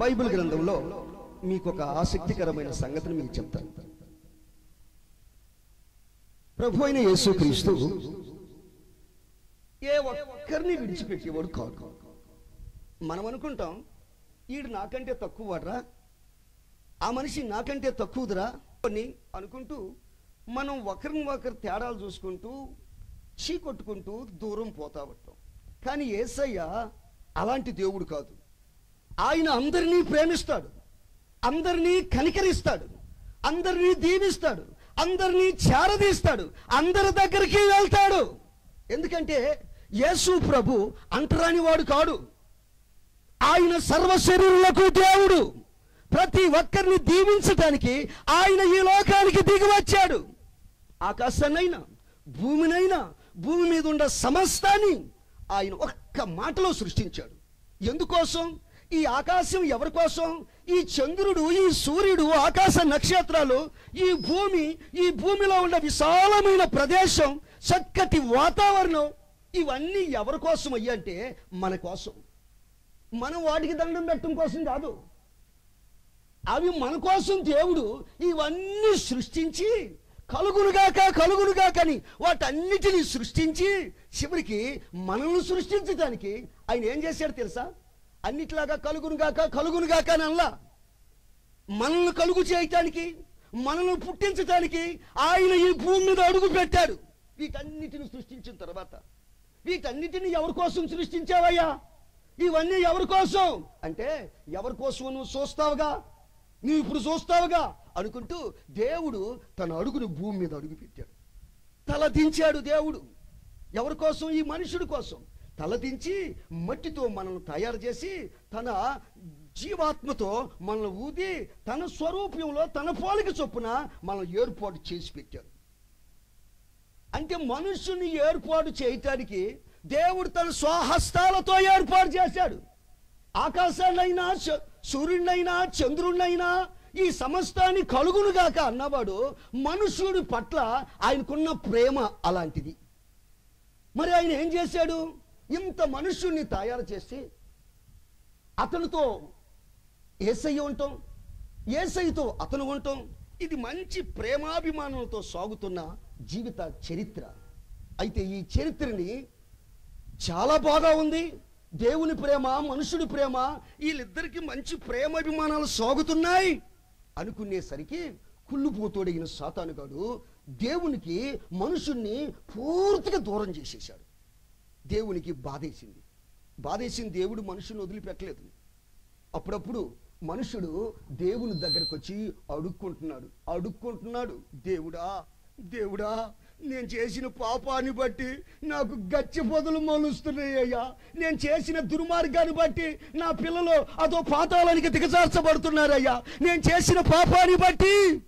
Bible గ్రంథంలో మీకు ఒక ఆసక్తికరమైన సంగతిని మీకు చెప్తాను. ప్రభు అయిన యేసుక్రీస్తు ఏ ఒక్కరిని విడిచిపెట్టేవాడు కాదు. మనం అనుకుంటాం ఈడు నాకంటే తక్కువ వాడరా ఆ మనిషి నాకంటే తక్కువదిరా అని అనుకుంటూ మనం ఒకరిని ఒకరు తేడాలు చూసుకుంటూ చీకొట్టుకుంటూ దూరం పోతా ఉంటాం. కానీ ఏసయ్య అలాంటి దేవుడు కాదు. ఆయన అందరినీ ప్రేమిస్తాడు. అందరినీ కనికరిస్తాడు. అందరినీ దీవిస్తాడు. అందరినీ చేరదీస్తాడు అందరి దగ్గరికి వెళ్తాడు. ఎందుకంటే యేసు ప్రభు అంటరాని వాడు కాడు. ఆయన సర్వ శరీరులకు దేవుడు. ప్రతి ఒక్కరిని దీవించటానికి ఆయన ఈ లోకానికి దిగి వచ్చాడు. ఆకాశాన్నైనా భూమినైనా భూమి మీద ఉన్న సమస్తాన్ని ఆయన ఒక్క మాటలో సృష్టించాడు. ఎందుకోసం? ఈ ఆకాశం ఎవరి కోసం? ఈ చంద్రుడు ఈ సూర్యుడు ఆకాశ నక్షత్రాలు ఈ భూమి ఈ భూమిలో ఉన్న విశాలమైన ప్రదేశం చక్కటి వాతావరణం ఇవన్నీ ఎవరి కోసం అయ్యంటే మన కోసం. మనం వాటికి దండం పెట్టడం కోసం కాదు. అవి మన కోసం దేవుడు ఇవన్నీ సృష్టించి కలుగునుగాక కలుగునుగాకని వాటన్నిటిని సృష్టించి చివరికి మనల్ని సృష్టించడానికి ఆయన ఏం చేశాడు తెలుసా? అన్నిట్లాగా కలుగునుగాక కలుగునుగాక అని అనలా. మనల్ని కలుగు చేయటానికి మనల్ని పుట్టించటానికి ఆయన ఈ భూమి మీద అడుగు పెట్టాడు. వీటన్నిటిని సృష్టించిన తర్వాత వీటన్నిటిని ఎవరి కోసం సృష్టించావయ్యా? ఇవన్నీ ఎవరి కోసం? అంటే ఎవరి కోసం నువ్వు చూస్తావుగా? నువ్వు ఇప్పుడు చూస్తావుగా? అనుకుంటూ దేవుడు తన అడుగును భూమి మీద అడుగు పెట్టాడు. తల దించాడు దేవుడు. ఎవరి కోసం? ఈ మనుషుడి కోసం. తలదించి మట్టితో మనల్ని తయారు చేసి తన జీవాత్మతో మనల్ని ఊది తన స్వరూపంలో తన పోలిక చొప్పున మనల్ని ఏర్పాటు చేసి పెట్టాడు అంటే మనుషుని ఏర్పాటు చేయటానికి దేవుడు తన స్వహస్తాలతో ఏర్పాటు చేశాడు. ఆకాశాన్నైనా సూర్యుడినైనా చంద్రుడినైనా ఈ సమస్తాన్ని కలుగునుగాక అన్నవాడు మనుషుడి పట్ల ఆయనకున్న ప్రేమ అలాంటిది. మరి ఆయన ఏం చేశాడు? ఇంత మనుష్యుణ్ణి తయారు చేసి అతనితో ఏసయ్య ఉంటాం ఏసయ్యతో అతను ఉంటాం ఇది మంచి ప్రేమాభిమానంతో సాగుతున్న జీవిత చరిత్ర. అయితే ఈ చరిత్రని చాలా బాగా ఉంది. దేవుని ప్రేమ మనుషుడి ప్రేమ వీళ్ళిద్దరికి మంచి ప్రేమాభిమానాలు సాగుతున్నాయి అనుకునేసరికి కుళ్ళుపోతోడిగిన సాతానుగాడు దేవునికి మనుషుణ్ణి పూర్తిగా దూరం చేసేశాడు. దేవునికి బాధేసింది. బాధేసింది దేవుడు మనుషుని వదిలిపెట్టలేదు. అప్పుడప్పుడు మనుషుడు దేవుని దగ్గరకు వచ్చి అడుక్కుంటున్నాడు. అడుక్కుంటున్నాడు దేవుడా దేవుడా నేను చేసిన పాపాన్ని బట్టి నాకు గచ్చి పొదలు మొలుస్తున్నాయ్యా నేను చేసిన దుర్మార్గాన్ని బట్టి నా పిల్లలు అదో పాతాళానికి దిగజార్చబడుతున్నారయ్యా. నేను చేసిన పాపాన్ని బట్టి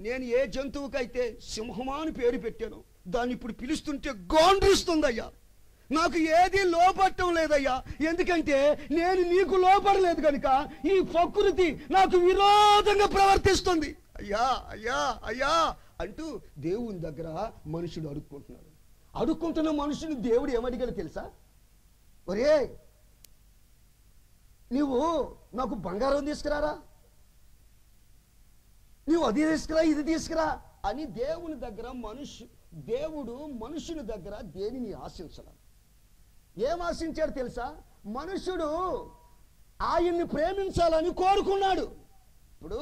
నేను ఏ జంతువుకైతే సింహమా అని పేరు పెట్టాను దాన్ని ఇప్పుడు పిలుస్తుంటే గోండ్రిస్తుందయ్యా. నాకు ఏది లోపట్టం లేదయ్యా. ఎందుకంటే నేను నీకు లోపడలేదు కనుక ఈ ప్రకృతి నాకు విరోధంగా ప్రవర్తిస్తుంది. అయ్యా అయ్యా అయ్యా అంటూ దేవుని దగ్గర మనుషుడు అడుక్కుంటున్నాడు. అడుక్కుంటున్న మనుషుని దేవుడు ఏమడిగాడు తెలుసా? ఒరే నీవు నాకు బంగారం తీసుకురారా? నువ్వు అది తీసుకురా ఇది తీసుకురా అని దేవుని దగ్గర మనుషు దేవుడు మనుషుని దగ్గర దేనిని ఆశించరా ఏం ఆశించాడు తెలుసా? మనుషుడు ఆయన్ని ప్రేమించాలని కోరుకున్నాడు. ఇప్పుడు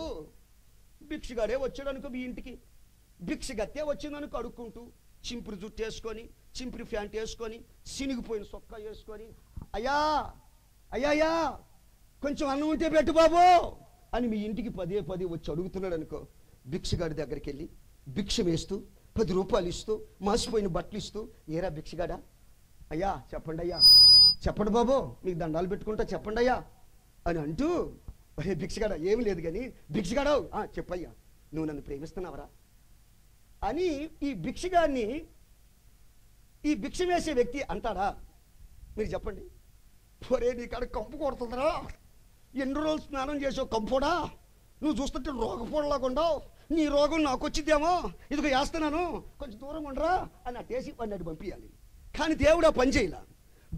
భిక్షగాడే వచ్చాడు అనుకో మీ ఇంటికి. భిక్షగత్తే వచ్చిందనుకో అడుక్కుంటూ చింపురు జుట్టు వేసుకొని చింపురి ప్యాంట్ వేసుకొని సినిగిపోయిన సొక్క వేసుకొని అయ్యా అయ్యాయా కొంచెం అన్నం ఉంటే పెట్టు బాబు అని మీ ఇంటికి పదే పదే వచ్చి అడుగుతున్నాడు అనుకో భిక్షగాడి దగ్గరికి వెళ్ళి భిక్ష వేస్తూ పది రూపాయలు ఇస్తూ మాసిపోయిన బట్టలు ఇస్తూ ఏరా భిక్షగాడా అయ్యా చెప్పండి అయ్యా చెప్పండి బాబు మీకు దండాలు పెట్టుకుంటా చెప్పండి అయ్యా అని అంటూ అరే భిక్షగాడ ఏమి లేదు కానీ భిక్షగాడవు "ఆ, చెప్పయ్యా. నువ్వు నన్ను ప్రేమిస్తున్నావరా? అని ఈ భిక్షగాన్ని ఈ భిక్ష వేసే వ్యక్తి అంటాడా? మీరు చెప్పండి. పోరే నీ కాడ కంపు కొడుతుందరా. ఎన్ని రోజులు స్నానం చేసావు కంపోడా? నువ్వు చూస్తుంటే రోగపోడలాగా ఉండవు. నీ రోగం నాకు వచ్చిద్దేమో ఇదిగో వేస్తున్నాను. కొంచెం దూరం ఉండరా? అని అట్టేసి వాడిని అటు పంపించాలి కానీ దేవుడు ఆ పని చేయాల.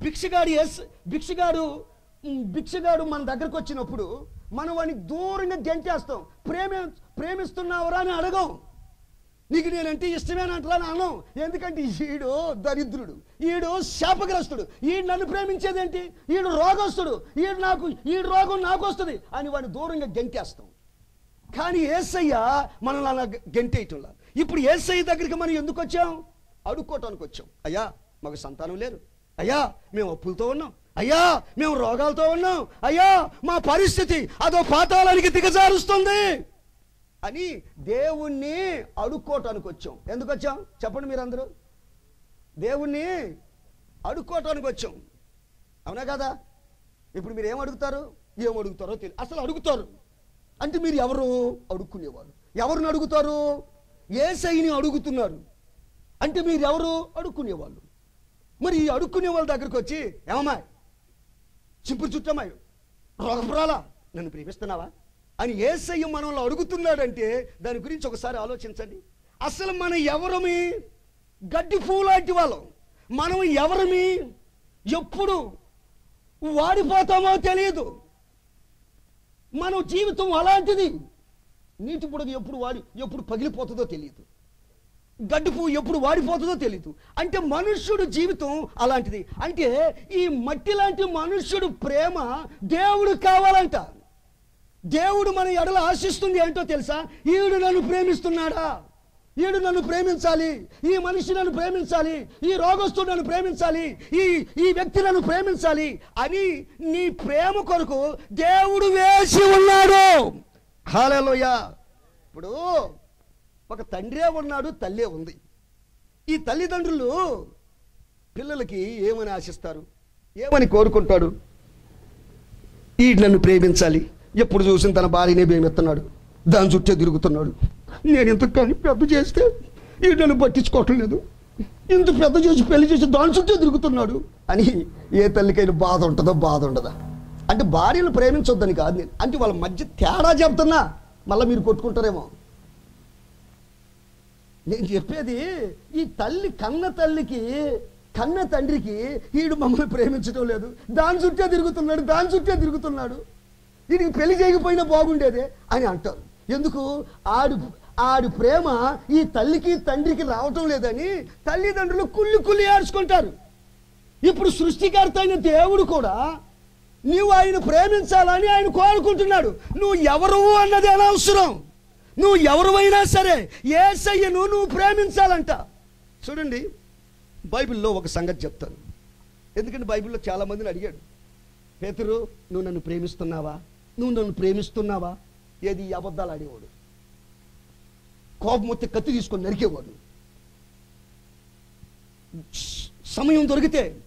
భిక్షగాడు ఎస్ భిక్షగాడు భిక్షగాడు మన దగ్గరకు వచ్చినప్పుడు మనం వాడిని దూరంగా గెంటేస్తాం. ప్రేమి ప్రేమిస్తున్నావురా అని అడగం. నీకు నేనంటే ఇష్టమేనంటలా అనం ఎందుకంటే ఈడు దరిద్రుడు ఈడు శాపగ్రస్తుడు ఈడు నన్ను ప్రేమించేదేంటి ఈడు రోగస్తుడు ఈడు నాకు ఈడు రోగం నాకు వస్తుంది అని వాడిని దూరంగా గెంటేస్తాం. కానీ ఏసయ్య మనల్ని అలా గెంటేయటంలా ఇప్పుడు ఏసయ్య దగ్గరికి మనం ఎందుకు వచ్చాం? అడుక్కోవటానికి వచ్చాం. అయ్యా మాకు సంతానం లేరు అయ్యా మేము అప్పులతో ఉన్నాం. అయ్యా మేము రోగాలతో ఉన్నాం. అయ్యా మా పరిస్థితి అదో పాతాళానికి దిగజారుస్తుంది. అని దేవుణ్ణి అడుక్కోటానికి వచ్చాం. ఎందుకు వచ్చాం? చెప్పండి మీరందరూ. దేవుణ్ణి అడుక్కోటానికి వచ్చాం. అవునా కదా? ఇప్పుడు మీరు ఏం అడుగుతారు? ఏం అడుగుతారో తెలియదు అసలు అడుగుతారు. అంటే మీరు ఎవరు? అడుక్కునేవారు. ఎవరిని అడుగుతారు? ఏ శైని అడుగుతున్నారు. అంటే మీరు ఎవరు? అడుక్కునేవాళ్ళు. మరి ఈ అడుక్కునే వాళ్ళ దగ్గరికి వచ్చి ఏమమ్మా చింపురు చుట్టమ్మాయి రోగపురాలా నన్ను ప్రేమిస్తున్నావా? అని ఏసయ్య మనల్ని అడుగుతున్నాడంటే దాని గురించి ఒకసారి ఆలోచించండి. అసలు మనం ఎవరమి? గడ్డి పూలాంటి వాళ్ళం. మనం ఎవరమి? ఎప్పుడు వాడిపోతామో తెలియదు. మన జీవితం అలాంటిది. నీటి బుడగ ఎప్పుడు వాడి ఎప్పుడు పగిలిపోతుందో తెలియదు. గడ్డుపు ఎప్పుడు వాడిపోతుందో తెలియదు అంటే మనుష్యుడు జీవితం అలాంటిది. అంటే ఈ మట్టి లాంటి మనుష్యుడు ప్రేమ దేవుడు కావాలంట. దేవుడు మన ఎడల ఆశిస్తుంది ఏంటో తెలుసా? ఈడు నన్ను ప్రేమిస్తున్నాడా? ఈడు నన్ను ప్రేమించాలి. ఈ మనిషి నన్ను ప్రేమించాలి. ఈ రోగస్తుడు నన్ను ప్రేమించాలి. ఈ ఈ వ్యక్తి నన్ను ప్రేమించాలి. అని నీ ప్రేమ కొరకు దేవుడు వేసి ఉన్నాడు. హాలలోయ. ఇప్పుడు ఒక తండ్రే ఉన్నాడు తల్లే ఉంది. ఈ తల్లిదండ్రులు పిల్లలకి ఏమని ఆశిస్తారు? ఏమని కోరుకుంటాడు? ఈ నన్ను ప్రేమించాలి. ఎప్పుడు చూసిన తన భార్యనే ప్రేమిస్తున్నాడు. దాని చుట్టే తిరుగుతున్నాడు. నేను ఇంత కానీ పెద్ద చేస్తే ఈ నన్ను పట్టించుకోవటం లేదు. ఇంత పెద్ద చేసి పెళ్ళి చేసి దాని చుట్టే తిరుగుతున్నాడు అని ఏ తల్లికైనా బాధ ఉంటుందో? బాధ ఉండదా? అంటే భార్యను ప్రేమించొద్దని కాదు నేను. అంటే వాళ్ళ మధ్య తేడా చెప్తున్నా. మళ్ళీ మీరు కొట్టుకుంటారేమో. నేను చెప్పేది ఈ తల్లి కన్న తల్లికి కన్న తండ్రికి ఈడు మమ్మల్ని ప్రేమించడం లేదు. దాని చుట్టే తిరుగుతున్నాడు దాని చుట్టే తిరుగుతున్నాడు. వీడికి పెళ్ళి చేయకపోయినా బాగుండేదే అని అంటారు. ఎందుకు? ఆడు ఆడి ప్రేమ ఈ తల్లికి తండ్రికి రావటం లేదని తల్లిదండ్రులు కుళ్ళి కుళ్ళి ఏడ్చుకుంటారు. ఇప్పుడు సృష్టికర్త అయిన దేవుడు కూడా నీవు ఆయన ప్రేమించాలని ఆయన కోరుకుంటున్నాడు. నువ్వు ఎవరు అన్నది అనవసరం నువ్వు ఎవరువైనా సరే ఏసయ్యను నువ్వు ప్రేమించాలంట. చూడండి బైబిల్లో ఒక సంగతి చెప్తాను. ఎందుకంటే బైబిల్లో చాలా మందిని అడిగాడు. పేతురు నువ్వు నన్ను ప్రేమిస్తున్నావా? నువ్వు నన్ను ప్రేమిస్తున్నావా? ఏది అబద్ధాలు ఆడేవాడు? కోపం వస్తే కత్తి తీసుకొని నరికేవాడు. సమయం దొరికితే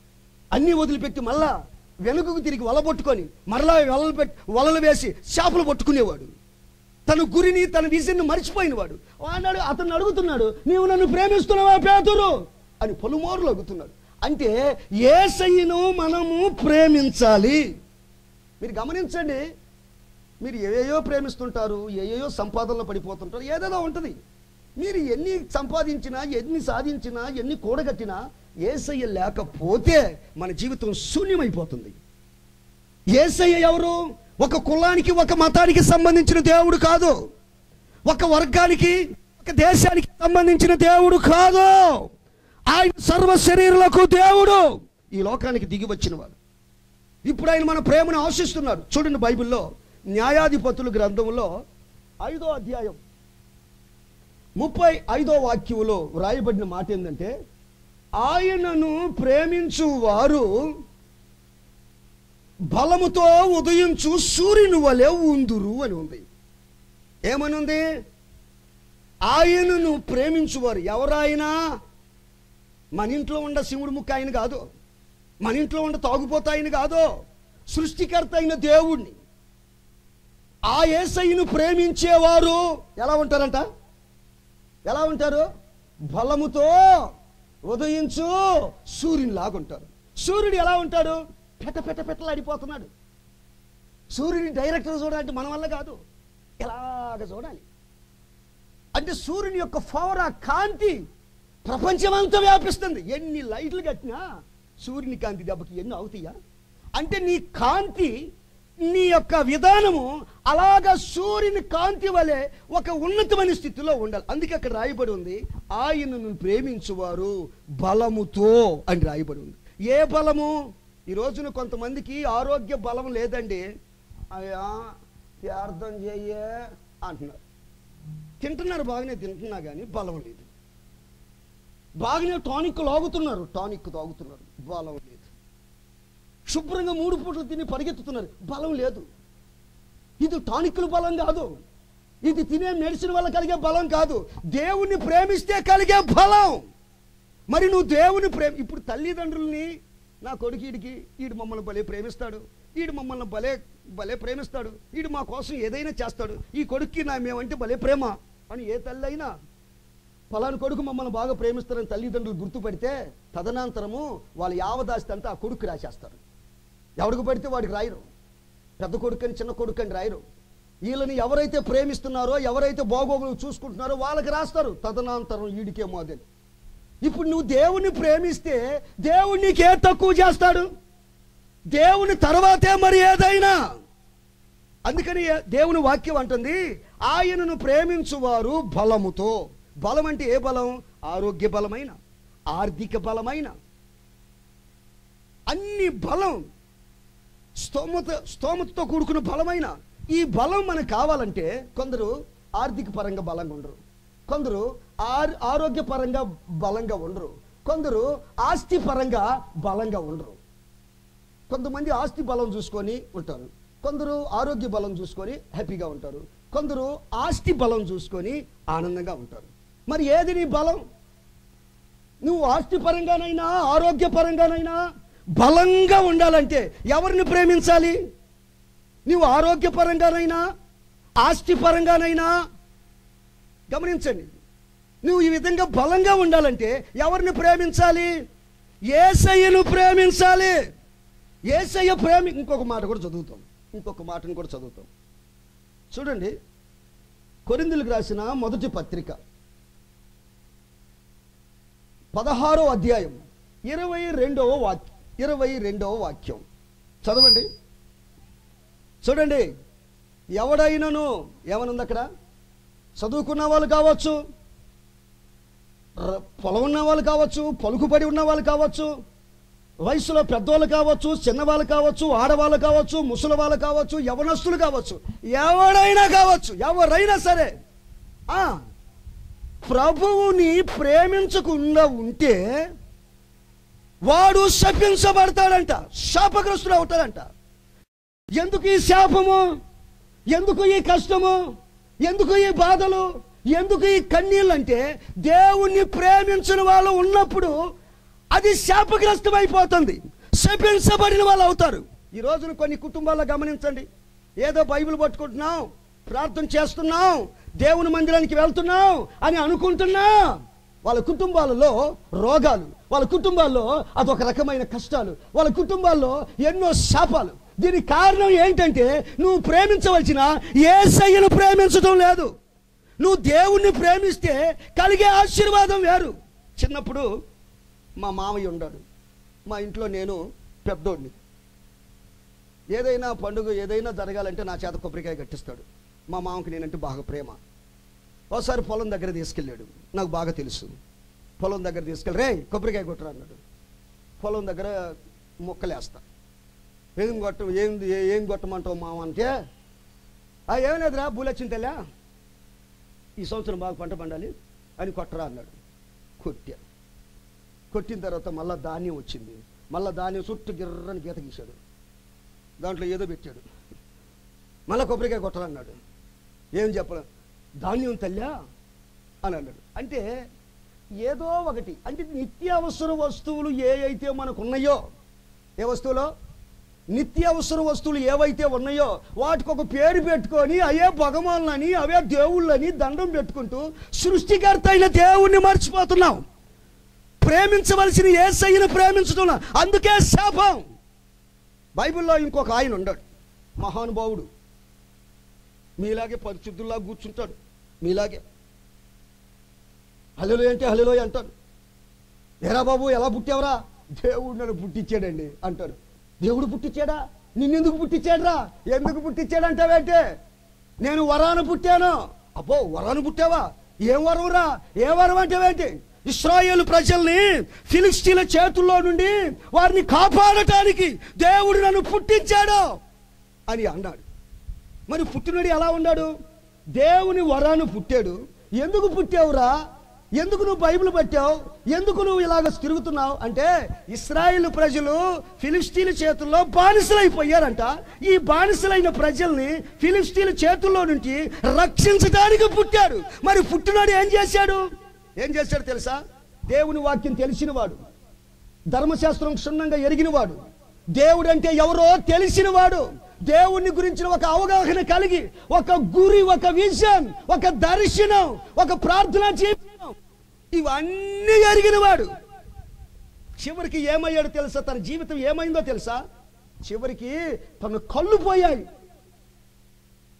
అన్నీ వదిలిపెట్టి మళ్ళా వెనుకకు తిరిగి వల పట్టుకొని మరలా వలలు పెట్టి వలలు వేసి చేపలు పట్టుకునేవాడు. తన గురిని తన విజన్ని మర్చిపోయినవాడు. అన్నాడు అతను అడుగుతున్నాడు నీవు నన్ను ప్రేమిస్తున్నావా పేతురు? అని పలుమారులు అడుగుతున్నాడు. అంటే ఏసయ్యను మనము ప్రేమించాలి. మీరు గమనించండి మీరు ఏవేయో ప్రేమిస్తుంటారు ఏయేయో సంపాదనలో పడిపోతుంటారు ఏదేదో ఉంటుంది. మీరు ఎన్ని సంపాదించినా ఎన్ని సాధించినా ఎన్ని కూడగట్టినా ఏసయ్య లేకపోతే మన జీవితం శూన్యమైపోతుంది. ఏసయ్య ఎవరు? ఒక కులానికి ఒక మతానికి సంబంధించిన దేవుడు కాదు. ఒక వర్గానికి ఒక దేశానికి సంబంధించిన దేవుడు కాదు. ఆయన సర్వ శరీరులకు దేవుడు. ఈ లోకానికి దిగి వచ్చినవాడు ఇప్పుడు ఆయన మన ప్రేమను ఆశిస్తున్నాడు. చూడండి బైబిల్లో న్యాయాధిపతుల గ్రంథంలో ఐదో అధ్యాయం ముప్పై ఐదో వాక్యములో వ్రాయబడిన మాట ఏంటంటే ఆయనను ప్రేమించు వారు బలముతో ఉదయించు సూర్యుని వలె ఉందురు అని ఉంది. ఏమని ఉంది ఆయనను ప్రేమించువారు ఎవరాయనా? మన ఇంట్లో ఉండ శివుడు ముక్క ఆయన కాదు. మన ఇంట్లో ఉండ తాగుపోతా ఆయన కాదు. సృష్టికర్త అయిన దేవుణ్ణి. ఆ ఏసయ్యను ప్రేమించేవారు ఎలా ఉంటారంట? ఎలా ఉంటారు? బలముతో ఉదయించు సూర్యుని లాగుంటారు సూర్యుడు ఎలా ఉంటాడు? పెట పెట్ట పెట్టలాడిపోతున్నాడు సూర్యుని డైరెక్టర్ చూడాలంటే మన వల్ల కాదు. ఎలాగ చూడాలి? అంటే సూర్యుని యొక్క పవర్ ఆ కాంతి ప్రపంచమంతా వ్యాపిస్తుంది. ఎన్ని లైట్లు కట్టినా సూర్యుని కాంతి దెబ్బకి ఎన్ని అవుతాయా? అంటే నీ కాంతి నీ యొక్క విధానము అలాగా సూర్యుని కాంతి వలె ఒక ఉన్నతమైన స్థితిలో ఉండాలి. అందుకే అక్కడ రాయబడి ఉంది ఆయనను ప్రేమించువారు బలముతో అని రాయబడి ఉంది. ఏ బలము? ఈ రోజున కొంతమందికి ఆరోగ్య బలం లేదండి. అయ్యా ప్రార్థన చెయ్యే అంటున్నారు. తింటున్నారు బాగానే తింటున్నా కానీ బలం లేదు. బాగానే టానిక్ లాగుతున్నారు టానిక్ తాగుతున్నారు బలం లేదు. శుభ్రంగా మూడు పూటలు తిని పరిగెత్తుతున్నారు బలం లేదు. ఇది టానిక్ల బలం కాదు. ఇది తినే మెడిసిన్ వల్ల కలిగే బలం కాదు. దేవుణ్ణి ప్రేమిస్తే కలిగే బలం. మరి నువ్వు దేవుని ప్రేమ ఇప్పుడు తల్లిదండ్రుల్ని నా కొడుకు ఈడికి ఈడు మమ్మల్ని భలే ప్రేమిస్తాడు. ఈడు మమ్మల్ని భలే భలే ప్రేమిస్తాడు. ఈడు మా కోసం ఏదైనా చేస్తాడు. ఈ కొడుక్కి నా మేమంటే భలే ప్రేమ. అని ఏ తల్లి అయినా ఫలాని కొడుకు మమ్మల్ని బాగా ప్రేమిస్తారని తల్లిదండ్రులు గుర్తుపడితే తదనంతరము వాళ్ళ యావదాస్తి అంతా ఆ కొడుకు రాసేస్తారు. ఎవరికి పడితే వాడికి రాయరు. పెద్ద కొడుకు అని చిన్న కొడుకు అని రాయరు. వీళ్ళని ఎవరైతే ప్రేమిస్తున్నారో ఎవరైతే బాగోగులు చూసుకుంటున్నారో వాళ్ళకి రాస్తారు. తదనంతరం వీడికే మోదని ఇప్పుడు నువ్వు దేవుణ్ణి ప్రేమిస్తే దేవుడు నీకే తక్కువ చేస్తాడు. దేవుని తర్వాతే మరి ఏదైనా. అందుకని దేవుని వాక్యం అంటుంది ఆయనను ప్రేమించువారు బలముతో. బలం అంటే ఏ బలం? ఆరోగ్య బలమైన ఆర్థిక బలమైన. అన్ని బలం స్తోమత స్తోమతతో కూడుకున్న బలమైన. ఈ బలం మనకు కావాలంటే కొందరు ఆర్థిక పరంగా బలంగా ఉండరు. కొందరు ఆర్ ఆరోగ్య పరంగా బలంగా ఉండరు. కొందరు ఆస్తి పరంగా బలంగా ఉండరు. కొంతమంది ఆస్తి బలం చూసుకొని ఉంటారు. కొందరు ఆరోగ్య బలం చూసుకొని హ్యాపీగా ఉంటారు. కొందరు ఆస్తి బలం చూసుకొని ఆనందంగా ఉంటారు. మరి ఏది నీ బలం? నువ్వు ఆస్తి పరంగానైనా ఆరోగ్య పరంగానైనా బలంగా ఉండాలంటే ఎవరిని ప్రేమించాలి? నువ్వు ఆరోగ్య పరంగానైనా ఆస్తి పరంగానైనా గమనించండి. నువ్వు ఈ విధంగా బలంగా ఉండాలంటే ఎవరిని ప్రేమించాలి? ఏసయ్యను ప్రేమించాలి. ఏసయ్య ప్రేమి ఇంకొక మాట కూడా చదువుతాం. ఇంకొక మాటను కూడా చదువుతాం. చూడండి కొరిందులకు రాసిన మొదటి పత్రిక. పదహారో అధ్యాయం ఇరవై రెండవ వాక్యం ఇరవై రెండవ వాక్యం. చదవండి. చూడండి ఎవడైనను ఏమనుంది అక్కడ? చదువుకున్న వాళ్ళు కావచ్చు. పొలం ఉన్న వాళ్ళు కావచ్చు పలుకుబడి ఉన్న వాళ్ళు కావచ్చు వయసులో పెద్దవాళ్ళు కావచ్చు చిన్నవాళ్ళు కావచ్చు ఆడవాళ్ళు కావచ్చు ముసలి వాళ్ళు కావచ్చు యవనస్తులు కావచ్చు ఎవడైనా కావచ్చు ఎవరైనా సరే ప్రభువుని ప్రేమించకుండా ఉంటే వాడు శపించబడతాడంట శాపగ్రస్తుడు అవుతాడంట. ఎందుకు ఈ శాపము? ఎందుకు ఈ కష్టము? ఎందుకు ఈ బాధలు? ఎందుకు ఈ కన్నీళ్ళు అంటే దేవుణ్ణి ప్రేమించిన వాళ్ళు ఉన్నప్పుడు అది శాపగ్రస్తం అయిపోతుంది శపించబడిన వాళ్ళు అవుతారు. ఈ రోజున కొన్ని కుటుంబాల్లో గమనించండి. ఏదో బైబిల్ పట్టుకుంటున్నాం ప్రార్థన చేస్తున్నాం దేవుని మందిరానికి వెళ్తున్నాం అని అనుకుంటున్నా. వాళ్ళ కుటుంబాలలో రోగాలు వాళ్ళ కుటుంబాల్లో అదొక రకమైన కష్టాలు వాళ్ళ కుటుంబాల్లో ఎన్నో శాపాలు. దీనికి కారణం ఏంటంటే నువ్వు ప్రేమించవలసిన ఏ ఏసయ్యను ప్రేమించడం లేదు. నువ్వు దేవుణ్ణి ప్రేమిస్తే కలిగే ఆశీర్వాదం వేరు. చిన్నప్పుడు మా మామయ్య ఉన్నాడు మా ఇంట్లో నేను పెద్దోడిని. ఏదైనా పండుగ ఏదైనా జరగాలంటే నా చేత కొబ్బరికాయ కట్టిస్తాడు. మా మామకి నేనంటే బాగా ప్రేమ. ఒకసారి పొలం దగ్గర తీసుకెళ్ళాడు. నాకు బాగా తెలుసు. పొలం దగ్గర తీసుకెళ్ళి రే కొబ్బరికాయ కొట్టరా అన్నాడు. పొలం దగ్గర మొక్కలేస్తా. ఏం కొట్ట ఏం ఏం కొట్టమంటావు మామ అంటే లేదురా బూలొచ్చింది తెల్లా? ఈ సంవత్సరం బాగా పంట పండాలి అని కొట్టరా అన్నాడు. కొట్టా. కొట్టిన తర్వాత మళ్ళా ధాన్యం వచ్చింది. మళ్ళా ధాన్యం చుట్టూ గిర్రని గీత గీశాడు. దాంట్లో ఏదో పెట్టాడు. మళ్ళా కొబ్బరికాయ కొట్టాలన్నాడు. ఏం చెప్పడం ధాన్యం తల్లా అని అన్నాడు. అంటే ఏదో ఒకటి. అంటే నిత్యావసర వస్తువులు ఏ అయితే మనకు ఉన్నాయో ఏ వస్తువులో? నిత్యావసర వస్తువులు ఏవైతే ఉన్నాయో వాటికి ఒక పేరు పెట్టుకొని అవే భగవాన్లని అవే దేవుళ్ళని దండం పెట్టుకుంటూ సృష్టికర్త అయిన దేవుణ్ణి మర్చిపోతున్నాం. ప్రేమించవలసిన ఏసయ్యను ప్రేమించడం అందుకే శాపం. బైబిల్లో ఇంకొక ఆయన ఉన్నాడు మహానుభావుడు. మీలాగే పరిశుద్ధుల్లా కూర్చుంటాడు. మీలాగే. హలో అంటే హలో అంటాడు ఎరా బాబు ఎలా పుట్టావరా? దేవుడు నన్ను పుట్టించాడండి అంటాడు దేవుడు పుట్టించాడా? నిన్నెందుకు పుట్టించాడరా? ఎందుకు పుట్టించాడంటావేంటే? నేను వరాను పుట్టాను. అబ్బో వరాను పుట్టావా? ఏం వరవురా ఏ వరం అంటావేంటి ఇస్రాయేల్ ప్రజల్ని ఫిలిస్తీన్ల చేతుల్లో నుండి వారిని కాపాడటానికి దేవుడు నన్ను పుట్టించాడు అని అన్నాడు. మరి పుట్టినడు ఎలా ఉన్నాడు? దేవుని వరాను పుట్టాడు. ఎందుకు పుట్టావురా? ఎందుకు నువ్వు బైబిల్ పట్టావు? ఎందుకు నువ్వు ఇలాగ తిరుగుతున్నావు? అంటే ఇస్రాయిల్ ప్రజలు ఫిలిస్తీన్ చేతుల్లో బానిసలైపోయారంట. ఈ బానిసలైన ప్రజల్ని ఫిలిస్తీన్ చేతుల్లో నుంచి రక్షించడానికి పుట్టాడు. మరి పుట్టినాడు ఏం చేశాడు? ఏం చేశాడు తెలుసా? దేవుని వాక్యం తెలిసినవాడు. ధర్మశాస్త్రం క్షుణ్ణంగా ఎరిగినవాడు. దేవుడు అంటే ఎవరో తెలిసినవాడు. దేవుణ్ణి గురించిన ఒక అవగాహన కలిగి ఒక గురి ఒక విజన్ ఒక దర్శనం ఒక ప్రార్థన జీవితం ఇవన్నీ ఎరిగినవాడు చివరికి ఏమయ్యాడు తెలుసా? తన జీవితం ఏమైందో తెలుసా? చివరికి తన కళ్ళు పోయాయి.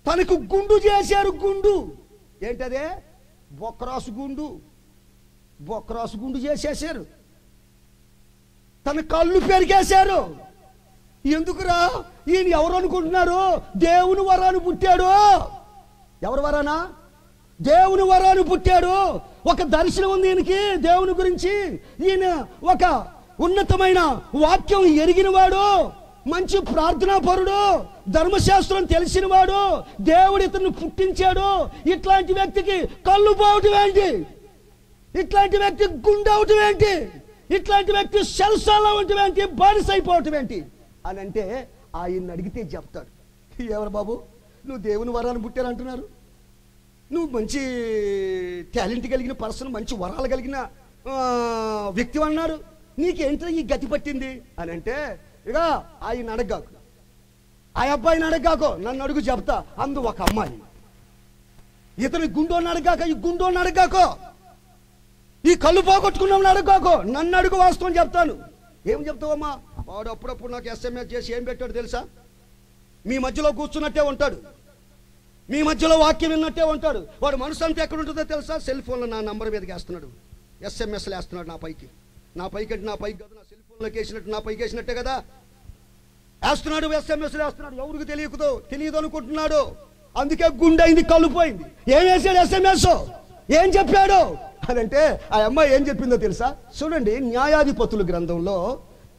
తనకు గుండు చేశారు గుండు. ఏంటదే? బొక్కరాసు గుండు. బొక్కరాసు గుండు చేసేసారు తన కళ్ళు పెరిగేశారు. ఎందుకురా? ఈయన ఎవరు అనుకుంటున్నారు? దేవుని వరాను పుట్టాడు. ఎవరు వరానా? దేవుని వరాను పుట్టాడు. ఒక దర్శనం ఉంది ఈయనకి దేవుని గురించి. ఈయన ఒక ఉన్నతమైన వాక్యం ఎరిగినవాడు మంచి ప్రార్థనా పరుడు ధర్మశాస్త్రం తెలిసినవాడు దేవుడు ఇతను పుట్టించాడు. ఇట్లాంటి వ్యక్తికి కళ్ళు పోవటం ఏంటి? ఇట్లాంటి వ్యక్తి గుండె అవటం ఏంటి? ఇట్లాంటి వ్యక్తి సెల్సాల అవటం ఏంటి? బానిస అయిపోవటం ఏంటి? అని అంటే ఆయన అడిగితే చెప్తాడు. ఎవరు బాబు? నువ్వు దేవుని వరాన్ని పుట్టారంటున్నారు నువ్వు మంచి టాలెంట్ కలిగిన పర్సన్ మంచి వరాలు కలిగిన వ్యక్తి అన్నారు నీకేంటో ఈ గతి పట్టింది? అని అంటే ఇక ఆయన అడగాకు ఆ అబ్బాయిని అడగాకో నన్ను అడుగు చెప్తా. అందు ఒక అమ్మాయి. ఇతని గుండోని అడగాక ఈ గుండోని అడగాకో ఈ కళ్ళు పోగొట్టుకున్నామని అడగాకో నన్ను అడుగు వాస్తవం చెప్తాను. ఏం చెప్తావమ్మా వాడు అప్పుడప్పుడు నాకు ఎస్ఎంఎస్ చేసి ఏం పెట్టాడు తెలుసా? మీ మధ్యలో కూర్చున్నట్టే ఉంటాడు. మీ మధ్యలో వాక్యం విన్నట్టే ఉంటాడు. వాడు మనసు అంతా ఎక్కడ ఉంటుందో తెలుసా? సెల్ ఫోన్లో నా నంబర్ మీదకి వేస్తున్నాడు. ఎస్ఎంఎస్లు వేస్తున్నాడు నా పైకి. నా పైకి అంటే నా పైకి కదా నా సెల్ ఫోన్లోకి వేసినట్టు నా పైకి వేసినట్టే కదా? వేస్తున్నాడు ఎస్ఎంఎస్లు వేస్తున్నాడు. ఎవరికి తెలియకదో తెలియదు అనుకుంటున్నాడు. అందుకే గుండె అయింది కలుపోయింది ఏం వేసాడు ఎస్ఎంఎస్? ఏం చెప్పాడు? అదంటే ఆ అమ్మాయి ఏం చెప్పిందో తెలుసా? చూడండి న్యాయాధిపతుల గ్రంథంలో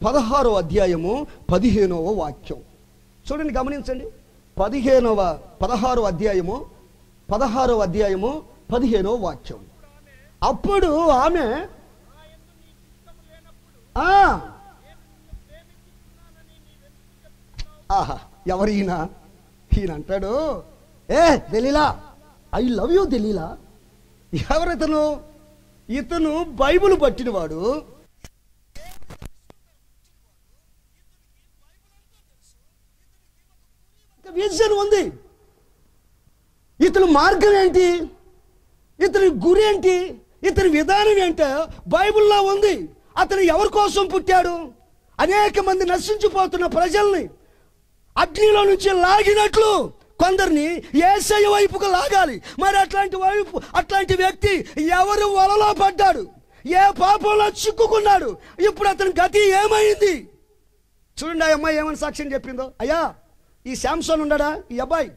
పదహారో అధ్యాయము పదిహేనవ వాక్యం. చూడండి గమనించండి. పదిహేనవ పదహారో అధ్యాయము పదహారో అధ్యాయము పదిహేనవ వాక్యం. అప్పుడు ఆమె ఆహా ఎవరు ఈయన? ఈయన అంటాడు ఏ Delilah I love you Delilah. ఎవరు ఇతను? ఇతను బైబిల్ పట్టినవాడు. విజన్ ఉంది. ఇతని మార్గం ఏంటి? ఇతని గురి ఏంటి? ఇతని విధానం ఏంటో? బైబిల్లో ఉంది. అతను ఎవరి కోసం పుట్టాడు? అనేక మంది నశించిపోతున్న ప్రజల్ని అగ్నిలో నుంచి లాగినట్లు కొందరిని ఏసయ్య వైపుకు లాగాలి. మరి అట్లాంటి వైపు అట్లాంటి వ్యక్తి ఎవరు వలలో పడ్డాడు? ఏ పాపంలో చిక్కుకున్నాడు? ఇప్పుడు అతని గతి ఏమైంది? చూడండి ఆ అమ్మాయి ఏమని సాక్ష్యం చెప్పిందో? అయ్యా ఈ శాంసోన్ ఉన్నాడా? ఈ అబ్బాయి.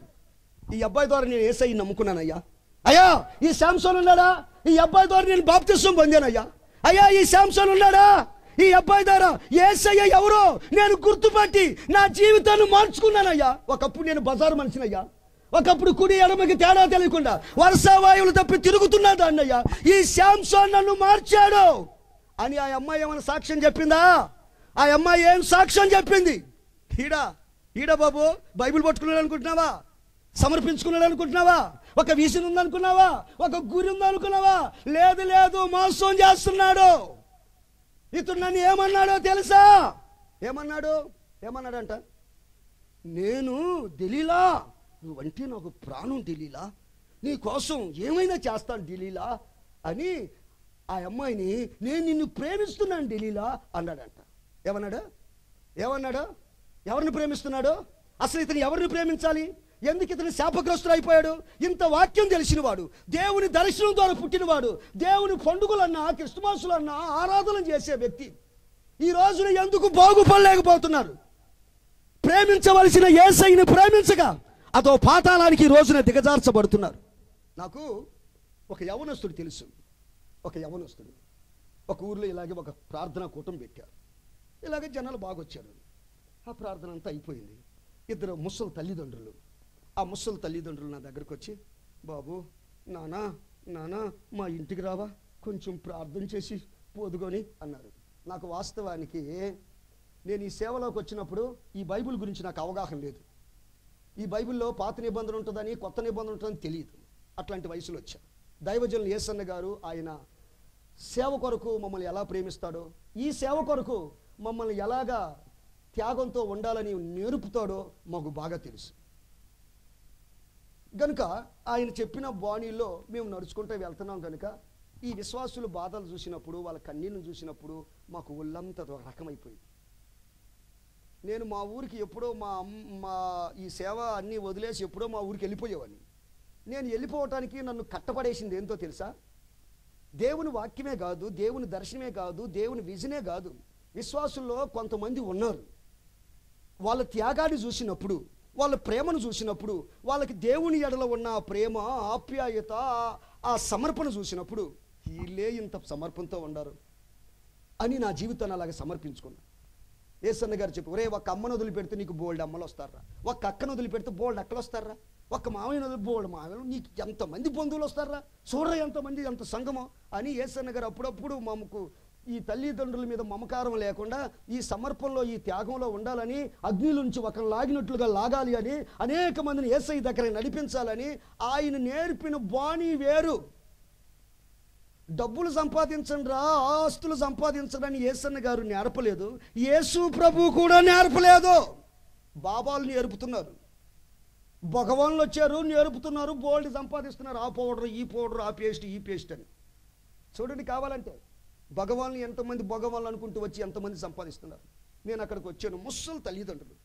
ఈ అబ్బాయి ద్వారా నేను ఏసఐ నమ్ముకున్నాను అయ్యా అయ్యా ఈ శాంసోన్ ఉన్నాడా? ఈ అబ్బాయి ద్వారా నేను బాప్తిస్వం పొందానయ్యా. అయ్యా ఈ శాంసోన్ ఉన్నాడా? ఈ అబ్బాయి ద్వారా ఏసయ్య ఎవరో నేను గుర్తుపట్టి నా జీవితాన్ని మార్చుకున్నానయ్యా. ఒకప్పుడు నేను బజారు మనిషినయ్యా. ఒకప్పుడు కుడి ఎడమకి తేడా తెలియకుండా వర్షావాయువులు తప్పి తిరుగుతున్నా దాన్నయ్యా. ఈ శాంసోన్ నన్ను మార్చాడు. అని ఆ అమ్మాయి ఏమైనా సాక్ష్యం చెప్పిందా? ఆ అమ్మాయి ఏం సాక్ష్యం చెప్పింది? హీడా. ఈడ బాబు బైబిల్ పట్టుకున్నాడు అనుకుంటున్నావా సమర్పించుకున్నాడు అనుకుంటున్నావా ఒక విజన్ ఉందనుకున్నావా? ఒక గురి ఉందనుకున్నావా? లేదు లేదు మోసం చేస్తున్నాడు. ఇతడు నన్ను ఏమన్నాడో తెలుసా? ఏమన్నాడు? ఏమన్నాడంట? నేను దలీలా? నువ్వంటే నాకు ప్రాణం దిలీలా? నీ కోసం ఏమైనా చేస్తాను దిలీలా? అని ఆ అమ్మాయిని నేను నిన్ను ప్రేమిస్తున్నాను ఢిల్లీలా అన్నాడంట. ఏమన్నాడు? ఏమన్నాడు? ఎవరిని ప్రేమిస్తున్నాడు? అసలు ఇతను ఎవరిని ప్రేమించాలి? ఎందుకు ఇతను శాపగ్రస్తుడు అయిపోయాడు? ఇంత వాక్యం తెలిసినవాడు దేవుని దర్శనం ద్వారా పుట్టినవాడు దేవుని పండుగలన్నా క్రిస్మస్లన్నా ఆరాధన చేసే వ్యక్తి. ఈ రోజున ఎందుకు బాగుపడలేకపోతున్నారు? ప్రేమించవలసిన ఏసైని ప్రేమించగా అదో పాతాళానికి రోజున దిగజార్చబడుతున్నారు. నాకు ఒక యవనస్తుడు తెలుసు. ఒక యవనస్తుడు. ఒక ఊర్లో ఇలాగే ఒక ప్రార్థనా కూటం పెట్టారు. ఇలాగే జనాలు బాగొచ్చారు. ఆ ప్రార్థన అంతా అయిపోయింది. ఇద్దరు ముసలి తల్లిదండ్రులు. ఆ ముసలి తల్లిదండ్రులు నా దగ్గరకు వచ్చి బాబు నానా నానా మా ఇంటికి రావా కొంచెం ప్రార్థన చేసి పోదుకొని అన్నారు. నాకు వాస్తవానికి నేను ఈ సేవలోకి వచ్చినప్పుడు ఈ బైబిల్ గురించి నాకు అవగాహన లేదు. ఈ బైబిల్లో పాత నిబంధన ఉంటుందని కొత్త నిబంధన ఉంటుందని తెలియదు. అట్లాంటి వయసులో వచ్చా. దైవజనులు ఏసన్న గారు ఆయన సేవ కొరకు మమ్మల్ని ఎలా ప్రేమిస్తాడో ఈ సేవ కొరకు మమ్మల్ని ఎలాగా త్యాగంతో ఉండాలని నేర్పుతాడో మాకు బాగా తెలుసు. గనుక ఆయన చెప్పిన బాణీలో మేము నడుచుకుంటూ వెళ్తున్నాం కనుక ఈ విశ్వాసులు బాధలు చూసినప్పుడు వాళ్ళ కన్నీళ్ళను చూసినప్పుడు మాకు ఒళ్ళంత రకమైపోయింది. నేను మా ఊరికి ఎప్పుడో మా అమ్- మా ఈ సేవ అన్నీ వదిలేసి ఎప్పుడో మా ఊరికి వెళ్ళిపోయేవాడిని. నేను వెళ్ళిపోవటానికి నన్ను కట్టపడేసింది ఏంటో తెలుసా? దేవుని వాక్యమే కాదు దేవుని దర్శనమే కాదు దేవుని విజనే కాదు. విశ్వాసుల్లో కొంతమంది ఉన్నారు. వాళ్ళ త్యాగాన్ని చూసినప్పుడు వాళ్ళ ప్రేమను చూసినప్పుడు వాళ్ళకి దేవుని ఎడల ఉన్న ఆ ప్రేమ ఆప్యాయత ఆ- సమర్పణ చూసినప్పుడు వీళ్ళే ఇంత సమర్పణతో ఉండరు అని నా జీవితాన్ని అలాగే సమర్పించుకున్నాను ఏసన్న గారు చెప్పు ఒరే ఒక అమ్మను వదిలిపెడితే నీకు బోల్డ్ అమ్మలు వస్తారా? ఒక అక్కను వదిలిపెడితే బోల్డ్ అక్కలు వస్తారా? ఒక మామయ్యను వదిలి బోల్డ్ మామయ్యలు నీకు ఎంతమంది బంధువులు వస్తారా? చూడరా ఎంతమంది ఎంత సంగమం అని ఏసన్న గారు అప్పుడప్పుడు మాకు ఈ తల్లిదండ్రుల మీద మమకారం లేకుండా ఈ సమర్పణలో ఈ త్యాగంలో ఉండాలని అగ్నిల నుంచి ఒక లాగినట్లుగా లాగాలి అని అనేక మందిని ఏసై దగ్గర నడిపించాలని ఆయన నేర్పిన బాణీ వేరు. డబ్బులు సంపాదించండి రా ఆస్తులు సంపాదించడని ఏసన్న గారు నేర్పలేదు. యేసు ప్రభు కూడా నేర్పలేదు. బాబాలు నేర్పుతున్నారు భగవాన్లు వచ్చారు నేర్పుతున్నారు బోల్డ్ సంపాదిస్తున్నారు. ఆ పౌడర్ ఈ పౌడర్ ఆ పేస్ట్ ఈ పేస్ట్ అని. చూడండి కావాలంటే. భగవాన్లు ఎంతమంది భగవాన్లు అనుకుంటూ వచ్చి ఎంతమంది సంపాదిస్తున్నారు? నేను అక్కడికి వచ్చాను. ముస్సలు తల్లిదండ్రులు.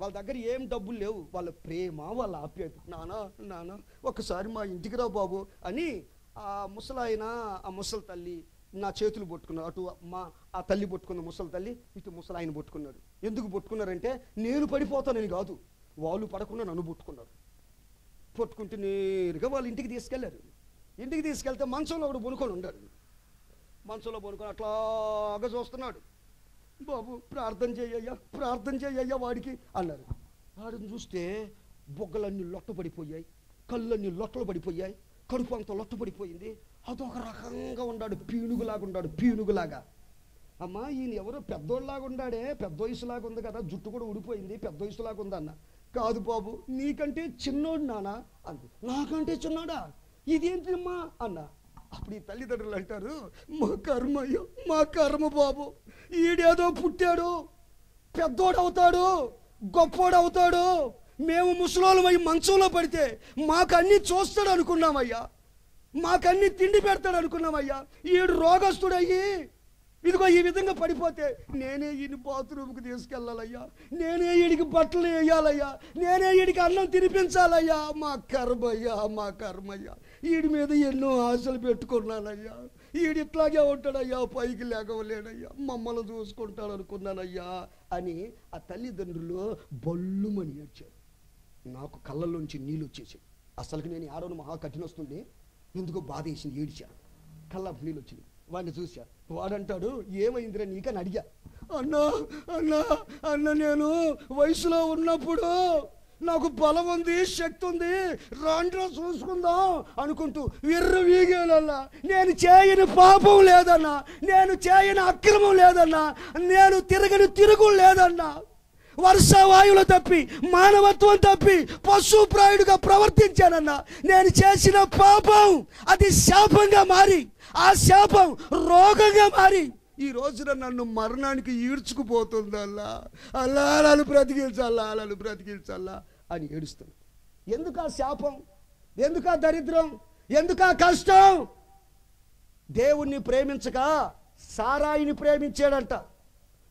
వాళ్ళ దగ్గర ఏం డబ్బులు లేవు. వాళ్ళ ప్రేమ వాళ్ళ ఆప్యాయత. నానా నానా ఒకసారి మా ఇంటికి రా బాబు అని ఆ ముసలాయన ఆ ముసలి తల్లి నా చేతులు పట్టుకున్నారు. అటు మా ఆ తల్లి పట్టుకున్న ముసలి తల్లి ఇటు ముసలాయన పట్టుకున్నాడు. ఎందుకు పట్టుకున్నారంటే నేను పడిపోతానని కాదు. వాళ్ళు పడకుండా నన్ను పట్టుకున్నారు. పట్టుకుంటే నేరుగా వాళ్ళ ఇంటికి తీసుకెళ్ళారు. ఇంటికి తీసుకెళ్తే మంచంలో ఒకడు బొనుకొని ఉన్నాడు. మనసులో పనుకొని అట్లాగా చూస్తున్నాడు. బాబు ప్రార్థన చేయయ్యా ప్రార్థన చేయయ్యా వాడికి అన్నారు. వాడిని చూస్తే బొగ్గలన్నీ లొట్టపడిపోయాయి కళ్ళన్నీ లొట్టలు పడిపోయాయి కడుపు అంత లొట్టపడిపోయింది అదొక రకంగా ఉన్నాడు పీనుగులాగా ఉన్నాడు పీనుగులాగా. అమ్మా ఈయన ఎవరో పెద్దోళ్ళలాగా ఉన్నాడే పెద్ద వయసులాగా ఉంది కదా జుట్టు కూడా ఊడిపోయింది పెద్ద వయసులాగా ఉందన్న కాదు బాబు నీకంటే చిన్నోడు నానా? అంది. నాకంటే చిన్నోడా? ఇదేంటమ్మా అన్న. అప్పుడు ఈ తల్లిదండ్రులు అంటారు మా కర్మయ్య మా కర్మ బాబు. ఈడేదో పుట్టాడు పెద్దోడవుతాడు గొప్పోడవుతాడు. మేము ముసలోళ్ళమై మంచంలో పడితే మాకన్నీ చూస్తాడు అనుకున్నామయ్యా మాకన్నీ తిండి పెడతాడు అనుకున్నామయ్యా ఈడు రోగస్తుడయ్యి ఇదిగో ఈ విధంగా పడిపోతే నేనే ఈయన బాత్రూమ్కి తీసుకెళ్ళాలయ్యా. నేనే ఈడికి బట్టలు వేయాలయ్యా. నేనే ఈడికి అన్నం తినిపించాలయ్యా. మా కర్మయ్యా మా కర్మయ్యా. ఈడి మీద ఎన్నో ఆశలు పెట్టుకున్నానయ్యా. ఈడు ఇట్లాగే ఉంటాడయ్యా పైకి లేకవలేడయ్యా మమ్మల్ని చూసుకుంటాడు అనుకున్నానయ్యా అని ఆ తల్లిదండ్రులు బొల్లుమని ఏడ్చారు. నాకు కళ్ళల్లోంచి నీళ్ళు వచ్చేసాయి. అసలుకి నేను ఆడవను మహా కఠినొస్తుంది ఎందుకో బాధ వేసింది ఏడిచాను కళ్ళ నీళ్ళు వచ్చింది వాడిని చూశా. వాడంటాడు ఏమైందిరా నీకని అడిగా. అన్నా అన్నా అన్న నేను వయసులో ఉన్నప్పుడు నాకు బలం ఉంది శక్తి ఉంది. రాండ్లో చూసుకుందాం అనుకుంటూ విర్ర వీగేలల్లా నేను చేయని పాపం లేదన్నా నేను చేయని అక్రమం లేదన్నా నేను తిరగని తిరుగు లేదన్నా. వర్ష వాయువులు తప్పి మానవత్వం తప్పి పశుప్రాయుడుగా ప్రవర్తించానన్నా. నేను చేసిన పాపం అది శాపంగా మారి ఆ శాపం రోగంగా మారి. ఈ రోజున నన్ను మరణానికి ఈడ్చుకుపోతుందల్లా అల్లా. అలాలు బ్రతికించాలా అలాలు బ్రతికించాలా అని ఏడుస్తుంది. ఎందుకు ఆ శాపం? ఎందుకు ఆ దరిద్రం? ఎందుకు ఆ కష్టం? దేవుణ్ణి ప్రేమించక సారాయిని ప్రేమించాడంట.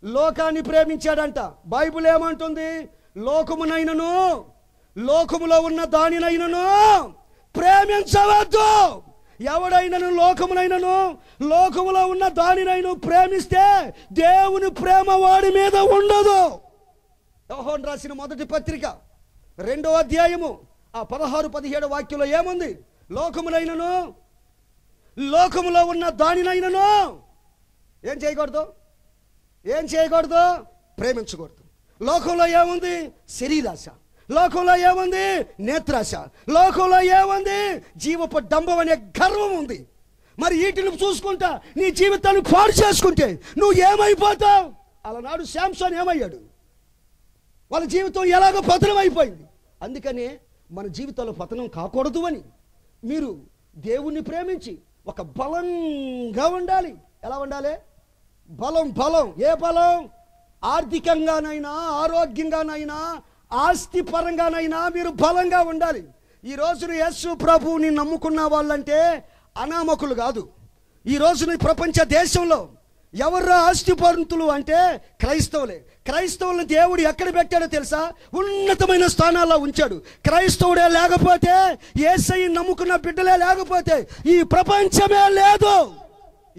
లోకాన్ని ప్రేమించాడంట. బైబిల్ ఏమంటుంది? లోకమునైనను లోకములో ఉన్న దానినైనను ప్రేమించవద్దు. ఎవడైనను లోకమునైనను లోకములో ఉన్న దానినైను ప్రేమిస్తే దేవుని ప్రేమ వాడి మీద ఉండదు. యోహోన్ రాసిన మొదటి పత్రిక రెండో అధ్యాయము ఆ పదహారు పదిహేడు వాక్యంలో ఏముంది? లోకములైనను లోకములో ఉన్న దానినైనను ఏం చేయకూడదు? ఏం చేయకూడదు? ప్రేమించకూడదు. లోకంలో ఏముంది? శరీరాశ. లోకంలో ఏముంది? నేత్రాశ. లోకంలో ఏముంది? జీవపు డంబం అనే గర్వం ఉంది. మరి వీటిని చూసుకుంటా నీ జీవితాన్ని పాడు చేసుకుంటే నువ్వు ఏమైపోతావు? అలనాడు శాంసన్ ఏమయ్యాడు? వాళ్ళ జీవితం ఎలాగో పతనం అయిపోయింది. అందుకనే మన జీవితంలో పతనం కాకూడదు అని మీరు దేవుణ్ణి ప్రేమించి ఒక బలంగా ఉండాలి. ఎలా ఉండాలి? బలం బలం. ఏ బలం? ఆర్థికంగానైనా ఆరోగ్యంగానైనా ఆస్తి పరంగానైనా మీరు బలంగా ఉండాలి. ఈ రోజున యేసు ప్రభువుని నమ్ముకున్న వాళ్ళంటే అనామకులు కాదు. ఈ రోజున ప్రపంచ దేశంలో ఎవరు ఆస్తిపరుతులు అంటే క్రైస్తవులే. క్రైస్తవులను దేవుడు ఎక్కడ పెట్టాడో తెలుసా? ఉన్నతమైన స్థానాల్లో ఉంచాడు. క్రైస్తవుడే లేకపోతే ఏసై నమ్ముకున్న బిడ్డలే లేకపోతే ఈ ప్రపంచమే లేదు.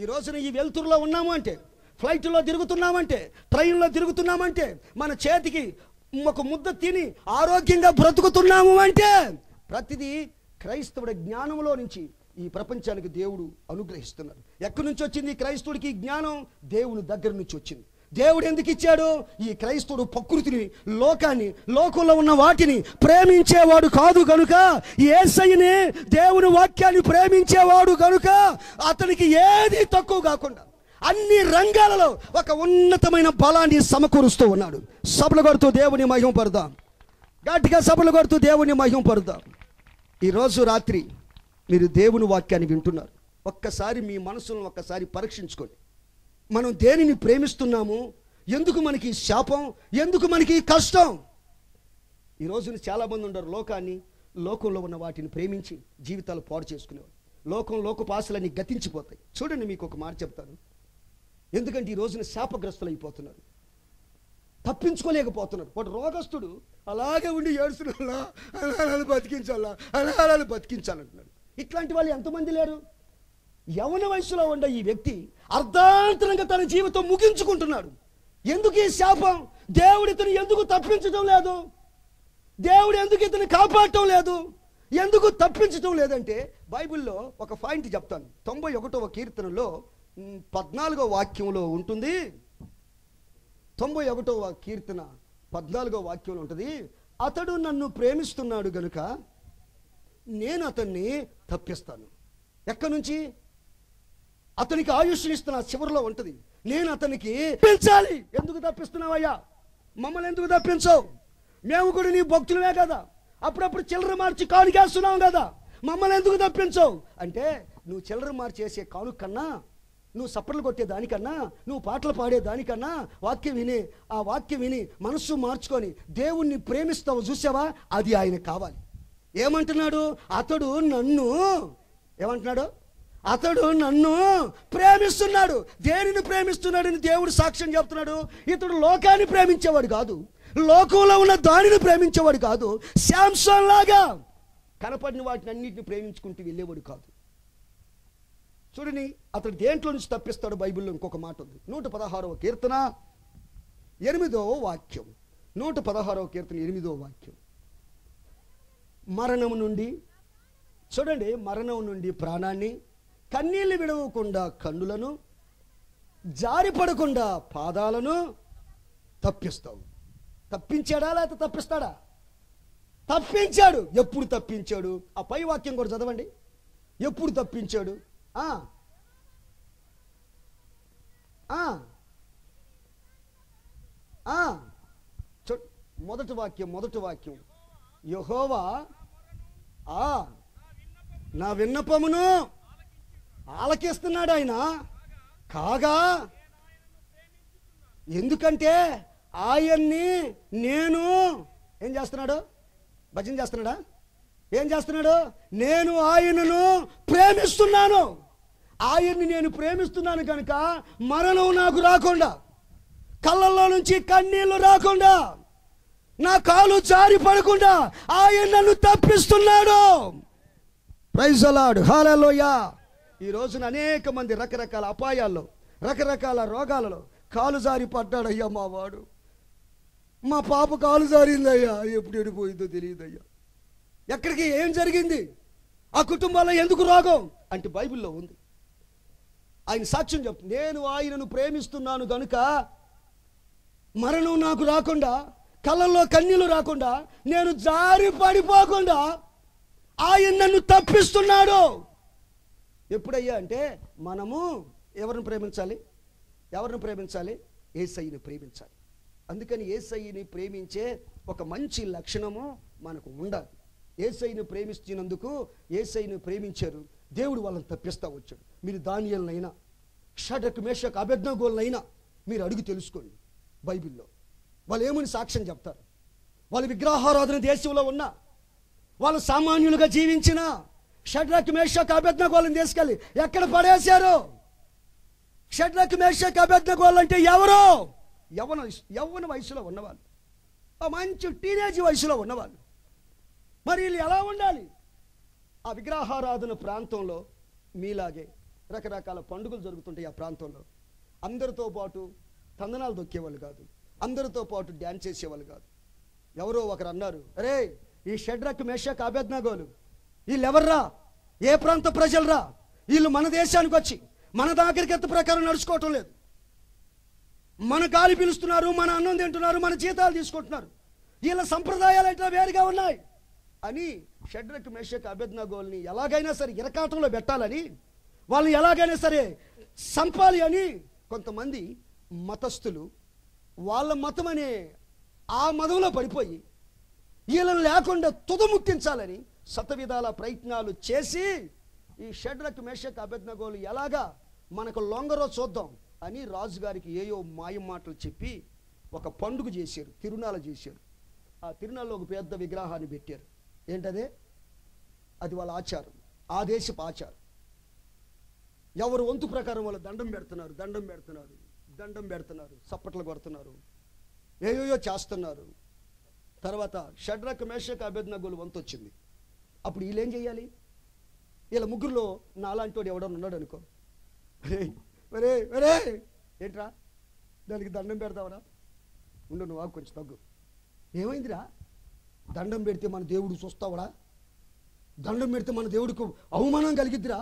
ఈ రోజున ఈ వెలుతురులో ఉన్నాము అంటే ఫ్లైట్లో తిరుగుతున్నామంటే ట్రైన్లో తిరుగుతున్నామంటే మన చేతికి ఒక ముద్ద తిని ఆరోగ్యంగా బ్రతుకుతున్నాము అంటే ప్రతిదీ క్రైస్తవుడి జ్ఞానంలో నుంచి ఈ ప్రపంచానికి దేవుడు అనుగ్రహిస్తున్నాడు ఎక్కడి నుంచి వచ్చింది ఈ క్రైస్తవుడికి? జ్ఞానం దేవుని దగ్గర నుంచి వచ్చింది. దేవుడు ఎందుకు ఇచ్చాడు? ఈ క్రైస్తవుడు ప్రకృతిని లోకాన్ని లోకంలో ఉన్న వాటిని ప్రేమించేవాడు కాదు కనుక ఏసయ్యని దేవుని వాక్యాన్ని ప్రేమించేవాడు గనుక అతనికి ఏది తక్కువ కాకుండా అన్ని రంగాలలో ఒక ఉన్నతమైన బలాన్ని సమకూరుస్తూ ఉన్నాడు. సభలు కొడుతూ దేవుని మహిమ పరుదాం గట్టిగా సభలు కొడుతూ దేవుని మహిమ పరుదాం ఈరోజు రాత్రి మీరు దేవుని వాక్యాన్ని వింటున్నారు. ఒక్కసారి మీ మనసులను ఒక్కసారి పరీక్షించుకోండి. మనం దేనిని ప్రేమిస్తున్నాము? ఎందుకు మనకి శాపం? ఎందుకు మనకి కష్టం? ఈ రోజున చాలామంది ఉండరు. లోకాన్ని లోకంలో ఉన్న వాటిని ప్రేమించి జీవితాలు పాడు చేసుకునేవారు. లోకం లోకపాసులన్నీ గతించిపోతాయి. చూడండి మీకు ఒక మాట చెప్తాను. ఎందుకంటే ఈ రోజున శాపగ్రస్తులు అయిపోతున్నారు తప్పించుకోలేకపోతున్నారు. వాడు రోగస్తుడు. అలాగే ఉండి ఏడుస్తున్నా అలా బతికించాలా? అలా బతికించాలంటున్నాడు. ఇట్లాంటి వాళ్ళు ఎంతమంది లేరు? యవన వయసులో ఉన్న ఈ వ్యక్తి అర్ధాంతరంగా తన జీవితం ముగించుకుంటున్నాడు. ఎందుకు ఈ శాపం? దేవుడు ఇతను ఎందుకు తప్పించడం లేదు? దేవుడు ఎందుకు ఇతను కాపాడటం లేదు? ఎందుకు తప్పించటం లేదంటే బైబిల్లో ఒక పాయింట్ చెప్తాను. తొంభై ఒకటవ కీర్తనలో పద్నాలుగో వాక్యంలో ఉంటుంది. తొంభై ఒకటవ కీర్తన పద్నాలుగో వాక్యంలో ఉంటుంది. అతడు నన్ను ప్రేమిస్తున్నాడు గనుక నేను అతన్ని తప్పిస్తాను. ఎక్కడి నుంచి? అతనికి ఆయుష్నిస్తున్న చివరిలో ఉంటుంది. నేను అతనికి పెంచాలి ఎందుకు తప్పిస్తున్నావయ్యా? మమ్మల్ని ఎందుకు తప్పించవు? మేము కూడా నీ భక్తులమే కదా. అప్పుడప్పుడు చిల్లర మార్చి కానుకేస్తున్నాం కదా. మమ్మల్ని ఎందుకు తప్పించవు? అంటే నువ్వు చిల్లర మార్చేసే చేసే కన్నా నువ్వు సప్పట్లు కొట్టే దానికన్నా నువ్వు పాటలు పాడే దానికన్నా వాక్యం విని ఆ వాక్యం విని మనస్సు మార్చుకొని దేవుణ్ణి ప్రేమిస్తావు చూసావా? అది ఆయన కావాలి. ఏమంటున్నాడు? అతడు నన్ను ఏమంటున్నాడు? అతడు నన్ను ప్రేమిస్తున్నాడు. దేనిని ప్రేమిస్తున్నాడని దేవుడు సాక్ష్యం చెప్తున్నాడు? ఇతడు లోకాన్ని ప్రేమించేవాడు కాదు. లోకంలో ఉన్న దానిని ప్రేమించేవాడు కాదు. శాంసన్ లాగా కనపడిన వాటిని అన్నింటిని ప్రేమించుకుంటూ వెళ్ళేవాడు కాదు. చూడండి అతడు దేంట్లో నుంచి తప్పిస్తాడు బైబిల్లో ఇంకొక మాట ఉంది. నూట పదహారవ కీర్తన ఎనిమిదవ వాక్యం. నూట పదహారవ కీర్తన ఎనిమిదవ వాక్యం. మరణం నుండి చూడండి మరణం నుండి ప్రాణాన్ని కన్నీళ్ళు విడవకుండా కన్నులను జారిపడకుండా పాదాలను తప్పిస్తావు. తప్పించాడా లేకపోతే తప్పిస్తాడా? తప్పించాడు. ఎప్పుడు తప్పించాడు? ఆ పై వాక్యం కూడా చదవండి. ఎప్పుడు తప్పించాడు? మొదటి వాక్యం మొదటి వాక్యం. యహోవా ఆ. నా విన్నపమును ఆలకిస్తున్నాడు ఆయన. కాగా ఎందుకంటే ఆయన్ని నేను ఏం చేస్తున్నాడు? భజన చేస్తున్నాడా? ఏం చేస్తున్నాడు? నేను ఆయనను ప్రేమిస్తున్నాను. ఆయన్ని నేను ప్రేమిస్తున్నాను కనుక మరణం నాకు రాకుండా కళ్ళల్లో నుంచి కన్నీళ్ళు రాకుండా నా కాలు జారి పడకుండా ఆయన నన్ను తప్పిస్తున్నాడు. ప్రైజ్ అలాడ్ హాలలోయ ఈ రోజున అనేక మంది రకరకాల అపాయాల్లో రకరకాల రోగాలలో కాలు జారి పడ్డాడయ్యా మా వాడు. మా పాప కాలు జారిందయ్యా ఎప్పుడు ఎడిపోయిందో తెలియదయ్యా. ఎక్కడికి ఏం జరిగింది? ఆ కుటుంబాల్లో ఎందుకు రోగం? అంటే బైబిల్లో ఉంది. ఆయన సాక్ష్యం చెప్తుంది. నేను ఆయనను ప్రేమిస్తున్నాను కనుక మరణం నాకు రాకుండా కళ్ళల్లో కన్నీళ్ళు రాకుండా నేను జారి పడిపోకుండా ఆయన నన్ను తప్పిస్తున్నాడు. ఎప్పుడయ్యా అంటే మనము ఎవరిని ప్రేమించాలి? ఎవరిని ప్రేమించాలి? ఏసయ్యని ప్రేమించాలి. అందుకని ఏసయ్యని ప్రేమించే ఒక మంచి లక్షణము మనకు ఉండాలి. ఏసైని ప్రేమిస్తున్నందుకు ఏసైని ప్రేమించారు. దేవుడు వాళ్ళని తప్పిస్తా వచ్చాడు. మీరు దానియలనైనా షడక్ మేషక్ అభెజ్ఞగోళ్ళనైనా మీరు అడుగు తెలుసుకోండి బైబిల్లో. వాళ్ళు ఏమని సాక్ష్యం చెప్తారు? వాళ్ళు విగ్రహారాధన దేశంలో ఉన్నా వాళ్ళు సామాన్యులుగా జీవించిన షడ్రక్ మేషక్ అభెజ్ఞగోళ్ళని తీసుకెళ్ళి ఎక్కడ పడేశారు? షడ్రక్ మేషక్ అభెజ్ఞగోళ్ళు అంటే ఎవరు యవన యవ్వన వయసులో ఉన్నవాళ్ళు. మంచి టీనేజ్ వయసులో ఉన్నవాళ్ళు. మరి వీళ్ళు ఎలా ఉండాలి? ఆ విగ్రహారాధన ప్రాంతంలో మీలాగే రకరకాల పండుగలు జరుగుతుంటాయి ఆ ప్రాంతంలో. అందరితో పాటు తందనాలు దొక్కేవాళ్ళు కాదు. అందరితో పాటు డ్యాన్స్ చేసేవాళ్ళు కాదు. ఎవరో ఒకరు అన్నారు అరే ఈ షడ్రక్ మేషక్ అభ్యర్థనగోలు వీళ్ళెవర్రా? ఏ ప్రాంత ప్రజలరా? వీళ్ళు మన దేశానికి వచ్చి మన దాగరికత్త ప్రకారం నడుచుకోవటం లేదు. మన గాలి పిలుస్తున్నారు మన అన్నం తింటున్నారు మన జీతాలు తీసుకుంటున్నారు. వీళ్ళ సంప్రదాయాలు ఎట్లా వేరుగా ఉన్నాయి? అని షడ్రక్ మేషక్ అభ్యర్థనగోల్ని ఎలాగైనా సరే ఇరకాటంలో పెట్టాలని వాళ్ళని ఎలాగైనా సరే సంపాలి అని కొంతమంది మతస్థులు వాళ్ళ మతం అనే ఆ మతంలో పడిపోయి వీళ్ళని లేకుండా తుదముక్తించాలని శతవిధాల ప్రయత్నాలు చేసి ఈ షడ్రక్ మేషక్ అభ్యర్థనగోలు ఎలాగా మనకు లొంగరో చూద్దాం అని రాజుగారికి ఏయో మాయం మాటలు చెప్పి ఒక పండుగ చేశారు తిరునాళ్ళ చేశారు. ఆ తిరునాళ్ళలో ఒక పెద్ద విగ్రహాన్ని పెట్టారు. ఏంటదే? అది వాళ్ళ ఆచారం ఆ దేశపు ఆచారం. ఎవరు వంతు ప్రకారం వాళ్ళు దండం పెడుతున్నారు దండం పెడుతున్నారు దండం పెడుతున్నారు చప్పట్లు కొడుతున్నారు ఏయోయో చేస్తున్నారు. తర్వాత షడ్రక్ మేషక్ అభ్యర్థనగోలు వంతు వచ్చింది అప్పుడు వీళ్ళేం చేయాలి? వీళ్ళ ముగ్గురులో నాలాంటి ఎవడన్నా ఉన్నాడు అనుకో. వరే వరే ఏంట్రా? దానికి దండం పెడతావరా? ఉండు నువ్వు కొంచెం తగ్గు. ఏమైందిరా? దండం పెడితే మన దేవుడు చూస్తావడా దండం పెడితే మన దేవుడికి అవమానం కలిగిద్దిరా?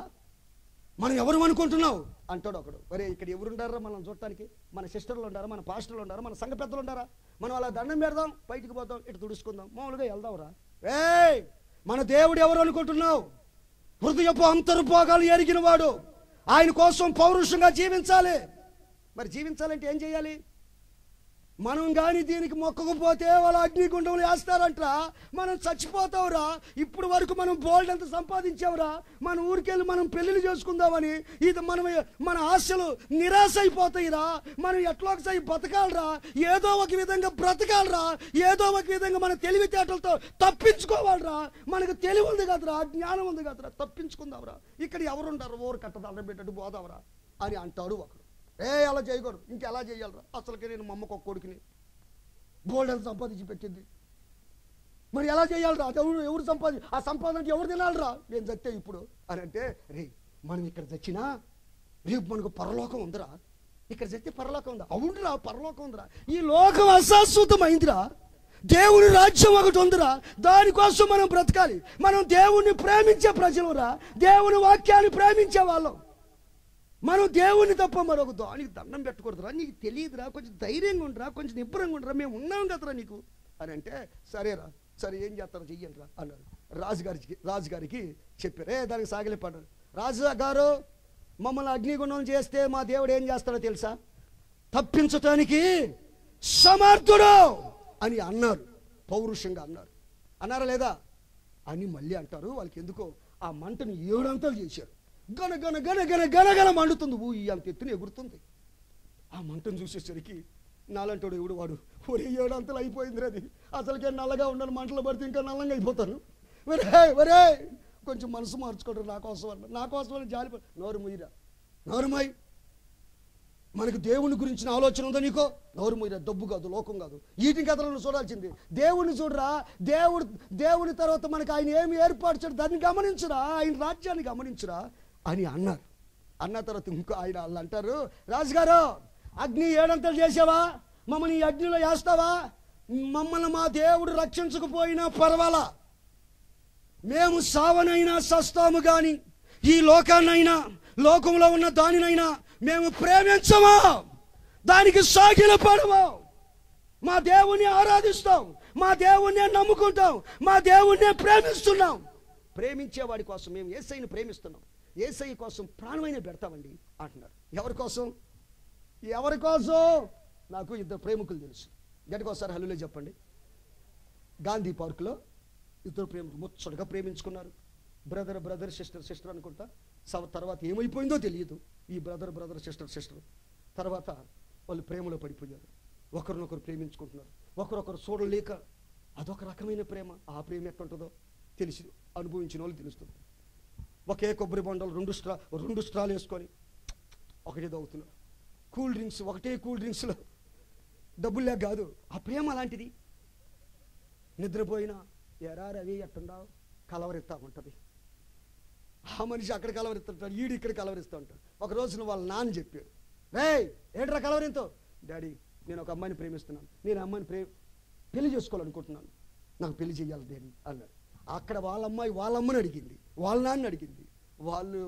మనం ఎవరు అనుకుంటున్నావు? అంటాడు ఒకడు. ఒరే ఇక్కడ ఎవరుండారా మనం చూడటానికి? మన సిస్టర్లు ఉండారా? మన పాస్టర్లు ఉండారా? మన సంఘ పెద్దలు ఉండారా? మనం అలా దండం పెడదాం బయటికి పోదాం ఇటు తుడుచుకుందాం. మామూలుగా వెళ్దాంరా. ఏయ్ మన దేవుడు ఎవరు అనుకుంటున్నావు? హృదయపు అంతర్భాగాలు ఎరిగిన వాడు ఆయన కోసం పౌరుషంగా జీవించాలి. మరి జీవించాలంటే ఏం చేయాలి? మనం కానీ దీనికి మొక్కకపోతే వాళ్ళ అగ్నిగుండములు వేస్తారంటరా. మనం చచ్చిపోతావురా. ఇప్పుడు వరకు మనం బోల్డ్ ఎంత సంపాదించావురా. మన ఊరికెళ్ళి మనం పెళ్ళిళ్ళు చేసుకుందామని ఇది మనం మన ఆశలు నిరాశ అయిపోతాయిరా మనం ఎట్లా ఒకసారి బతకాలరా. ఏదో ఒక విధంగా బ్రతకాలరా. ఏదో ఒక విధంగా మన తెలివితేటలతో తప్పించుకోవాలరా. మనకు తెలివి ఉంది కదరా జ్ఞానం ఉంది కదరా. తప్పించుకుందాంరా ఇక్కడ ఎవరుంటారు ఊరు కట్టదాన్ని పెట్టట్టు పోదావరా అని అంటాడు ఒకడు. ఏ అలా చేయకూడదు. ఇంకెలా చేయాలరా? అసలుకి నేను మా అమ్మకు ఒక కొడుకుని. గోల్డెన్ సంపాదించి పెట్టింది. మరి ఎలా చేయాలరా? అది ఎవరు ఎవరు సంపాది ఆ సంపాదన ఎవరు తినాలరా? నేను చస్తే ఇప్పుడు. అని అంటే రే మనం ఇక్కడ చచ్చినా రేపు మనకు పరలోకం ఉందిరా. ఇక్కడ చస్తే పరలోకం ఉందా? అవునురా పరలోకం ఉందిరా. ఈ లోకం అశాశ్వతమైందిరా. దేవుని రాజ్యం ఒకటి ఉందిరా. దానికోసం మనం బ్రతకాలి. మనం దేవుణ్ణి ప్రేమించే ప్రజలురా. దేవుని వాక్యాన్ని ప్రేమించే వాళ్ళం. మనం దేవుని తప్ప మరొక దానికి దండం పెట్టకూడదురా నీకు తెలియదురా కొంచెం ధైర్యంగా ఉండరా కొంచెం నిబ్బరంగా ఉండరా మేము ఉన్నాం కదరా నీకు. అని అంటే సరేరా సరే ఏం చేస్తారో చెయ్యండి రా అన్నారు రాజుగారికి రాజుగారికి చెప్పారు ఏ దానికి సాగిలిపడ్డారు రాజుగారు మమ్మల్ని అగ్నిగుణం చేస్తే మా దేవుడు ఏం చేస్తాడో తెలుసా? తప్పించటానికి సమర్థుడు అని అన్నారు. పౌరుషంగా అన్నారు. అన్నారా లేదా? అని మళ్ళీ అంటారు వాళ్ళకి ఎందుకో ఆ మంటను ఏడంతలు చేశారు. గన గన గన గన గన గన మండుతుంది. ఊ అంత ఎత్తున ఎగురుతుంది. ఆ మంటను చూసేసరికి నాలంటోడు ఎవడు వాడు? ఒరే ఏడంతలు అయిపోయింది అది. అసలుకే నల్లగా ఉన్నాను మంటలు పడితే ఇంకా నల్లంగా అయిపోతాను. ఒరే ఒరే కొంచెం మనసు మార్చుకోండి నా కోసం అన్న. నా కోసం అని జాలి నోరు ముయ్యరా నోరు మొయ్ మనకు దేవుని గురించిన ఆలోచన ఉందా నీకో? నోరు ముయ్యరా డబ్బు కాదు లోకం కాదు. ఈటింగ్ కథలను చూడాల్సింది. దేవుని చూడరా దేవుడు దేవుని తర్వాత మనకు ఆయన ఏమి ఏర్పరచాడు దాన్ని గమనించురా ఆయన రాజ్యాన్ని గమనించురా. అని అన్నారు. అన్న తర్వాత ఇంకో ఆయన వాళ్ళు అంటారు రాజుగారు అగ్ని ఏడంతలు చేసావా? మమ్మల్ని అగ్నిలో వేస్తావా? మమ్మల్ని మా దేవుడు రక్షించకపోయినా పర్వాలా? మేము సావనైనా సస్తాము కానీ ఈ లోకాన్నైనా లోకంలో ఉన్న దానినైనా మేము ప్రేమించమా? దానికి సాగిల పడము? మా దేవుణ్ణి ఆరాధిస్తాం మా దేవుణ్ణి నమ్ముకుంటాం మా దేవుణ్ణి ప్రేమిస్తున్నాం. ప్రేమించే వాడి కోసం మేము ఏసైని ప్రేమిస్తున్నాం. ఏసఐ కోసం ప్రాణమైన పెడతామండి అంటున్నారు. ఎవరి కోసం? ఎవరి కోసం? నాకు ఇద్దరు ప్రేమికులు తెలుసు. గడికోసారి హల్లులే చెప్పండి. గాంధీ పార్కులో ఇద్దరు ప్రేమికులు ముచ్చటగా ప్రేమించుకున్నారు. బ్రదర్ బ్రదర్ సిస్టర్ సిస్టర్ అనుకుంటా. సవ తర్వాత ఏమైపోయిందో తెలియదు. ఈ బ్రదర్ బ్రదర్ సిస్టర్ సిస్టర్. తర్వాత వాళ్ళు ప్రేమలో పడిపోయారు. ఒకరినొకరు ప్రేమించుకుంటున్నారు. ఒకరొకరు చూడలేక అదొక రకమైన ప్రేమ. ఆ ప్రేమ ఎట్లుంటుందో తెలిసి అనుభవించిన వాళ్ళు తెలుస్తుంది. ఒకే కొబ్బరి బొండలు రెండు స్ట్రా రెండు స్ట్రాలు వేసుకొని ఒకటే తాగుతున్నారు కూల్ డ్రింక్స్ ఒకటే కూల్ డ్రింక్స్లో. డబ్బులే కాదు ఆ ప్రేమ అలాంటిది. నిద్రపోయినా ఎరా రవి ఎట్టుండావు? కలవరిస్తా ఉంటుంది. ఆ మనిషి అక్కడ కలవరిస్తుంటాడు ఈడు ఇక్కడ కలవరిస్తూ ఉంటాడు. ఒక రోజున వాళ్ళ నాన్న చెప్పాడు రే ఏంట్రా కలవరింతో? డాడీ నేను ఒక అమ్మాయిని ప్రేమిస్తున్నాను. నేను అమ్మాయిని ప్రేమ పెళ్ళి చేసుకోవాలనుకుంటున్నాను. నాకు పెళ్ళి చేయాలి డాడీ అన్నాడు. అక్కడ వాళ్ళ అమ్మాయి వాళ్ళ అమ్మని అడిగింది. వాళ్ళ నాన్న అడిగింది. వాళ్ళు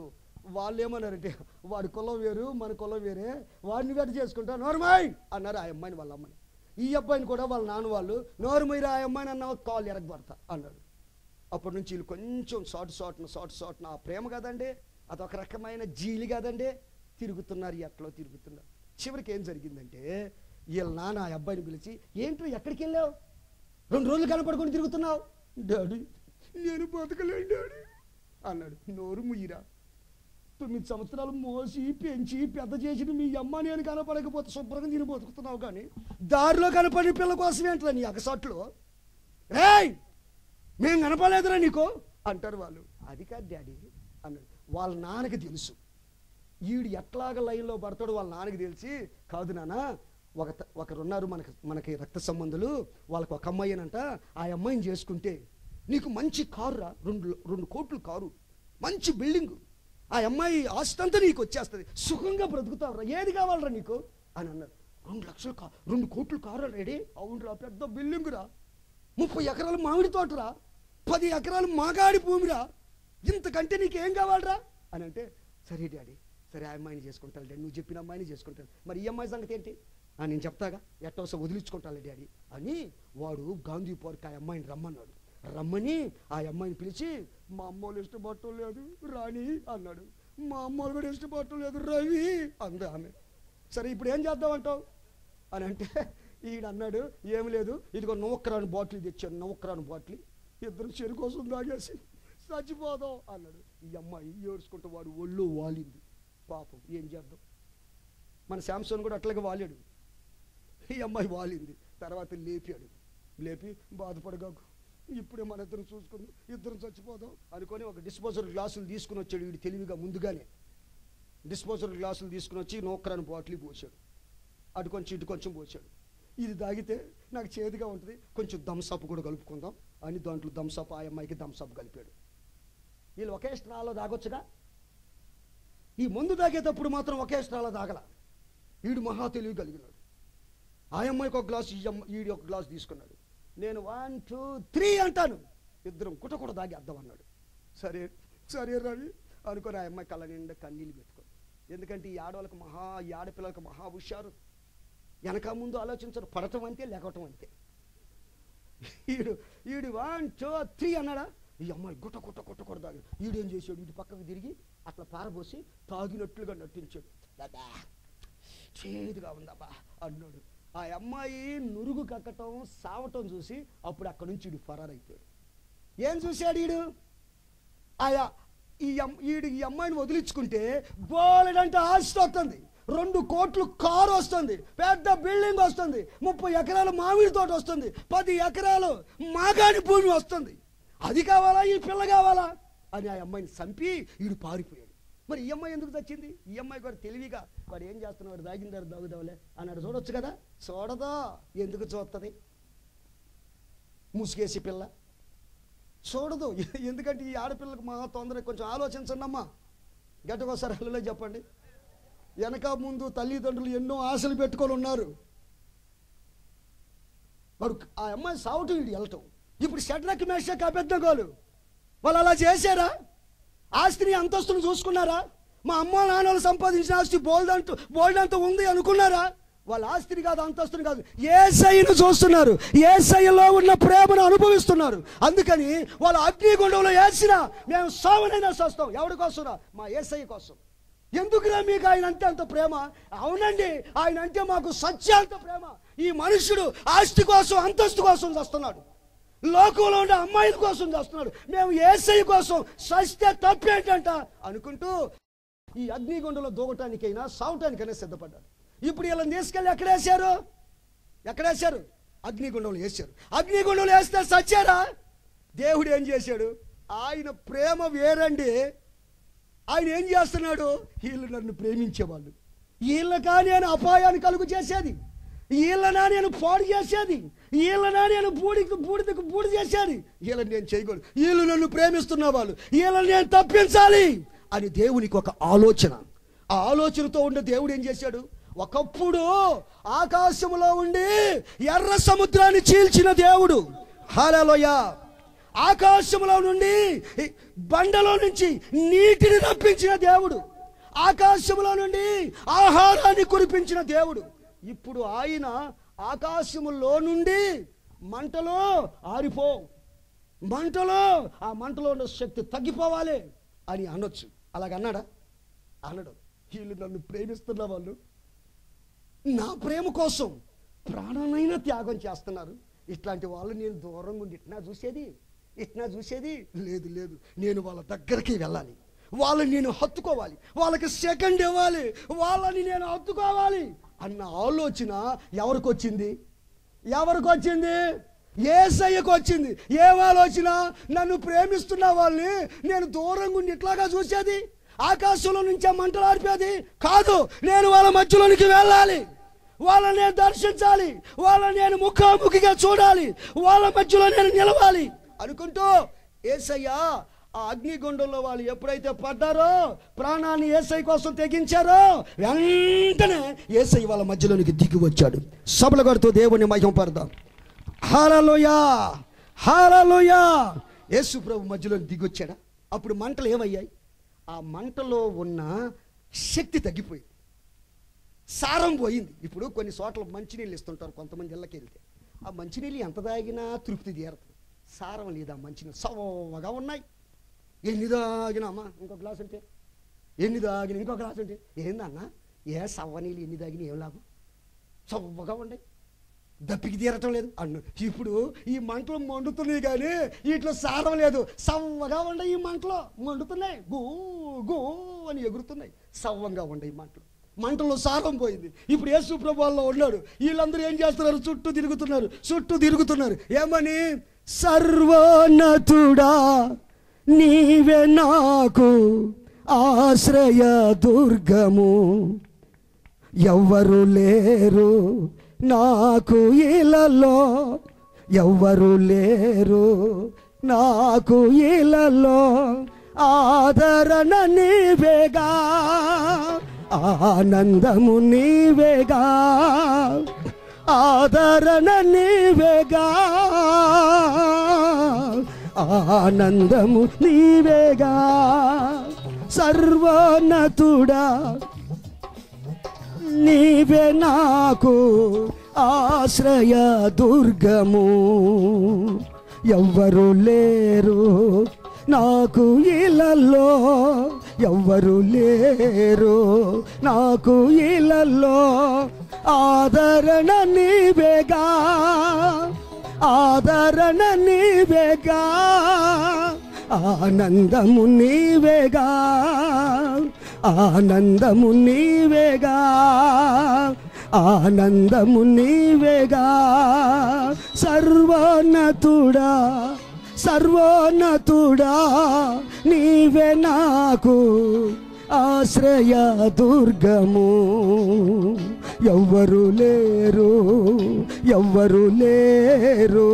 వాళ్ళు ఏమన్నారంటే వాడి కులం వేరు మన కులం వేరే వాడిని వెట చేసుకుంటా నోరుమాయ్! అన్నారు ఆ అమ్మాయిని వాళ్ళ అమ్మని. ఈ అబ్బాయిని కూడా వాళ్ళ నాన్న వాళ్ళు నోరుమైరా ఆ అమ్మాయిని అన్నావు కాలు ఎరగబడతా అన్నాడు అప్పటి నుంచి వీళ్ళు కొంచెం సాటు సాటున సాటు సాటున ఆ ప్రేమ కదండి అదొక రకమైన జీలి కదండి తిరుగుతున్నారు ఎట్లో తిరుగుతున్నారు. చివరికి ఏం జరిగిందంటే వీళ్ళ నాన్న ఆ అబ్బాయిని పిలిచి ఏంటో ఎక్కడికి వెళ్ళావు రెండు రోజులు కనపడుకొని తిరుగుతున్నావు? డాడీ నేను బతకలేను డాడీ. అన్నాడు. నోరు ముయ్యిరా. తొమ్మిది సంవత్సరాలు మోసి పెంచి పెద్ద చేసిన మీ అమ్మ నేను కనపడకపోతే శుభ్రంగా నేను బతుకుతున్నావు కానీ దారిలో కనపడిన పిల్ల కోసం ఏంట్రా నీ అగసట్లు? రేయ్ మేము కనపడలేదురా నీకు? అంటారు వాళ్ళు. అది కాదు డాడీ అన్నాడు. వాళ్ళ నాన్నకి తెలుసు. ఈడు ఎట్లాగ లైన్లో పడతాడో వాళ్ళ నాన్నకి తెలిసి కాదు నాన్న ఒక త- ఒకరున్నారు మనకి మనకి రక్త సంబంధులు వాళ్ళకి ఒక అమ్మాయినంట ఆ అమ్మాయిని చేసుకుంటే నీకు మంచి కారు రా. రెండు రెండు కోట్లు కారు. మంచి బిల్డింగ్. ఆ అమ్మాయి ఆస్తంతా నీకు వచ్చేస్తుంది. సుఖంగా బ్రతుకుతావురా. ఏది కావాలరా నీకు? అని అన్నారు రెండు లక్షలు కా రెండు కోట్లు కారు రెడీ అవునురా పెద్ద బిల్డింగ్ రా. ముప్పై ఎకరాలు మామిడి తోటరా. పది ఎకరాలు మాగాడి భూమిరా. ఇంతకంటే నీకేం కావాలరా? అని అంటే సరే డాడీ. సరే ఆ అమ్మాయిని చేసుకుంటాను డాడీ. నువ్వు చెప్పిన అమ్మాయిని చేసుకుంటాను. మరి ఈ అమ్మాయి సంగతి ఏంటి? ఆ, నేను చెప్తాగా. ఎట్టవస వదిలించుకుంటాను డాడీ. అని వాడు గాంధీ పార్క్ ఆ అమ్మాయిని రమ్మన్నాడు. రమ్మని ఆ అమ్మాయిని పిలిచి మా అమ్మోళ్ళు ఇష్టపడటం లేదు రాణి అన్నాడు. మా అమ్మోళ్ళు కూడా ఇష్టపడటం లేదు రవి అంది ఆమె. సరే ఇప్పుడు ఏం చేద్దామంటావు? అని అంటే ఈయన అన్నాడు ఏం లేదు ఇదిగో నౌకరాని బాటిల్ తెచ్చాను నౌకరాని బాటిల్. ఇద్దరు చెరు కోసం తాగేసి చచ్చిపోదాం అన్నాడు. ఈ అమ్మాయి ఏడ్చుకుంటూ వాడు ఒళ్ళు వాలింది. పాపం ఏం చేద్దాం? మన శాంసన్ కూడా అట్లాగే వాలాడు. ఈ అమ్మాయి వాలింది. తర్వాత లేపాడు. లేపి బాధపడగాకు ఇప్పుడే మన ఇద్దరం చూసుకుందాం ఇద్దరం చచ్చిపోదాం అనుకొని ఒక డిస్పోజల్ గ్లాసులు తీసుకుని వచ్చాడు వీడు తెలివిగా ముందుగానే. డిస్పోజల్ గ్లాసులు తీసుకుని వచ్చి నోక్రాని బాటిల్ పోసాడు అటు కొంచెం ఇటు కొంచెం పోసాడు ఇది తాగితే నాకు చేదుగా ఉంటుంది. కొంచెం దమ్సప్ కూడా కలుపుకుందాం. అని దాంట్లో దమ్సప్ ఆ అమ్మాయికి దమ్సప్ కలిపాడు. వీళ్ళు ఒకే స్ట్రాలో తాగొచ్చుగా? ఈ మందు తాగేటప్పుడు మాత్రం ఒకే స్ట్రాలో తాగల. వీడు మహా తెలివి కలిగినాడు. ఆ అమ్మాయికి ఒక గ్లాస్ ఈ అమ్మ ఈడి ఒక గ్లాస్ తీసుకున్నాడు. నేను వన్ టూ త్రీ అంటాను. ఇద్దరం కుటకుట కూడా తాగి అద్దం అన్నాడు. సరే సరే రవి అనుకొని ఆ అమ్మాయి కళ్ళ నిండా కన్నీళ్ళు పెట్టుకో ఎందుకంటే ఈ ఆడవాళ్ళకి మహా ఈ ఆడపిల్లలకు మహా హుషారు. వెనక ముందు ఆలోచించరు పడటం అంతే లేకటం అంతే. ఈడు ఈడు వన్ టూ త్రీ అన్నాడా? ఈ అమ్మాయి గుట్ట గుట్ట గుట్ట కొడదాడు ఈడేం చేశాడు? ఇటు పక్కకు తిరిగి అట్లా పారబోసి తాగినట్లుగా నటించాడు. "దాదా, చేదుగా ఉందబ్బా అన్నాడు. ఆ అమ్మాయి నురుగు కక్కటం సావటం చూసి అప్పుడు అక్కడి నుంచి ఈడు ఫరారైపోయాడు. ఏం చూశాడు ఈడు? ఆయా ఈ ఈడు ఈ అమ్మాయిని వదిలించుకుంటే బోలెడంటే ఆస్తి వస్తుంది. రెండు కోట్లు కారు వస్తుంది పెద్ద బిల్డింగ్ వస్తుంది ముప్పై ఎకరాల మామిడి తోట వస్తుంది పది ఎకరాలు మాగాడి భూమి వస్తుంది. అది కావాలా? ఈ పిల్ల కావాలా? అని ఆ అమ్మాయిని చంపి ఈడు పారిపోయాడు. మరి ఈ అమ్మాయి ఎందుకు తెచ్చింది ఈ అమ్మాయి కూడా తెలివిగా వాడు ఏం చేస్తున్నాడు? దాగిందారు దాగుదావులే అన్నాడు. చూడొచ్చు కదా? చూడదా. ఎందుకు చూస్తుంది ముసుగేసి పిల్ల. చూడదు. ఎందుకంటే ఈ ఆడపిల్లకు మా తొందర కొంచెం ఆలోచించండి అమ్మా గడ్డకోసారి హలో చెప్పండి. వెనక ముందు తల్లిదండ్రులు ఎన్నో ఆశలు పెట్టుకొని ఉన్నారు. వాడు ఆ అమ్మాయి సావటం వీడు వెళ్ళటం. ఇప్పుడు షడ్రక్ మేషక్ అబద్ధగోలు వాళ్ళు అలా చేశారా? ఆస్తిని అంతస్తును చూసుకున్నారా? మా అమ్మ నాన్నలు సంపాదించిన ఆస్తి బోల్డంత బోల్డంత ఉంది అనుకున్నారా? వాళ్ళ ఆస్తిని కాదు అంతస్తుని కాదు. ఏ సైను చూస్తున్నారు. ఏ సైలో ఉన్న ప్రేమను అనుభవిస్తున్నారు. అందుకని వాళ్ళ అగ్నిగుండంలో వేసినా మేము సావనైనా చేస్తాం. ఎవరి కోసరా? మా ఏసఐ కోసం. ఎందుకురా మీకు ఆయన అంటే అంత ప్రేమ? అవునండి ఆయన అంటే మాకు సత్యాంత ప్రేమ. ఈ మనుషుడు ఆస్తి కోసం అంతస్తు కోసం వస్తున్నాడు లోకంలో ఉండే అమ్మాయిల కోసం చేస్తున్నాడు. మేము ఏసై కోసం సస్తే తప్పేంటంట అనుకుంటూ ఈ అగ్నిగుండంలో దూకటానికైనా సావటానికైనా సిద్ధపడ్డాడు. ఇప్పుడు వీళ్ళని తీసుకెళ్ళి ఎక్కడ వేసారు ఎక్కడ వేశారు? అగ్నిగుండంలో వేశారు. అగ్నిగుండంలో వేస్తే సచ్చారా? దేవుడు ఏం చేశాడు? ఆయన ప్రేమ వేరండి. ఆయన ఏం చేస్తున్నాడు? వీళ్ళు నన్ను ప్రేమించేవాళ్ళు. వీళ్ళకా నేను అపాయాన్ని కలుగు చేసేది. వీళ్ళనా నేను పాడు చేసేది. వీళ్ళనా నేను బూడికి బూడిదకు బూడి చేశాను వీళ్ళని నేను చేయకూడదు. వీళ్ళు నన్ను ప్రేమిస్తున్న వాళ్ళు. వీళ్ళని నేను తప్పించాలి అని దేవునికి ఒక ఆలోచన. ఆ ఆలోచనతో ఉండే దేవుడు ఏం చేశాడు? ఒకప్పుడు ఆకాశములో ఉండి ఎర్ర సముద్రాన్ని చీల్చిన దేవుడు. హాలలోయ. ఆకాశములో నుండి బండలో నుంచి నీటిని రప్పించిన దేవుడు. ఆకాశములో నుండి ఆహారాన్ని కురిపించిన దేవుడు. ఇప్పుడు ఆయన ఆకాశములో నుండి మంటలో ఆరిపో. మంటలో ఆ మంటలో ఉన్న శక్తి తగ్గిపోవాలి అని అనొచ్చు. అలాగన్నాడా అనడు. వీళ్ళు నన్ను ప్రేమిస్తున్న వాళ్ళు. నా ప్రేమ కోసం ప్రాణమైనా త్యాగం చేస్తున్నారు. ఇట్లాంటి వాళ్ళు నేను దూరంగా ఉండి ఇట్నా చూసేది? ఇట్నా చూసేది? లేదు లేదు. నేను వాళ్ళ దగ్గరికి వెళ్ళాలి. వాళ్ళని నేను హత్తుకోవాలి. వాళ్ళకి సెకండ్ ఇవ్వాలి. వాళ్ళని నేను హత్తుకోవాలి. అన్న ఆలోచన ఎవరికి వచ్చింది ఎవరికి వచ్చింది ఏసయ్యకు వచ్చింది ఏం ఆలోచన? నన్ను ప్రేమిస్తున్న వాళ్ళని నేను దూరంగా ఉండి ఇట్లాగా చూసేది? ఆకాశంలో నుంచే మంటలాడిపోయేది కాదు నేను వాళ్ళ మధ్యలోనికి వెళ్ళాలి. వాళ్ళని నేను దర్శించాలి. వాళ్ళని నేను ముఖాముఖిగా చూడాలి. వాళ్ళ మధ్యలో నేను నిలవాలి. అనుకుంటూ ఏసయ్యా ఆ అగ్నిగుండంలో వాళ్ళు ఎప్పుడైతే పడ్డారో ప్రాణాన్ని ఏసై కోసం తెగించారో వెంటనే ఏసై వాళ్ళ మధ్యలోనికి దిగి వచ్చాడు. సభల కొడుతూ దేవుని మహిమ పడదాం. హారలోయా హారలోయా యేసు ప్రభు మధ్యలో దిగొచ్చాడా అప్పుడు మంటలు ఏమయ్యాయి? ఆ మంటలో ఉన్న శక్తి తగ్గిపోయింది. సారం పోయింది. ఇప్పుడు కొన్ని చోట్ల మంచినీళ్ళు ఇస్తుంటారు కొంతమంది ఇళ్ళకి వెళ్తే. ఆ మంచినీళ్ళు ఎంత తాగినా తృప్తి తీరదు. సారం లేదు ఆ మంచినీళ్ళు సవగా ఉన్నాయి. ఎన్ని తాగినా అమ్మా ఇంకో గ్లాస్ ఉంటే. ఎన్ని తాగిన ఇంకో గ్లాస్ ఉంటే. ఏందన్నా ఏ సవ్వనీళ్ళు ఎన్ని తాగిన ఏం లాభం? చవ్వగా ఉండే దప్పికి తీరటం లేదు. అన్ను ఇప్పుడు ఈ మంటలు మండుతున్నాయి కానీ వీటిలో సారం లేదు. సవ్వగా ఉండే ఈ మంటలు. మండుతున్నాయి. గూ గూ అని ఎగురుతున్నాయి. సవ్వంగా ఉండే ఈ మంటలు. మంటలో సారం పోయింది. ఇప్పుడు యేసు ప్రభువాల్లో ఉన్నాడు. వీళ్ళందరూ ఏం చేస్తున్నారు? చుట్టూ తిరుగుతున్నారు. చుట్టూ తిరుగుతున్నారు. ఏమని? సర్వోన్నతుడా. నీవే నాకు ఆశ్రయ దుర్గము. ఎవ్వరు లేరు నాకు ఇలలో ఎవ్వరు లేరు నాకు ఇలలో ఆదరణ నీవేగా ఆనందము నీవేగా ఆదరణ నీవేగా. ఆనందము నీవేగా సర్వోన్నతుడా. నీవే నాకు ఆశ్రయ దుర్గము. ఎవ్వరు లేరు నాకు ఇలలో ఎవ్వరు లేరు నాకు ఇలలో ఆదరణ నీవేగా. ఆదరణ నీవేగా ఆనందము నీవేగా ఆనందము నీవేగా ఆనందము నీవేగా. సర్వోన్నతుడా సర్వోన్నతుడా నీవే నాకు ఆశ్రయ దుర్గము. ఎవ్వరు లేరు ఎవ్వరు లేరు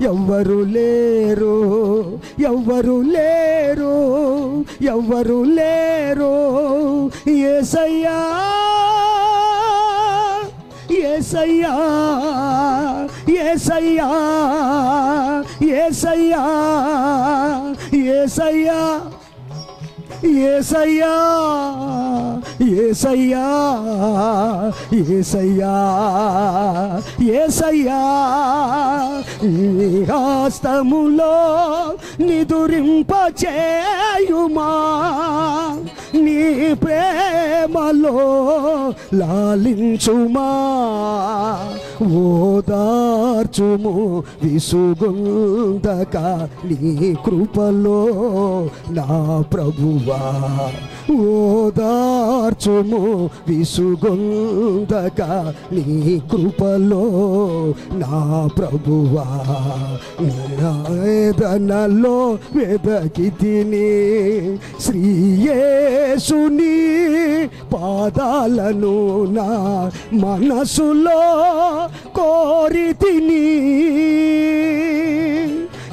ఎవ్వరు లేరు ఎవ్వరు లేరు ఎవ్వరు లేరు. ఏసయ్యా ఏసయ్యా ఏసయ్యా ఏసయ్యా ఏసయ్యా. ఏసయ్యా ఏసయ్యా ఏసయ్యా ఏసయ్యా నీ హస్తములో నిదురింప నీ ప్రేమలో లాలించుమా. ఓదార్చుము విసుగుందక నీ కృపలో నా ప్రభువా. ఓదార్చుము విసుగుందక నీ కృపలో నా ప్రభువా. వేదనలో వెదకి తిని శ్రీయేసుని పాదాలను నా మనసులో కోరి తిని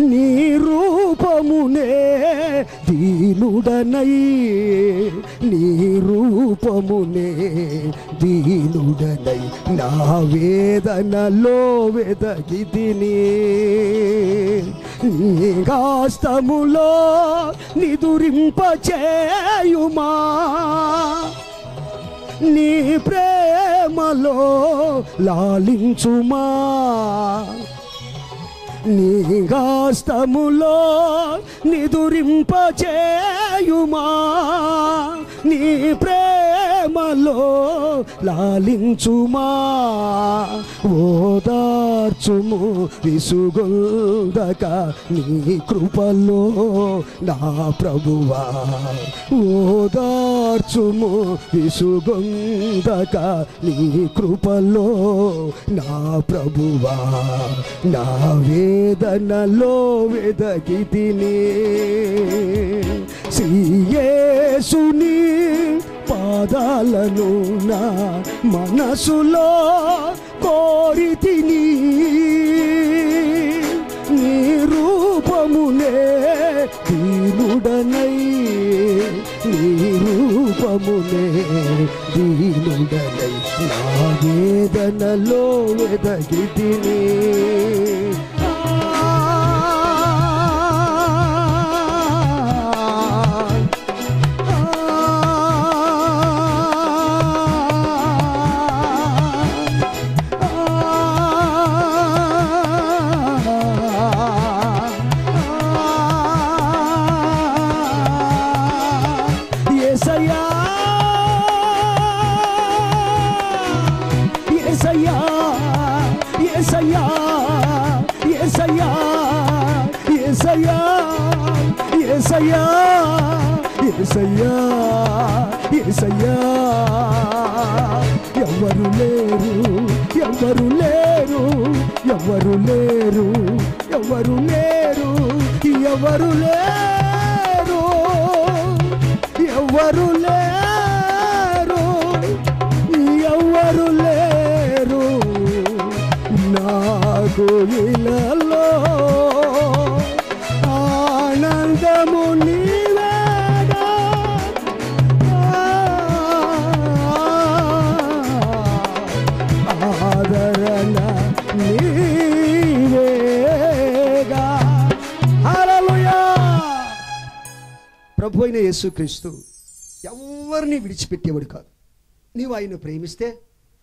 నీ రూపమునే దీనుడనై నీ రూపమునే దీనుడనై నా వేదనలో వెదకి తిని నీ నిదురింపచేయుమా. నీ ప్రేమలో లాలించుమా? నీ గాస్తములో నిదురింపచేయుమా? నీ ప్రేమలో లాలించుమా? ఓదార్చుము విసుగొందక నీ కృపలో నా ప్రభువా. ఓదార్చుము విసుగొందక నీ కృపలో నా ప్రభువా. నావే వేదనలో వెదకి తిని శ్రీయేసుని పాదాలను నా మనసులో కోరి తిని నీ రూపమునే దీనుడనై నీ రూపమునే దీనుడనై నా వేదనలో వెదకి ఏసయ్యా ఏసయ్యా ఏసయ్యా. ఎవరు లేరు ఎవరు లేరు ఎవరు లేరు ఎవరు లేరు ఎవరు లేరు ఎవరు లేరు ఎవరు లేరు. నాకు ఇలలో ప్రభు అయిన యేసుక్రీస్తు ఎవరిని విడిచిపెట్టేవాడు కాదు. నీవు ఆయన ప్రేమిస్తే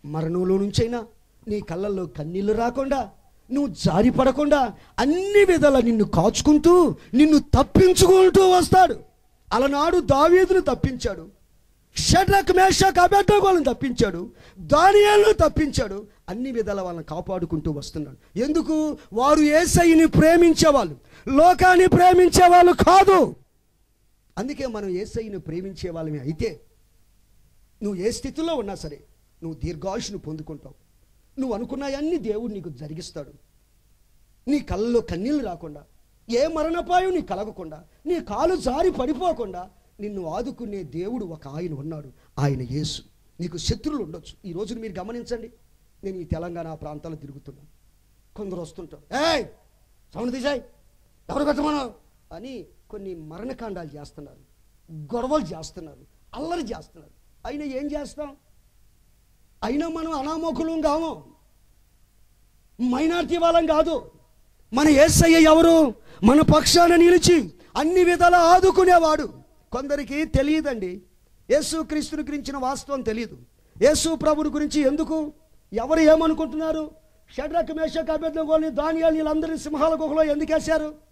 మరణంలో నుంచైనా నీ కళ్ళల్లో కన్నీళ్ళు రాకుండా నువ్వు జారిపడకుండా అన్ని విధాల నిన్ను కాచుకుంటూ నిన్ను తప్పించుకుంటూ వస్తాడు. అలనాడు దావీదును తప్పించాడు. షడ్రక్ మేషక్ వాళ్ళని తప్పించాడు. దానియాలను తప్పించాడు. అన్ని విధాల వాళ్ళని కాపాడుకుంటూ వస్తున్నాడు. ఎందుకు? వారు ఏసైని ప్రేమించేవాళ్ళు. లోకాన్ని ప్రేమించేవాళ్ళు కాదు. అందుకే మనం ఏసైని ప్రేమించే వాళ్ళమే. అయితే నువ్వు ఏ స్థితిలో ఉన్నా సరే నువ్వు దీర్ఘాయుషును పొందుకుంటావు. నువ్వు అనుకున్నాయన్నీ దేవుడు నీకు జరిగిస్తాడు. నీ కళ్ళలో కన్నీళ్ళు రాకుండా ఏ మరణపాయం నీ కలగకుండా నీ కాలు జారి పడిపోకుండా నిన్ను ఆదుకునే దేవుడు ఒక ఆయన ఉన్నాడు. ఆయన యేసు. నీకు శత్రువులు ఉండొచ్చు. ఈ రోజున మీరు గమనించండి. నేను ఈ తెలంగాణ ప్రాంతాల్లో తిరుగుతున్నాను కొందరు వస్తుంటారు. ఏయ్! సౌండ్ తీసాయి! ఎవరు కట్టమన్నావు అని కొన్ని మరణకాండాలు చేస్తున్నారు గొడవలు చేస్తున్నారు అల్లరి చేస్తున్నారు. అయినా ఏం చేస్తాం? అయినా మనం అనామోకులం కాము. మైనార్టీ వాళ్ళం కాదు. మన ఏసయ్య ఎవరు? మన పక్షాన నిలిచి అన్ని విధాల ఆదుకునేవాడు. కొందరికి తెలియదండి. యేసు క్రీస్తుని గురించిన వాస్తవం తెలియదు యేసు ప్రభుని గురించి ఎందుకు? ఎవరు ఏమనుకుంటున్నారు? షడ్రక్ మేషక్ అభ్యర్థులని దానియాలు వీళ్ళందరినీ సింహాల గుహలో ఎందుకు వేశారు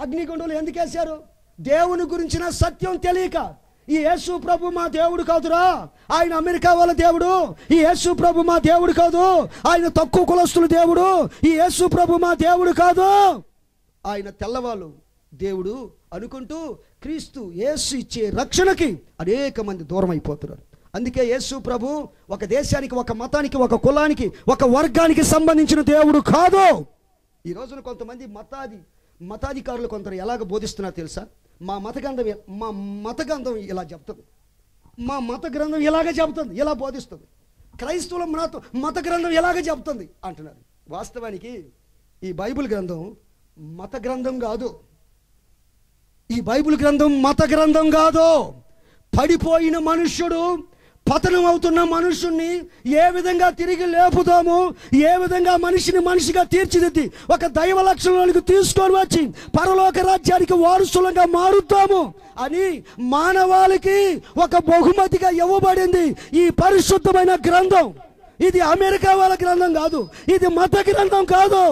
అగ్నిగుండలు ఎందుకు వేశారు? దేవుని గురించిన సత్యం తెలియక. ఈ యేసు ప్రభు మా దేవుడు కాదురా. ఆయన అమెరికా వాళ్ళ దేవుడు. ఈ యేసు ప్రభు మా దేవుడు కాదు. ఆయన తక్కువ కులస్తుల దేవుడు. ఈ యేసు ప్రభు మా దేవుడు కాదు. ఆయన తెల్లవాళ్ళు దేవుడు అనుకుంటూ క్రీస్తు యేసు ఇచ్చే రక్షణకి అనేక మంది దూరం అయిపోతున్నారు. అందుకే యేసు ప్రభు ఒక దేశానికి ఒక మతానికి ఒక కులానికి ఒక వర్గానికి సంబంధించిన దేవుడు కాదు. ఈ రోజున కొంతమంది మతాది మతాధికారులు కొందరు ఎలాగ బోధిస్తున్నా తెలుసా? మా మత గ్రంథం మా మత గ్రంథం ఇలా చెప్తుంది. మా మత గ్రంథం ఇలాగ చెబుతుంది ఇలా బోధిస్తుంది. క్రైస్తవుల మత మత గ్రంథం ఇలాగ చెబుతుంది అంటున్నారు. వాస్తవానికి ఈ బైబిల్ గ్రంథం మత గ్రంథం కాదు. ఈ బైబిల్ గ్రంథం మత గ్రంథం కాదు. పడిపోయిన మనుష్యుడు పతనం అవుతున్న మనుషుణ్ణి ఏ విధంగా తిరిగి లేపుదాము ఏ విధంగా మనిషిని మనిషిగా తీర్చిదిద్ది ఒక దైవ లక్షణాలకు తీసుకొని వచ్చి పరలోక రాజ్యానికి వారసులంగా మారుతాము అని మానవాళికి ఒక బహుమతిగా ఇవ్వబడింది ఈ పరిశుద్ధమైన గ్రంథం. ఇది అమెరికా వాళ్ళ గ్రంథం కాదు ఇది మత గ్రంథం కాదు.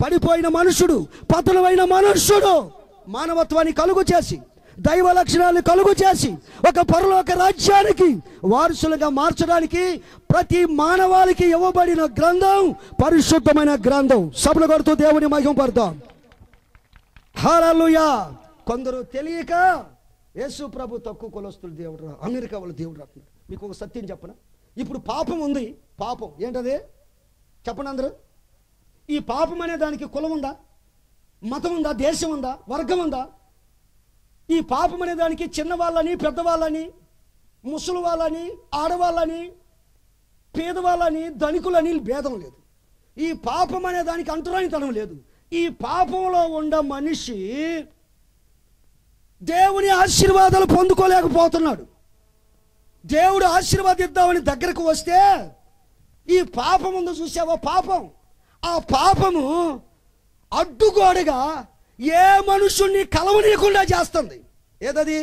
పడిపోయిన మనుషుడు పతనమైన మనుష్యుడు మానవత్వాన్ని కలుగు చేసి దైవ లక్షణాలు కలుగు చేసి ఒక పరలోక రాజ్యానికి వారసులుగా మార్చడానికి ప్రతి మానవాళికి ఇవ్వబడిన గ్రంథం పరిశుద్ధమైన గ్రంథం. సభలు కొడుతూ దేవుని మహిమ పడతాం. హాలూయా కొందరు తెలియక యేసు ప్రభు తక్కువ కులస్తులు దేవుడు రా అమెరికా వాళ్ళు దేవుడు రా మీకు ఒక సత్యం చెప్పన? ఇప్పుడు పాపం ఉంది. పాపం. ఏంటది? చెప్పండి అందరూ. ఈ పాపం అనే దానికి కులం ఉందా? మతం ఉందా? దేశం ఉందా? వర్గం ఉందా? ఈ పాపం అనే దానికి చిన్నవాళ్ళని పెద్దవాళ్ళని ముసలి వాళ్ళని ఆడవాళ్ళని పేదవాళ్ళని ధనికులని భేదం లేదు. ఈ పాపం అనే దానికి అంతురానితనం లేదు. ఈ పాపంలో ఉన్న మనిషి దేవుని ఆశీర్వాదాలు పొందుకోలేకపోతున్నాడు. దేవుడు ఆశీర్వాదిద్దామని దగ్గరకు వస్తే ఈ పాపం ఉందో చూసావా పాపం? ఆ పాపము అడ్డుగోడగా ఏ మనుషుణ్ణి కలవనీయకుండా చేస్తుంది. ఏదది?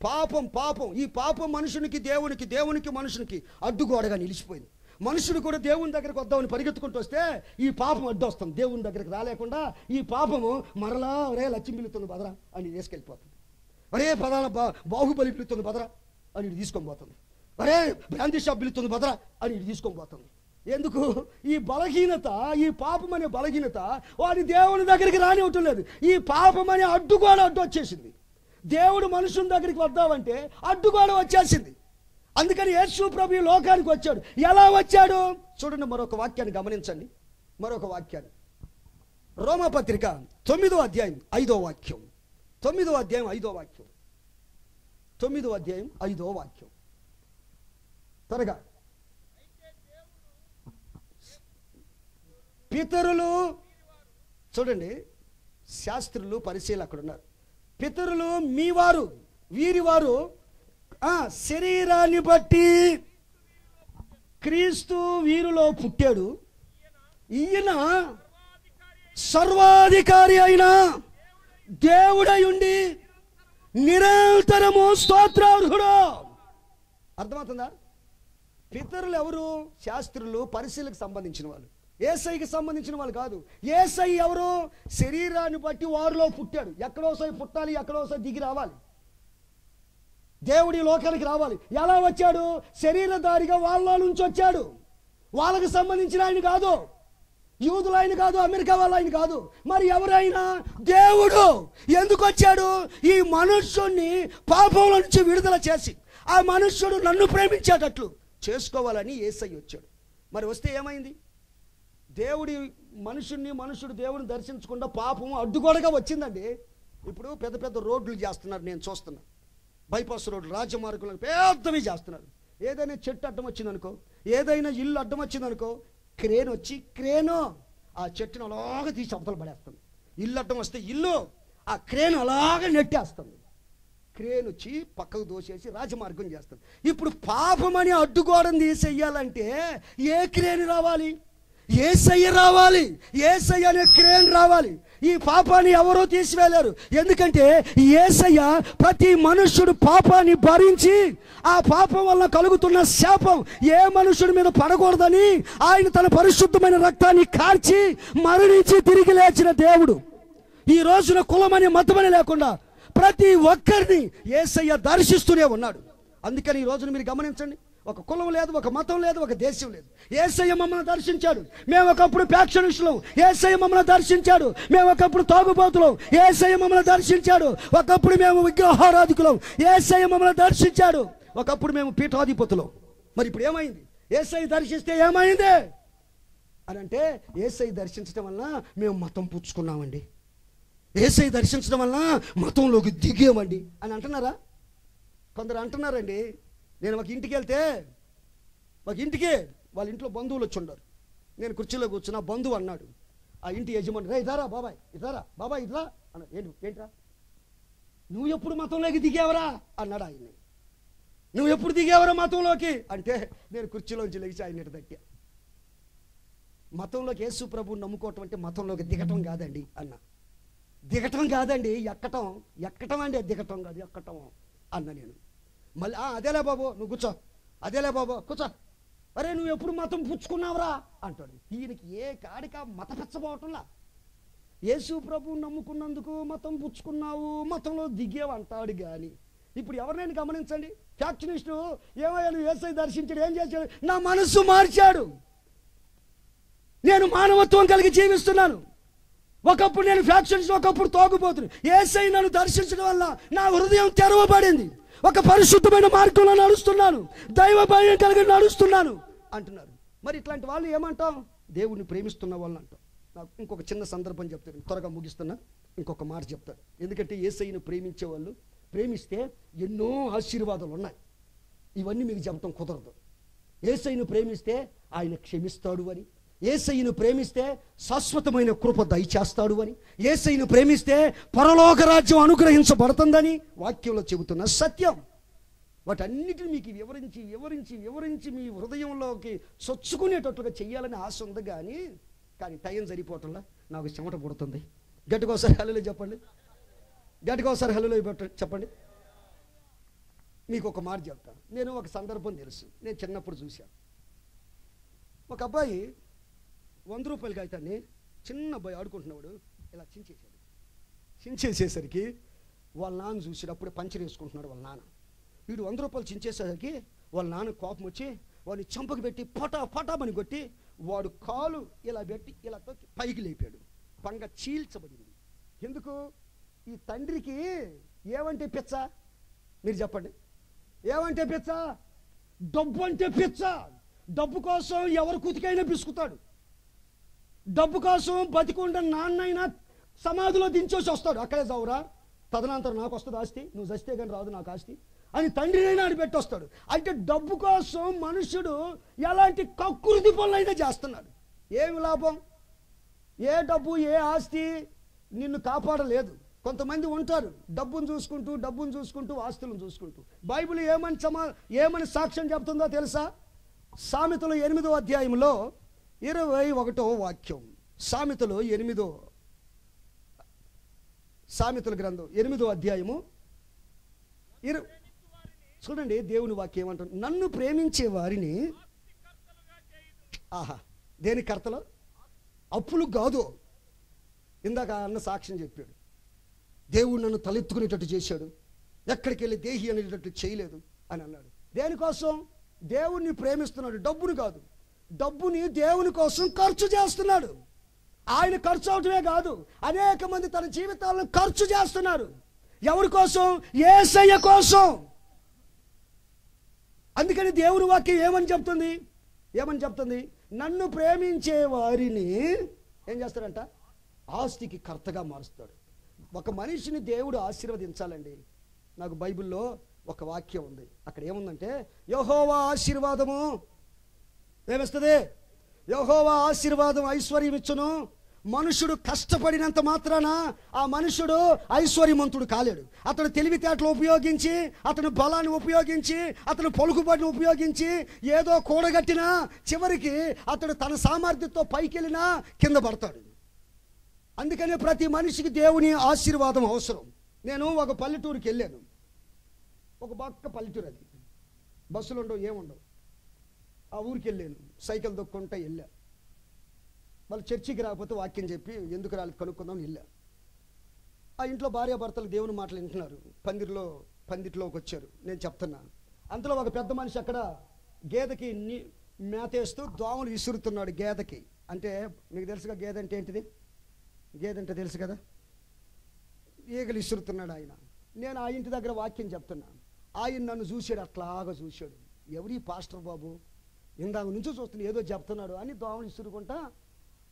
పాపం పాపం. ఈ పాపం మనుషునికి దేవునికి దేవునికి మనుషునికి అడ్డుగోడగా నిలిచిపోయింది. మనుషుడు కూడా దేవుని దగ్గరకు వద్దామని పరిగెత్తుకుంటూ వస్తే ఈ పాపం అడ్డు దేవుని దగ్గరికి రాలేకుండా ఈ పాపము మరలా ఒరే లక్ష్యం పిలుతుంది బదరా అని తీసుకెళ్ళిపోతుంది. ఒరే పదాల బా బాహుబలి పిలుస్తుంది బదరా అని ఇటు తీసుకొని పోతుంది. ఒరే బ్రాంతి షాప్ పిలుతుంది బదరా అని ఇటు తీసుకొని పోతుంది. ఎందుకు? ఈ బలహీనత ఈ పాపం అనే బలహీనత వాడి దేవుని దగ్గరికి రానివ్వటం లేదు. ఈ పాపం అనే అడ్డుగోడ అడ్డు వచ్చేసింది దేవుడు మనుషుని దగ్గరికి వద్దామంటే అడ్డుగోడ వచ్చేసింది. అందుకని యేసు ప్రభు లోకానికి వచ్చాడు. ఎలా వచ్చాడు? చూడండి మరొక వాక్యాన్ని గమనించండి. మరొక వాక్యాన్ని. రోమపత్రిక తొమ్మిదో అధ్యాయం ఐదో వాక్యం. తొమ్మిదో అధ్యాయం ఐదో వాక్యం. తొమ్మిదో అధ్యాయం ఐదో వాక్యం. త్వరగా. పితరులు చూడండి శాస్త్రులు పరిశీలు అక్కడ ఉన్నారు. పితరులు మీ వారు వీరి వారు శరీరాన్ని బట్టి క్రీస్తు వీరిలో పుట్టాడు. ఈయన సర్వాధికారి అయిన దేవుడై ఉండి నిరంతరము స్తోత్రార్హుడు. అర్థమవుతుందా? పితరులు ఎవరు? శాస్త్రులు పరిశీలకు సంబంధించిన వాళ్ళు. ఏసైకి సంబంధించిన వాళ్ళు కాదు. ఏసై ఎవరు? శరీరాన్ని బట్టి వారిలో పుట్టాడు. ఎక్కడోసారి పుట్టాలి ఎక్కడోసారి దిగి రావాలి. దేవుడి లోకానికి రావాలి. ఎలా వచ్చాడు? శరీరధారిగా వాళ్ళ నుంచి వచ్చాడు. వాళ్ళకి సంబంధించిన ఆయన కాదు. యూదులు ఆయన కాదు అమెరికా వాళ్ళ ఆయన కాదు. మరి ఎవరైనా దేవుడు ఎందుకు వచ్చాడు? ఈ మనుష్యుణ్ణి పాపంలో నుంచి విడుదల చేసి ఆ మనుష్యుడు నన్ను ప్రేమించేటట్లు చేసుకోవాలని ఏసై వచ్చాడు. మరి వస్తే ఏమైంది? దేవుడి మనుషుణ్ణి మనుషుడు దేవుడిని దర్శించకుండా పాపం అడ్డుగోడగా వచ్చిందండి. ఇప్పుడు పెద్ద పెద్ద రోడ్లు చేస్తున్నారు నేను చూస్తున్నా. బైపాస్ రోడ్లు రాజమార్గులు పెద్దవి చేస్తున్నారు. ఏదైనా చెట్టు అడ్డం వచ్చిందనుకో ఏదైనా ఇల్లు అడ్డం వచ్చిందనుకో క్రేన్ వచ్చి క్రేను ఆ చెట్టును అలాగ తీసి అవతల పడేస్తుంది. ఇల్లు అడ్డం వస్తే ఇల్లు ఆ క్రేన్ అలాగ నెట్టేస్తుంది. క్రేన్ వచ్చి పక్కకు దోసేసి రాజమార్గం చేస్తుంది. ఇప్పుడు పాపమని అడ్డుగోడని తీసేయాలంటే ఏ క్రేన్ రావాలి? ఏసయ్య రావాలి ఏసయ్య అనే క్రేన్ రావాలి. ఈ పాపాన్ని ఎవరూ తీసివేయలేరు. ఎందుకంటే ఏసయ్య ప్రతి మనుష్యుడు పాపాన్ని భరించి ఆ పాపం వల్ల కలుగుతున్న శాపం ఏ మనుషుడి మీద పడకూడదని ఆయన తన పరిశుద్ధమైన రక్తాన్ని కార్చి మరణించి తిరిగి లేచిన దేవుడు. ఈ రోజున కులమని మతమని లేకుండా ప్రతి ఒక్కరిని ఏసయ్య దర్శిస్తూనే ఉన్నాడు. అందుకని ఈ రోజున మీరు గమనించండి. ఒక కులం లేదు ఒక మతం లేదు ఒక దేశం లేదు. ఏసయ్య మమ్మల్ని దర్శించాడు. మేము ఒకప్పుడు ప్యాక్షనిస్టులం ఏసయ్య మమ్మల్ని దర్శించాడు. మేము ఒకప్పుడు తాగుబోతులం. ఏసయ్య మమ్మల్ని దర్శించాడు. ఒకప్పుడు మేము విగ్రహారాధికులం. ఏసయ్య మమ్మల్ని దర్శించాడు. ఒకప్పుడు మేము పీఠాధిపతులం. మరి ఇప్పుడు ఏమైంది? ఏసయ్య దర్శిస్తే ఏమైంది? అని అంటే ఏసై దర్శించడం వలన మేము మతం పుచ్చుకున్నామండి. ఏసై దర్శించడం వలన మతంలోకి దిగేమండి. అని అంటున్నారా? కొందరు అంటున్నారండి నేను ఒక ఇంటికి వెళ్తే ఒక ఇంటికి వాళ్ళ ఇంట్లో బంధువులు వచ్చి ఉండరు నేను కుర్చీలో కూర్చున్నా బంధువు అన్నాడు. ఆ ఇంటి యజమాని రే ఇదారా బాబాయ్ ఇదారా బాబాయ్ ఇట్లా అన్నాడు. ఏంటి ఏంట్రా? నువ్వు ఎప్పుడు మతంలోకి దిగావరా? అన్నాడు ఆయన్ని. నువ్వు ఎప్పుడు దిగావరా మతంలోకి? అంటే నేను కుర్చీలోంచి లేచి ఆయన దక్కా. మతంలోకి యేసు ప్రభువుని నమ్ముకోవటం అంటే మతంలోకి దిగటం కాదండి అన్న. దిగటం కాదండి ఎక్కటం ఎక్కటం అండి దిగటం కాదు ఎక్కటం అన్న నేను. మళ్ళీ అదేలే బాబు నువ్వు కూర్చో. అదేలే బాబు కూర్చో. అరే నువ్వు ఎప్పుడు మతం పుచ్చుకున్నావురా? అంటాడు. ఈయనకి ఏ కాడిక మతపెచ్చబోవటంలా యేసు ప్రభువు నమ్ముకున్నందుకు మతం పుచ్చుకున్నావు మతంలో దిగేవంటాడు కానీ ఇప్పుడు ఎవరినైనా గమనించండి. ఫ్యాక్షనిస్టు ఏమయ్యా ఏసై దర్శించాడు ఏం చేశాడు? నా మనస్సు మార్చాడు. నేను మానవత్వం కలిగి జీవిస్తున్నాను. ఒకప్పుడు నేను ఫ్యాక్షన్స్ ఒకప్పుడు తోగుపోతున్నాను ఏసై నన్ను దర్శించడం వల్ల నా హృదయం తెరవబడింది. ఒక పరిశుద్ధమైన మార్గంలో నడుస్తున్నాను. దైవ భయం కలిగి నడుస్తున్నాను. అంటున్నారు. మరి ఇట్లాంటి వాళ్ళు ఏమంటాం? దేవుణ్ణి ప్రేమిస్తున్న వాళ్ళు అంటాం. నాకు ఇంకొక చిన్న సందర్భం చెప్తాను. త్వరగా ముగిస్తున్నా. ఇంకొక మాట చెప్తాను. ఎందుకంటే ఏసైను ప్రేమించే వాళ్ళు ప్రేమిస్తే ఎన్నో ఆశీర్వాదాలు ఉన్నాయి. ఇవన్నీ మీకు చెప్పడం కుదరదు. ఏసైను ప్రేమిస్తే ఆయన క్షమిస్తాడు అని ఏసయ్యను ప్రేమిస్తే శాశ్వతమైన కృప దయచేస్తాడు అని ఏసయ్యను ప్రేమిస్తే పరలోక రాజ్యం అనుగ్రహించబడుతుందని వాక్యంలో చెబుతున్న సత్యం. వాటన్నిటిని మీకు వివరించి వివరించి వివరించి మీ హృదయంలోకి చొచ్చుకునేటట్లుగా చెయ్యాలని ఆశ ఉంది కానీ కానీ టైం సరిపోవటంలా నాకు చెమట పుడుతుంది. గట్టిగా ఒకసారి చెప్పండి. గట్టిగా ఒకసారి హలో చెప్పండి. మీకు ఒక మాట చెప్తాను. నేను ఒక సందర్భం తెలుసు. నేను చిన్నప్పుడు చూశాను. ఒక అబ్బాయి వంద రూపాయల కాగితాన్ని చిన్న అబ్బాయి ఆడుకుంటున్నవాడు ఇలా చించేసాడు చించేసేసరికి వాళ్ళ నాన్న చూసాడు అప్పుడే పంచర్ వేసుకుంటున్నాడు వాళ్ళ నాన్న. వీడు వంద రూపాయలు చించేసేసరికి వాళ్ళ నాన్న కోపం వచ్చి వాడిని చంపకు పెట్టి పటా పటామని కొట్టి వాడు కాలు ఇలా పెట్టి ఇలా తొక్కి పైకి లేపాడు. పంగ చీల్చబడింది. ఎందుకు? ఈ తండ్రికి ఏమంటే పిచ్చ? మీరు చెప్పండి. ఏమంటే పిచ్చ? డబ్బు అంటే పిచ్చ? డబ్బు కోసం ఎవరు కుతికైనా పిసుకుతాడు. డబ్బు కోసం బతికుండ నాన్నైనా సమాధిలో దించేసి వస్తాడు. అక్కడే చావురా తదనంతరం నాకు వస్తుంది ఆస్తి. నువ్వు చస్తే కానీ రాదు నాకు ఆస్తి. అని తండ్రినైనా అని పెట్టి వస్తాడు అంటే డబ్బు కోసం మనుషుడు ఎలాంటి కక్కురుది అయితే చేస్తున్నాడు. ఏమి లాభం? ఏ డబ్బు ఏ ఆస్తి నిన్ను కాపాడలేదు. కొంతమంది ఉంటారు. డబ్బును చూసుకుంటూ డబ్బును చూసుకుంటూ ఆస్తులను చూసుకుంటూ. బైబిల్ ఏమని సమా ఏమని సాక్ష్యం చెబుతుందో తెలుసా? సామెతలు ఎనిమిదో అధ్యాయంలో ఇరవై ఒకటో వాక్యం. సామెతలు ఎనిమిదో సామెతల గ్రంథం ఎనిమిదో అధ్యాయము. ఇరు చూడండి దేవుని వాక్యం ఏమంటారు? నన్ను ప్రేమించే వారిని ఆహా దేని కర్తలు? అప్పులు కాదు. ఇందాక అన్న సాక్ష్యం చెప్పాడు. దేవుడు నన్ను తలెత్తుకునేటట్టు చేశాడు. ఎక్కడికి వెళ్ళి దేహి అనేటట్టు చేయలేదు అని అన్నాడు. దేనికోసం? దేవుణ్ణి ప్రేమిస్తున్నాడు. డబ్బుని కాదు. డబ్బుని దేవుని కోసం ఖర్చు చేస్తున్నాడు. ఆయన ఖర్చు అవటమే కాదు అనేక మంది తన జీవితాలను ఖర్చు చేస్తున్నారు. ఎవరి కోసం? ఏసయ్య కోసం. అందుకని దేవుని వాక్యం ఏమని చెప్తుంది? ఏమని చెప్తుంది? నన్ను ప్రేమించే వారిని ఏం చేస్తాడంట? ఆస్తికి కర్తగా మారుస్తాడు. ఒక మనిషిని దేవుడు ఆశీర్వదించాలండి. నాకు బైబిల్లో ఒక వాక్యం ఉంది. అక్కడ ఏముందంటే యహోవా ఆశీర్వాదము. ఏమిస్తుంది? యహోవా ఆశీర్వాదం ఐశ్వర్యం ఇచ్చును. మనుషుడు కష్టపడినంత మాత్రాన ఆ మనుషుడు ఐశ్వర్యవంతుడు కాలేడు. అతను తెలివితేటలు ఉపయోగించి అతను బలాన్ని ఉపయోగించి అతను పలుకుబడిని ఉపయోగించి ఏదో కూడగట్టినా చివరికి అతడు తన సామర్థ్యంతో పైకి వెళ్ళినా కింద పడతాడు. అందుకనే ప్రతి మనిషికి దేవుని ఆశీర్వాదం అవసరం. నేను ఒక పల్లెటూరుకి వెళ్ళాను. ఒక పక్క పల్లెటూరు అది. బస్సులు ఉండవు ఏముండవు. ఆ ఊరికి వెళ్ళాను. సైకిల్ దొక్కుంటా వెళ్ళా. వాళ్ళు చర్చికి రాకపోతే వాక్యం చెప్పి ఎందుకు రాలేదు కనుక్కుందాం వెళ్ళా. ఆ ఇంట్లో భార్యాభర్తలు దేవుని మాటలు వింటున్నారు. పందిరిలో పందిట్లోకి వచ్చారు. నేను చెప్తున్నా. అంతలో ఒక పెద్ద మనిషి అక్కడ గేదెకి నీ మేతేస్తూ దోమలు విసురుతున్నాడు గేదెకి. అంటే మీకు తెలుసుగా గేదె అంటే ఏంటిది? గేదె అంటే తెలుసు కదా? ఈగలు విసురుతున్నాడు ఆయన. నేను ఆ ఇంటి దగ్గర వాక్యం చెప్తున్నా. ఆయన నన్ను చూశాడు అట్లాగా చూశాడు. ఎవరి పాస్టర్ బాబు? ఇందాక నుంచి చూస్తున్నా ఏదో చెప్తున్నాడు అని దోమలు ఇసురుకుంటా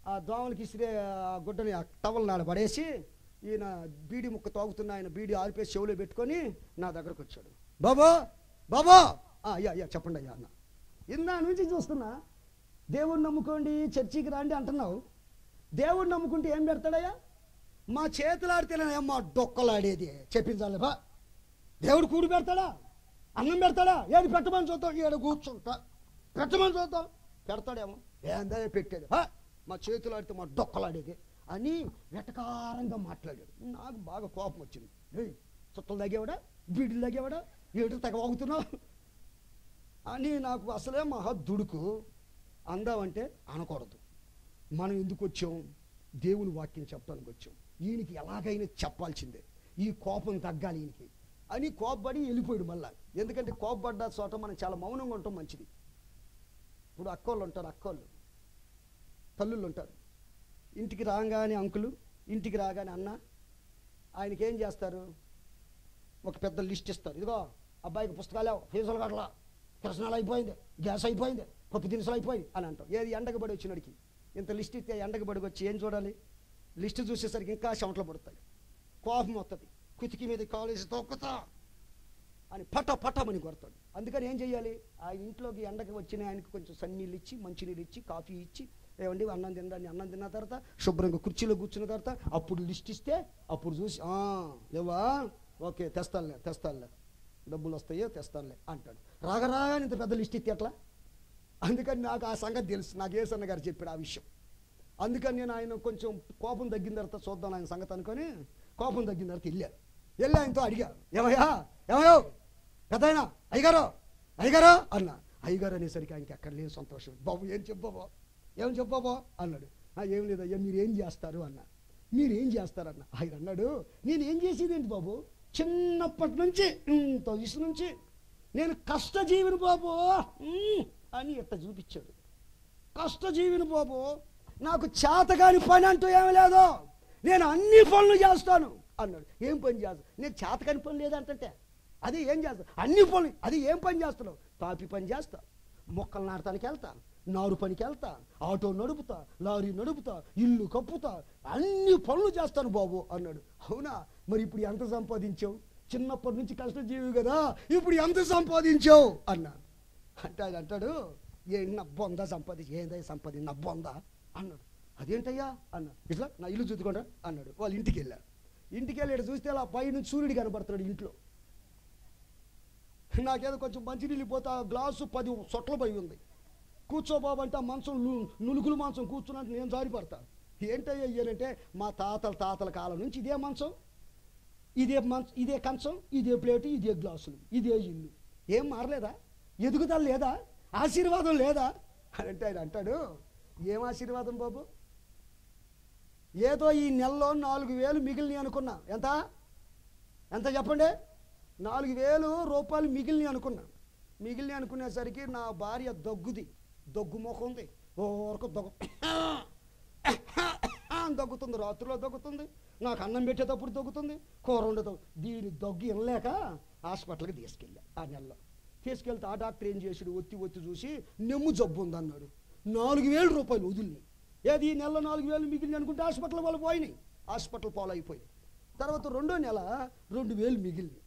ఆ దోమలకి ఇసిరే ఆ గుడ్డని ఆ టవల్ నాడ పడేసి ఈయన బీడి ముక్క తాగుతున్న ఆయన బీడి ఆరిపేసి చెవులో పెట్టుకొని నా దగ్గరకు వచ్చాడు. బాబా బాబా! అయ్యా అయ్యా చెప్పండి అయ్యా అన్న. ఇందా నుంచి చూస్తున్నా దేవుణ్ణి నమ్ముకోండి చర్చికి రాండి అంటున్నావు. దేవుణ్ణి నమ్ముకుంటే ఏం పెడతాడయ్యా? మా చేతులాడితేనే మా డొక్కలాడేది? చెప్పించాలి బా. దేవుడు కూడి పెడతాడా? అన్నం పెడతాడా? ఏది పెట్టమని చూద్దాం ఏడు కూర్చుంటా. పెట్టమని చూద్దాం. పెడతాడేమో. ఏందా పెట్టేది మా మా చేతులాడితే మా డొక్కలాడేది అని వెటకారంగా మాట్లాడాడు. నాకు బాగా కోపం వచ్చింది. చుట్టలు తగ్గేవాడా? బీడులు తగ్గేవాడా? ఏడు తెగవాగుతున్నావు అని నాకు అసలే మహా దుడుకు. అందామంటే అనకూడదు. మనం ఎందుకు వచ్చాం? దేవుని వాక్యం చెప్పడానికి వచ్చాం. ఈయనకి ఎలాగైనా చెప్పాల్సిందే. ఈ కోపం తగ్గాలి ఈయనకి. అని కోపబడి వెళ్ళిపోయాడు మళ్ళా. ఎందుకంటే కోపపడ్డ చోట మనం చాలా మౌనంగా ఉంటాం మంచిది. ఇప్పుడు అక్కోళ్ళు ఉంటారు అక్కోళ్ళు. తల్లుళ్ళు ఉంటారు ఇంటికి రాగానే అంకులు ఇంటికి రాగానే అన్న. ఆయనకి ఏం చేస్తారు? ఒక పెద్ద లిస్ట్ ఇస్తారు. ఇదిగో అబ్బాయికి పుస్తకాలు ఫీజులు కట్టలా. కిరసనాలు అయిపోయింది. గ్యాస్ అయిపోయింది. పప్పు దినుసులు అయిపోయింది అని అంటాం. ఏది పడి వచ్చినడికి? ఇంత లిస్ట్ ఇస్తే ఎండకబడికి వచ్చి ఏం చూడాలి? లిస్ట్ చూసేసరికి ఇంకా చెమటలు పడతాయి. కోపం వస్తుంది కుతికి మీద కాలేజీ తొక్కుతా అని పట పటమని కొడతాడు. అందుకని ఏం చేయాలి ఆ ఇంట్లోకి ఎండకి వచ్చిన ఆయనకి కొంచెం సన్నీళ్ళు ఇచ్చి మంచినీళ్ళు ఇచ్చి కాఫీ ఇచ్చి ఏమండి అన్నం తినడాన్ని అన్నం తిన్న తర్వాత శుభ్రంగా కుర్చీలో కూర్చున్న తర్వాత అప్పుడు లిస్ట్ ఇస్తే అప్పుడు చూసి "ఆ, లేవా? ఓకే తెస్తానులే తెస్తానులే. డబ్బులు వస్తాయో తెస్తానులే అంటాడు. రాగరాగా ఇంత పెద్ద లిస్ట్ ఇస్తే ఎట్లా? అందుకని నాకు ఆ సంగతి తెలుసు. నాకు ఏసన్న గారు చెప్పాడు ఆ విషయం. అందుకని నేను ఆయన కొంచెం కోపం తగ్గిన తర్వాత చూద్దాం ఆయన సంగతి అనుకొని కోపం తగ్గిన తర్వాత వెళ్ళాను. వెళ్ళి ఆయనతో అడిగా ఏమయ్యా? ఏమయ్యో? పెద్దయినా అయ్యగారు అయ్యగారు అన్న. అయ్యగారు అనేసరికి ఆయనకి ఎక్కడ లేని సంతోషం. బాబు ఏం చెప్పబో ఏం చెప్పాబో అన్నాడు. ఏం లేదయ్యా మీరు ఏం చేస్తారు? అన్న. మీరు ఏం చేస్తారన్న? ఆయన అన్నాడు. నేను ఏం చేసేది ఏంటి బాబు? చిన్నప్పటి నుంచి ఇంత వయసు నుంచి నేను కష్టజీవిని బాబు. అని ఇట్ట చూపించాడు. కష్టజీవిని బాబు నాకు చేతగాని పని అంటూ ఏమీ లేదు. నేను అన్ని పనులు చేస్తాను. అన్నాడు. ఏం పని చేస్తాను నేను చేతకాని పని లేదంటే అది ఏం చేస్తా అన్ని పనులు అది ఏం పని చేస్తున్నావు? తాపి పని చేస్తా. మొక్కలు నాటడానికి వెళ్తా. నారు పనికి వెళ్తా. ఆటో నడుపుతా. లారీ నడుపుతా. ఇల్లు కప్పుతా. అన్ని పనులు చేస్తాను బాబు అన్నాడు. అవునా? మరి ఇప్పుడు ఎంత సంపాదించావు? చిన్నప్పటి నుంచి కష్టజీవి కదా. ఇప్పుడు ఎంత సంపాదించావు? అన్నా. అంటే ఆయన అంటాడు ఏంటి నా బొంద సంపాదించి ఏందయ్యా సంపాదించి నా బొంద అన్నాడు. అదేంటయ్యా? అన్నాడు ఇట్లా నా ఇల్లు చూసుకుంటా అన్నాడు. వాళ్ళు ఇంటికి వెళ్ళారు ఇంటికి వెళ్ళాడు చూస్తే అలా పైన సూర్యుడు కనబడుతున్నాడు ఇంట్లో. నాకేదో కొంచెం మంచినీళ్ళు పోతే ఆ గ్లాసు పది సొట్ల పోయి ఉంది. కూర్చో బాబు అంటే ఆ మంచం ను- నులుకులు మంచం కూర్చున్నట్టు నేను జారిపడతా ఏంటయ్యా ఇయ్యానంటే మా తాతల తాతల కాలం నుంచి ఇదే మంచం ఇదే మంచ ఇదే కంచం ఇదే ప్లేటు ఇదే గ్లాసులు ఇదే ఇల్లు. ఏం మారలేదా? ఎదుగుదల లేదా? ఆశీర్వాదం లేదా? అని అంటే ఆయన అంటాడు ఏం ఆశీర్వాదం బాబు? ఏదో ఈ నెలలో నాలుగు వేలు మిగిలినాయి అనుకున్నా. ఎంత? ఎంత చెప్పండి? నాలుగు వేలు రూపాయలు మిగిలినాయి అనుకున్నా. మిగిలినాయి అనుకునేసరికి నా భార్య దగ్గుది. దగ్గు ముఖం ఉంది. ఓరకు దగ్గు. దగ్గుతుంది. రాత్రిలో దగ్గుతుంది. నాకు అన్నం పెట్టేటప్పుడు దగ్గుతుంది. కూర ఉండదు దీని దగ్గు వినలేక హాస్పిటల్కి తీసుకెళ్ళా ఆ నెలలో. తీసుకెళ్తే ఆ డాక్టర్ ఏం చేసాడు ఒత్తి ఒత్తి చూసి నెమ్ము జబ్బు ఉంది అన్నాడు నాలుగు వేల రూపాయలు వదిలినాయి. ఏది? ఈ నెలలో నాలుగు వేలు మిగిలింది అనుకుంటే హాస్పిటల్ వాళ్ళు పోయినాయి. హాస్పిటల్ పాలైపోయి తర్వాత రెండో నెల రెండు వేలు మిగిలింది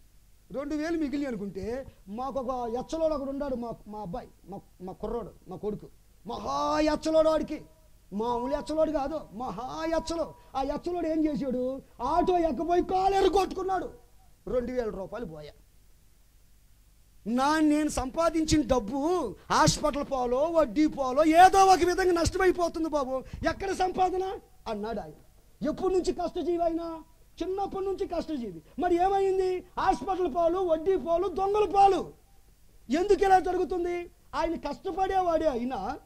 రెండు వేలు మిగిలి అనుకుంటే మాకు ఒక ఎచ్చలోడు ఒకడు ఉన్నాడు మా మా అబ్బాయి మా మా కుర్రోడు మా కొడుకు. మహా ఎచ్చలోడు వాడికి మామూలు ఎచ్చలోడు కాదు మహా ఎచ్చలు ఆ ఎచ్చలోడు ఏం చేశాడు? ఆటో ఎక్కపోయి కాలేరు కొట్టుకున్నాడు. రెండు వేల రూపాయలు పోయా. నా నేను సంపాదించిన డబ్బు హాస్పిటల్ పోలో వడ్డీ పోలో ఏదో ఒక విధంగా నష్టమైపోతుంది బాబు. ఎక్కడ సంపాదన? అన్నాడు ఆయన. ఎప్పటి నుంచి కష్టజీవి చిన్నప్పటి నుంచి కష్టజీవి. మరి ఏమైంది? హాస్పిటల్ పాలు వడ్డీ పాలు దొంగల పాలు. ఎందుకు ఇలా జరుగుతుంది? ఆయన కష్టపడేవాడే అయినా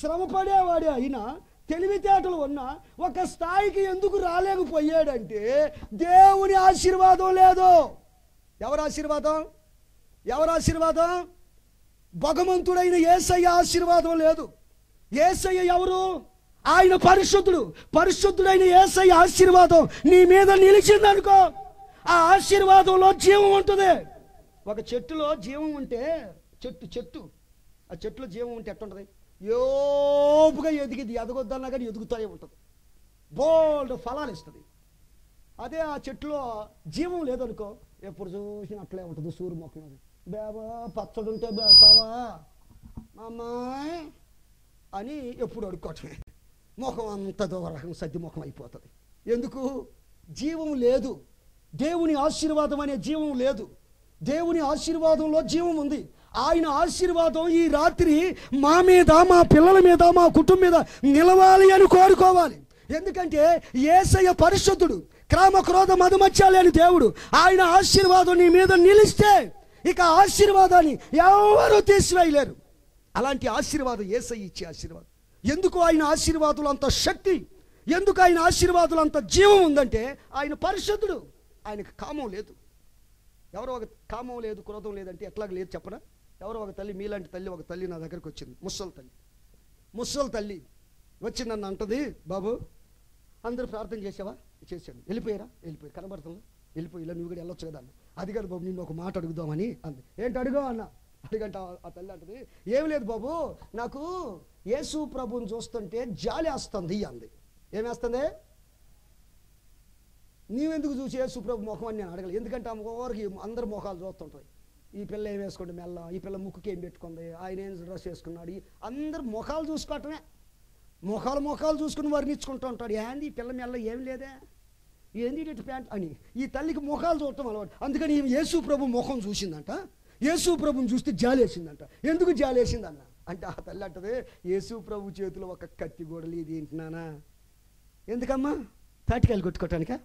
శ్రమ పడేవాడే అయినా తెలివితేటలు ఉన్నా ఒక స్థాయికి ఎందుకు రాలేకపోయాడంటే దేవుని ఆశీర్వాదం లేదు. ఎవరి ఆశీర్వాదం? ఎవరి ఆశీర్వాదం? భగవంతుడైన ఏసయ్య ఆశీర్వాదం లేదు. ఏసయ్య ఎవరు? ఆయన పరిశుద్ధుడు పరిశుద్ధుడైన ఏసై ఆశీర్వాదం నీ మీద నిలిచిందనుకో ఆ ఆశీర్వాదంలో జీవం ఉంటుంది. ఒక చెట్టులో జీవం ఉంటే చెట్టు చెట్టు. ఆ చెట్టులో జీవం ఉంటే ఎట్టుంటుంది? యోపుగా ఎదిగింది. ఎదగొద్దన్నా కానీ ఎదుగుతూనే ఉంటుంది. బోల్డ్ ఫలాలు ఇస్తుంది. అదే ఆ చెట్టులో జీవం లేదనుకో ఎప్పుడు చూసినా అట్లే ఉంటుంది. సూర్య ముఖం బేబా పచ్చడుంటే ఉంటే అమ్మాయి అని ఎప్పుడు అడుక్కోవటమే ముఖం అంత దూరం సద్ది ముఖం అయిపోతుంది. ఎందుకు? జీవం లేదు. దేవుని ఆశీర్వాదం అనే జీవం లేదు. దేవుని ఆశీర్వాదంలో జీవం ఉంది. ఆయన ఆశీర్వాదం ఈ రాత్రి మా మీద మా పిల్లల మీద మా కుటుంబం మీద నిలవాలి అని కోరుకోవాలి. ఎందుకంటే ఏసయ్య పరిశుద్ధుడు క్రామ క్రోధ మధుమత్యాలేని దేవుడు ఆయన ఆశీర్వాదం నీ మీద నిలిస్తే ఇక ఆశీర్వాదాన్ని ఎవరు తీసివేయలేరు. అలాంటి ఆశీర్వాదం ఏసయ్య ఇచ్చే ఆశీర్వాదం. ఎందుకు ఆయన ఆశీర్వాదులు అంత శక్తి? ఎందుకు ఆయన ఆశీర్వాదులు అంత జీవం ఉందంటే ఆయన పరిశుద్ధుడు. ఆయనకు కామం లేదు. ఎవరో ఒక కామం లేదు క్రోధం లేదంటే ఎట్లాగ లేదు చెప్పనా? ఎవరో ఒక తల్లి మీలాంటి తల్లి ఒక తల్లి నా దగ్గరకు వచ్చింది. ముసలి తల్లి. ముసలి తల్లి. వచ్చి నన్ను అంటది బాబు. అందరూ ప్రార్థన చేసావా చేశాను. వెళ్ళిపోయారా? వెళ్ళిపోయి. కనబడుతుంది? వెళ్ళిపోయి. ఇలా నువ్వు కూడా వెళ్ళొచ్చు కదా అది కాదు బాబు నిన్ను ఒక మాట అడుగుదామని అంది. ఏంటి అడుగు అన్న? అడిగంట ఆ- ఆ తల్లి అంటది. ఏం లేదు బాబు నాకు యేసు ప్రభుని చూస్తుంటే జాలి వేస్తుంది అంది. ఏమేస్తుంది నీవెందుకు చూసి యేసు ప్రభు ముఖం అని నేను అడగలేదు. ఎందుకంటే ఆ ఓవరికి అందరు ముఖాలు చూస్తుంటాయి. ఈ పిల్ల ఏం వేసుకోండి మెల్ల ఈ పిల్ల ముక్కుకి ఏం పెట్టుకుంది ఆయన ఏం డ్రెస్ వేసుకున్నాడు అందరు ముఖాలు చూసుకోవటమే ముఖాలు ముఖాలు చూసుకుని వర్ణించుకుంటూ ఉంటాడు. ఏంది ఈ పిల్ల మెల్ల ఏం లేదే? ఏంది ఇటు ప్యాంట్ అని ఈ తల్లికి ముఖాలు చూడటం అలవాటు. అందుకని ఈమె యేసు ప్రభు ముఖం చూసిందంట. యేసు ప్రభుని చూస్తే జాలేసిందంట ఎందుకు జాలేసిందన్నా అంటే ఆ తల్లి అంటది యేసు ప్రభు చేతిలో ఒక కత్తి కూడా లేదు ఏంటినానా ఎందుకమ్మా? తాటికాయలు కొట్టుకోవటానికా?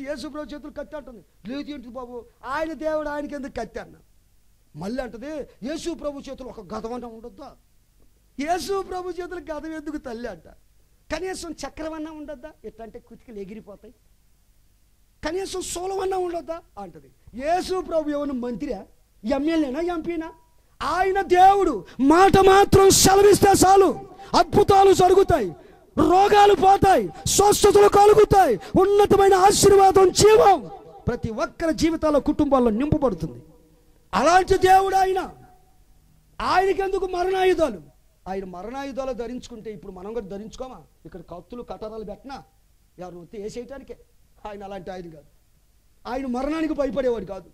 యేసు ప్రభు చేతులు కత్తి అంటుంది. లేదు ఏంటి బాబు ఆయన దేవుడు ఆయనకి ఎందుకు కత్తి అన్న? మళ్ళీ అంటది యేసు ప్రభు చేతులు ఒక గదవన్న ఉండొద్దా? యేసు ప్రభు చేతులు గదం ఎందుకు తల్లి? అంట. కనీసం చక్రమన్నా ఉండొద్దా? అంటే కుతికలు ఎగిరిపోతాయి. కనీసం సోలమన్నా ఉండొద్దా? అంటది. యేసు ప్రభు ఏమన్నా మంత్రియా? ఎమ్మెల్యేనా ఎంపీనా? ఆయన దేవుడు మాట మాత్రం సెలవిస్తే చాలు. అద్భుతాలు జరుగుతాయి. రోగాలు పోతాయి. స్వస్థతలు కలుగుతాయి. ఉన్నతమైన ఆశీర్వాదం జీవం ప్రతి ఒక్కరి జీవితాల కుటుంబాల్లో నింపబడుతుంది. అలాంటి దేవుడు ఆయన. ఆయనకెందుకు మరణాయుధాలు? ఆయన మరణాయుధాలు ధరించుకుంటే ఇప్పుడు మనం కూడా ధరించుకోమా? ఇక్కడ కత్తులు కటారాలు పెట్టినా? ఎవరు వస్తే వేసేయటానికే ఆయన అలాంటి ఆయన కాదు. ఆయన మరణానికి భయపడేవాడు కాదు.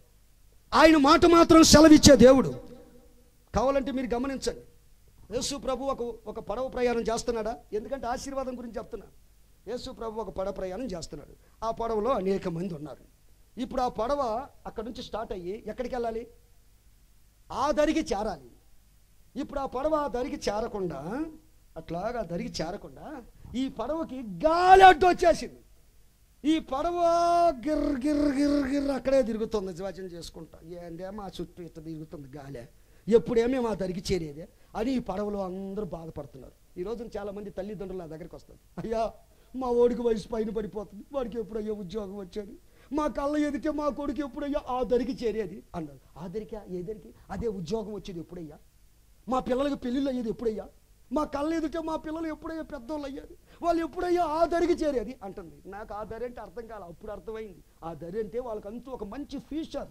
ఆయన మాట మాత్రం సెలవిచ్చే దేవుడు. కావాలంటే మీరు గమనించండి. యేసు ప్రభు ఒక ఒక పడవ ప్రయాణం చేస్తున్నాడా? ఎందుకంటే ఆశీర్వాదం గురించి చెప్తున్నా. యేసు ప్రభు ఒక పడవ ప్రయాణం చేస్తున్నాడు. ఆ పడవలో అనేక మంది ఉన్నారు. ఇప్పుడు ఆ పడవ అక్కడ నుంచి స్టార్ట్ అయ్యి ఎక్కడికి వెళ్ళాలి? ఆ దరికి చేరాలి. ఇప్పుడు ఆ పడవ ఆ దరికి చేరకుండా అట్లాగా దరికి చేరకుండా ఈ పడవకి గాలి అడ్డు వచ్చేసింది. ఈ పడవ గిర్ గిర్ గిర్ గిర్ అక్కడే తిరుగుతుంది. జీవచన చేసుకుంటా. ఏందే మా చుట్టూ ఇట్లా తిరుగుతుంది గాలి? ఎప్పుడేమే మా దరికి చేరేదే అని ఈ పడవలో అందరూ బాధపడుతున్నారు. ఈ రోజున చాలా మంది తల్లిదండ్రులు నా దగ్గరికి వస్తారు. అయ్యా మా ఓడికి వయసు పైన పడిపోతుంది. వాడికి ఎప్పుడయ్యా ఉద్యోగం వచ్చాడు మా కళ్ళ ఎదుటే మా కొడుకు ఎప్పుడయ్యా ఆ దరికి చేరేది? అన్నారు. ఆ దరికా? ఏ దరికి? అదే ఉద్యోగం వచ్చేది ఎప్పుడయ్యా? మా పిల్లలకి పెళ్ళిళ్ళు అయ్యేది ఎప్పుడయ్యా? మా కళ్ళ ఎదుటే మా పిల్లలు ఎప్పుడయ్యా పెద్దోళ్ళు అయ్యేది? వాళ్ళు ఎప్పుడయ్యా ఆ దరికి చేరేది? అంటుంది. నాకు ఆ దరి అంటే అర్థం కాలే అప్పుడు అర్థమైంది. ఆ దరి అంటే వాళ్ళకి ఒక మంచి ఫ్యూచర్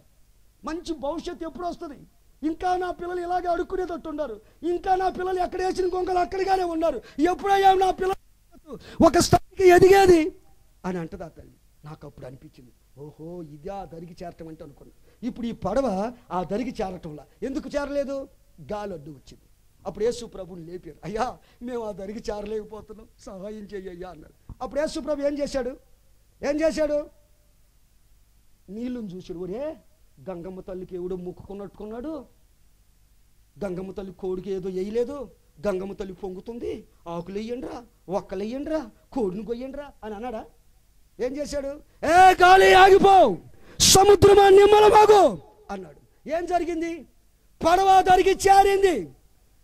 మంచి భవిష్యత్తు ఎప్పుడు వస్తుంది? ఇంకా నా పిల్లలు ఇలాగే అడుక్కునేటట్టు ఉన్నారు ఇంకా నా పిల్లలు ఎక్కడ వేసిన కొంకలు అక్కడిగానే ఉన్నారు. ఎప్పుడయ్యా నా పిల్లలు ఒక స్థాయికి ఎదిగేది అని అంటది ఆ తల్లి. నాకు అప్పుడు అనిపించింది. ఓహో ఇదే ఆ దరికి చేరటం అంటే అనుకున్నా. ఇప్పుడు ఈ పడవ ఆ దరికి చేరటంలా. ఎందుకు చేరలేదు? గాలి అడ్డు వచ్చింది. అప్పుడు యేసు ప్రభుని లేపారు. అయ్యా మేము ఆ దరికి చేరలేకపోతున్నాం. సహాయం చెయ్యయ్యా అన్నాడు అప్పుడు యేసు ప్రభు ఏం చేశాడు? ఏం చేశాడు? నీళ్ళని చూసాడు ఒరే గంగమ్మ తల్లికి ఎవడో ముక్కుకున్నట్టుకున్నాడు గంగమ్మ తల్లి కోడికి ఏదో వేయలేదు గంగమ్మ తల్లి పొంగుతుంది. ఆకులు వేయండిరా ఒక్కలు వేయండిరా కోడిని కొయ్యండిరా అని అన్నాడా? ఏం చేశాడు? ఏ గాలి ఆగిపో సముద్రమా నిమ్మలమాగు అన్నాడు. ఏం జరిగింది? పడవ దానికి చేరింది.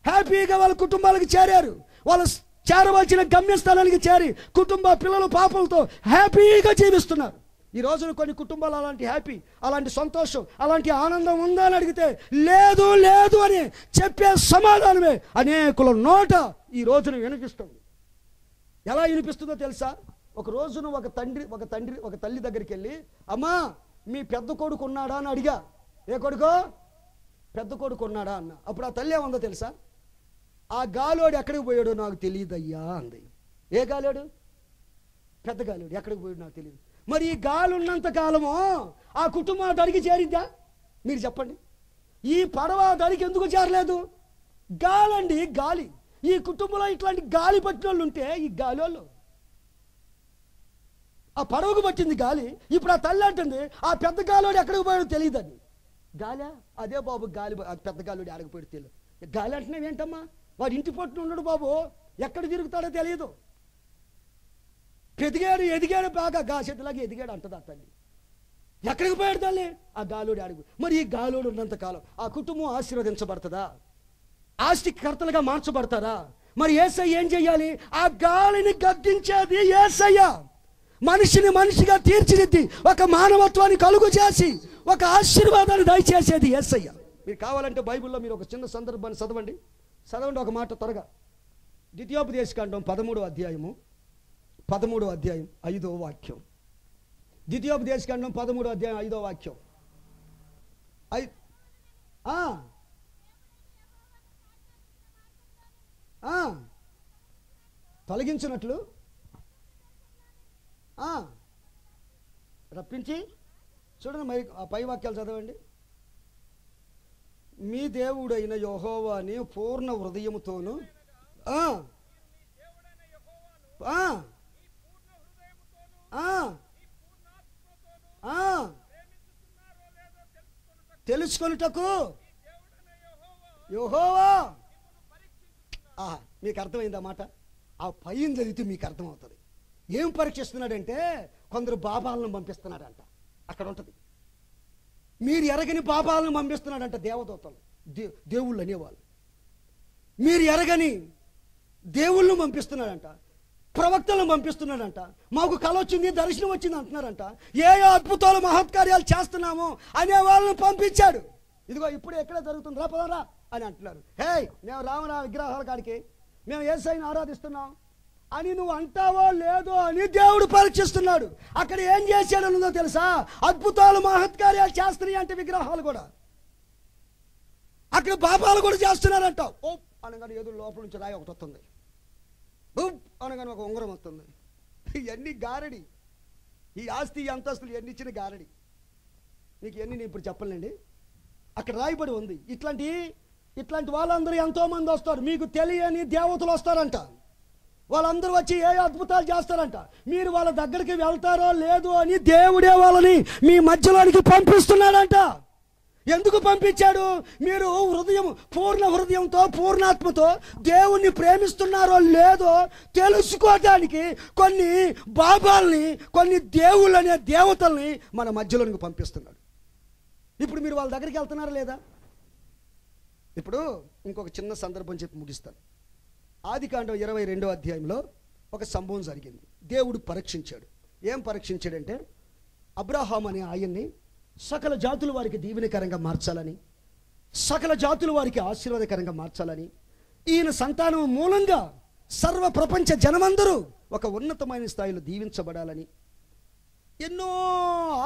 హ్యాపీగా వాళ్ళ కుటుంబాలకు చేరారు. వాళ్ళ చేరవలసిన గమ్యస్థానానికి చేరి కుటుంబ పిల్లలు పాపలతో హ్యాపీగా జీవిస్తున్నారు. ఈ రోజున కొన్ని కుటుంబాలు అలాంటి హ్యాపీ అలాంటి సంతోషం అలాంటి ఆనందం ఉందా అని అడిగితే లేదు లేదు అని చెప్పే సమాధానమే అనేకుల నోట ఈ రోజున వినిపిస్తుంది. ఎలా వినిపిస్తుందో తెలుసా? ఒక రోజున ఒక తండ్రి ఒక తండ్రి ఒక తల్లి దగ్గరికి వెళ్ళి అమ్మా మీ పెద్ద కొడుకు ఉన్నాడా? అని అడిగా. ఏ కొడుకో? పెద్ద కొడుకు ఉన్నాడా అన్న. అప్పుడు ఆ తల్లి ఏముందో తెలుసా? ఆ గాలోడు ఎక్కడికి పోయాడో నాకు తెలియదయ్యా అంది. ఏ గాలోడు? పెద్ద గాలోడు. ఎక్కడికి పోయాడు నాకు తెలియదు. మరి ఈ గాలి ఉన్నంత కాలము ఆ కుటుంబం దడికి చేరిద్దా? మీరు చెప్పండి. ఈ పడవ దడికి ఎందుకు చేరలేదు? గాలండి గాలి. ఈ కుటుంబంలో ఇట్లాంటి గాలి పట్టిన వాళ్ళు ఉంటే ఈ గాలి వాళ్ళు ఆ పడవకు పట్టింది గాలి ఇప్పుడు ఆ తల్లి అంటుంది ఆ పెద్ద గాలోడు ఎక్కడికి పోయాడో తెలియదని గాలా? అదే బాబు గాలి ఆ పెద్ద గాలోడు ఆడకపోయాడు తెలియదు. గాలి అంటున్నావు ఏంటమ్మా వాడు ఇంటి పట్టున ఉండడు బాబు ఎక్కడ తిరుగుతాడో తెలియదు. పెదిగాడు ఎదిగాడు బాగా గాసెట్టులాగా ఎదిగాడు అంటదా తల్లి. ఎక్కడికి పోయాడు తల్లి? ఆ గాలోడు అడుగు. మరి ఈ గాలోడు ఉన్నంత కాలం ఆ కుటుంబం ఆశీర్వదించబడుతుందా? ఆస్తి కర్తలుగా మార్చబడతారా? మరి ఏసయ్య ఏం చెయ్యాలి? ఆ గాలిని గద్దించేది ఏసయ్య. మనిషిని మనిషిగా తీర్చిదిద్ది ఒక మానవత్వాన్ని కలుగు చేసి ఒక ఆశీర్వాదాన్ని దయచేసేది ఏసయ్య. మీరు కావాలంటే బైబిల్లో మీరు ఒక చిన్న సందర్భాన్ని చదవండి. చదవండి ఒక మాట త్వరగా. ద్వితీయోపదేశకాండం పదమూడో అధ్యాయము. పదమూడో అధ్యాయం ఐదో వాక్యం. ద్వితీయోపదేశకాండం పదమూడో అధ్యాయం ఐదో వాక్యం. ఐ తొలగించినట్లు. రప్పించి. చూడండి మరి ఆ పై వాక్యాలు చదవండి. మీ దేవుడైన యెహోవాని పూర్ణ హృదయముతోను ఆ. తెలుసుకొనుటకు యెహోవా. ఆహా మీకు అర్థమైంది మాట? ఆ పైన చదివితే మీకు అర్థమవుతుంది. ఏం పరీక్షిస్తున్నాడంటే కొందరు బాబాలను పంపిస్తున్నాడంట. అక్కడ ఉంటుంది. మీరు ఎరగని బాబాలను పంపిస్తున్నాడంట దేవదూతలు. దే దేవుళ్ళు అనేవాళ్ళు. మీరు ఎరగని దేవుళ్ళను పంపిస్తున్నాడంట. ప్రవక్తలను పంపిస్తున్నాడంట. మాకు కళ వచ్చింది దర్శనం వచ్చింది అంటున్నారంట. ఏ అద్భుతాలు మహత్కార్యాలు చేస్తున్నాము అనే వాళ్ళని పంపించాడు. ఇదిగో ఇప్పుడు ఎక్కడ జరుగుతుంది? రా పదరా అని అంటున్నారు. హే మేము రామరా విగ్రహాల కాడికి మేము ఏసైని ఆరాధిస్తున్నాం అని నువ్వు అంటావో లేదో అని దేవుడు పరీక్షిస్తున్నాడు. అక్కడ ఏం చేశాడన్నదో తెలుసా? అద్భుతాలు మహత్కార్యాలు చేస్తున్నాయి అంటే విగ్రహాలు కూడా. అక్కడ పాపాలు కూడా చేస్తున్నారంట. ఓ అనగానే ఏదో లోపల నుంచి రాయి ఒకటి వస్తుంది. ఉప్ అనగానే ఒక ఉంగరం వస్తుంది. ఇవన్నీ గారడి. ఈ ఆస్తి ఈ అంతస్తులు ఇవన్నీ ఇచ్చిన గారడి. మీకు ఇవన్నీ నేను ఇప్పుడు చెప్పలేండి అక్కడ రాయబడి ఉంది. ఇట్లాంటి ఇట్లాంటి వాళ్ళందరూ ఎంతోమంది వస్తారు. మీకు తెలియని దేవతలు వస్తారంట. వాళ్ళందరూ వచ్చి ఏ అద్భుతాలు చేస్తారంట. మీరు వాళ్ళ దగ్గరికి వెళ్తారో లేదో అని దేవుడే వాళ్ళని మీ మధ్యలోనికి పంపిస్తున్నాడంట. ఎందుకు పంపించాడు? మీరు హృదయం పూర్ణ హృదయంతో పూర్ణాత్మతో దేవుణ్ణి ప్రేమిస్తున్నారో లేదో తెలుసుకోవడానికి కొన్ని బాబాల్ని కొన్ని దేవుళ్ళు అనే దేవతల్ని మన మధ్యలోనికి పంపిస్తున్నాడు. ఇప్పుడు మీరు వాళ్ళ దగ్గరికి వెళ్తున్నారా లేదా? ఇప్పుడు ఇంకొక చిన్న సందర్భం చెప్పి ముగిస్తాను. ఆది కాండం ఇరవై రెండో అధ్యాయంలో ఒక సంభవం జరిగింది. దేవుడు పరీక్షించాడు. ఏం పరీక్షించాడంటే అబ్రాహాం అనే ఆయన్ని సకల జాతులు వారికి దీవెనకరంగా మార్చాలని సకల జాతులు వారికి ఆశీర్వాదకరంగా మార్చాలని ఈయన సంతానం మూలంగా సర్వ ప్రపంచ జనమందరూ ఒక ఉన్నతమైన స్థాయిలో దీవించబడాలని ఎన్నో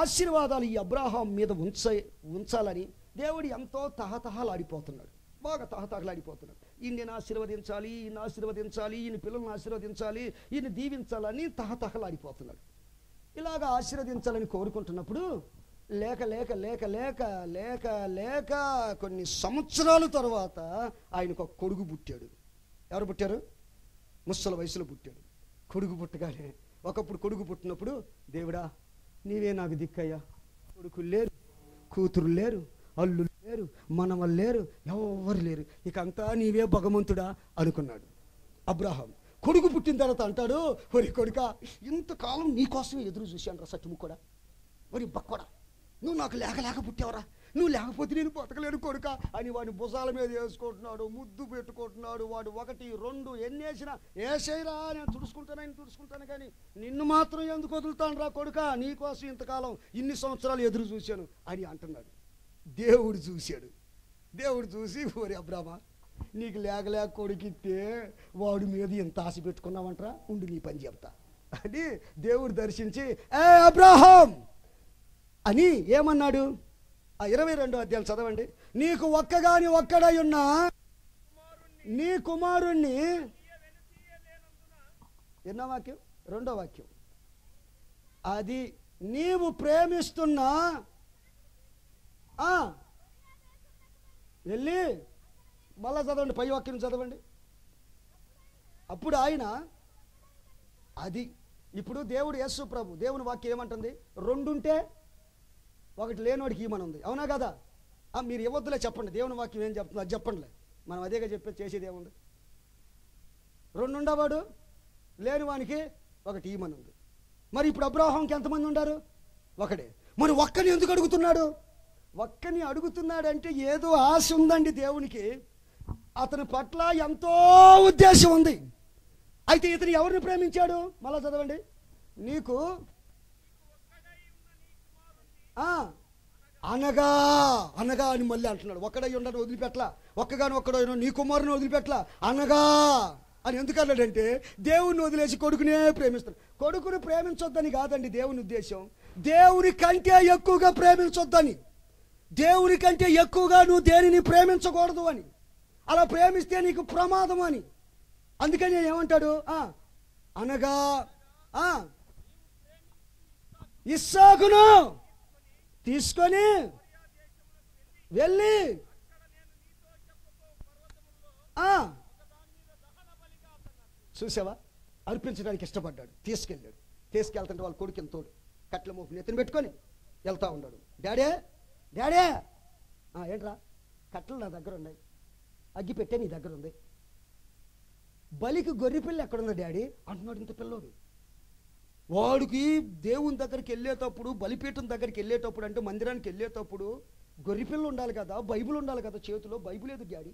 ఆశీర్వాదాలు ఈ అబ్రాహాం మీద ఉంచ ఉంచాలని దేవుడు ఎంతో తహతహలాడిపోతున్నాడు. బాగా తహతహలాడిపోతున్నాడు. ఈయన ఆశీర్వదించాలి ఈయన ఆశీర్వదించాలి ఈయన పిల్లల్ని ఆశీర్వదించాలి ఈయన దీవించాలని తహతహలాడిపోతున్నాడు. ఇలాగ ఆశీర్వదించాలని కోరుకుంటున్నప్పుడు లేక లేక లేక లేక లేక లేక కొన్ని సంవత్సరాల తర్వాత ఆయనకు ఒక కొడుకు పుట్టాడు. ఎవరు పుట్టారు? ముసల వయసులో పుట్టాడు. కొడుకు పుట్టగానే ఒకప్పుడు కొడుకు పుట్టినప్పుడు దేవుడా నీవే నాకు దిక్కయ్యా. కొడుకులు లేరు కూతురు లేరు అల్లులు లేరు మనవలు లేరు ఎవరు లేరు. ఇక అంతా నీవే భగవంతుడా అనుకున్నాడు అబ్రహాం. కొడుకు పుట్టిన తర్వాత అంటాడు ఒరి కొడుక ఇంతకాలం నీకోసమే ఎదురు చూశాను రా సత్యము కూడా. ఒరి బక్కడా నువ్వు నాకు లేక లేక పుట్టావురా నువ్వు లేకపోతే నేను బతకలేను కొడుక. అని వాడిని భుజాల మీద వేసుకుంటున్నాడు ముద్దు పెట్టుకుంటున్నాడు. వాడు ఒకటి రెండు ఎన్ని వేసినా వేసేయరా నేను తుడుచుకుంటాను ఆయన తుడుచుకుంటాను కానీ నిన్ను మాత్రం ఎందుకు వదులుతాను రా కొడుక? నీకోసం ఇంతకాలం ఇన్ని సంవత్సరాలు ఎదురు చూశాను అని అంటున్నాడు. దేవుడు చూశాడు. దేవుడు చూసి ఓరి అబ్రామా నీకు లేక లేక కొడుకిస్తే వాడి మీద ఎంత ఆశ పెట్టుకున్నావంటరా? ఉండి నీ పని చెప్తా అని దేవుడు దర్శించి ఏ అబ్రాహాం అని ఏమన్నాడు? ఆ ఇరవై రెండో అధ్యాయులు చదవండి. నీకు ఒక్కగాని ఒక్కడై ఉన్నా నీ కుమారుణ్ణి ఎన్నో వాక్యం? రెండో వాక్యం. అది నీవు ప్రేమిస్తున్నా వెళ్ళి మళ్ళా చదవండి పై వాక్యం చదవండి. అప్పుడు ఆయన అది ఇప్పుడు దేవుడు యేసు ప్రభు దేవుని వాక్యం ఏమంటుంది? రెండుంటే ఒకటి లేనివాడికి ఉంది అవునా కదా? మీరు ఇవ్వద్దులే చెప్పండి. దేవుని వాక్యం ఏం చెప్తుంది అది చెప్పండిలే. మనం అదేగా చెప్పే చేసేది ఏముంది రెండుండవాడు లేనివానికి ఒకటి ఇవ్వమని ఉంది మరి ఇప్పుడు అబ్రాహంకి ఎంతమంది ఉండారు? ఒకడే. మరి ఒక్కని ఎందుకు అడుగుతున్నాడు? ఒక్కని అడుగుతున్నాడంటే ఏదో ఆశ ఉందండి దేవునికి. అతని పట్ల ఎంతో ఉద్దేశం ఉంది. అయితే ఇతను ఎవరిని ప్రేమించాడు? మళ్ళా చదవండి. నీకు అనగా అనగా అని మళ్ళీ అంటున్నాడు. ఒక్కడై ఉండడు వదిలిపెట్టలా. ఒక్కగాని ఒక్కడో నీ కుమారుని వదిలిపెట్టలా. అనగా అని ఎందుకు అన్నాడంటే దేవుణ్ణి వదిలేసి కొడుకునే ప్రేమిస్తాడు కొడుకుని ప్రేమించొద్దని కాదండి దేవుని ఉద్దేశం. దేవుని కంటే ఎక్కువగా ప్రేమించొద్దని. దేవుని కంటే ఎక్కువగా నువ్వు దేనిని ప్రేమించకూడదు అని. అలా ప్రేమిస్తే నీకు ప్రమాదం అని. అందుకని ఏమంటాడు? అనగా ఇస్సాకును తీసుకొని వెళ్ళి ఆ, చూసావా? అర్పించడానికి ఇష్టపడ్డాడు. తీసుకెళ్ళాడు. తీసుకెళ్తుంటే వాళ్ళ కొడుకు ఎంతోడు కట్ల మోపు నెత్తిని పెట్టుకొని వెళ్తా ఉన్నాడు. డాడే డాడే! ఆ, ఏంట్రా? కట్టలు నా దగ్గర ఉన్నాయి. అగ్గి పెట్టే నీ దగ్గర ఉంది. బలికి గొర్రె పిల్ల ఎక్కడుంది డాడీ? అంటున్నాడు ఇంత పిల్లోడు. వాడికి దేవుని దగ్గరికి వెళ్ళేటప్పుడు బలిపీఠం దగ్గరికి వెళ్ళేటప్పుడు అంటే మందిరానికి వెళ్ళేటప్పుడు గొర్రెపిల్ల ఉండాలి కదా బైబిల్ ఉండాలి కదా చేతిలో బైబిల్ ఏదో డాడీ.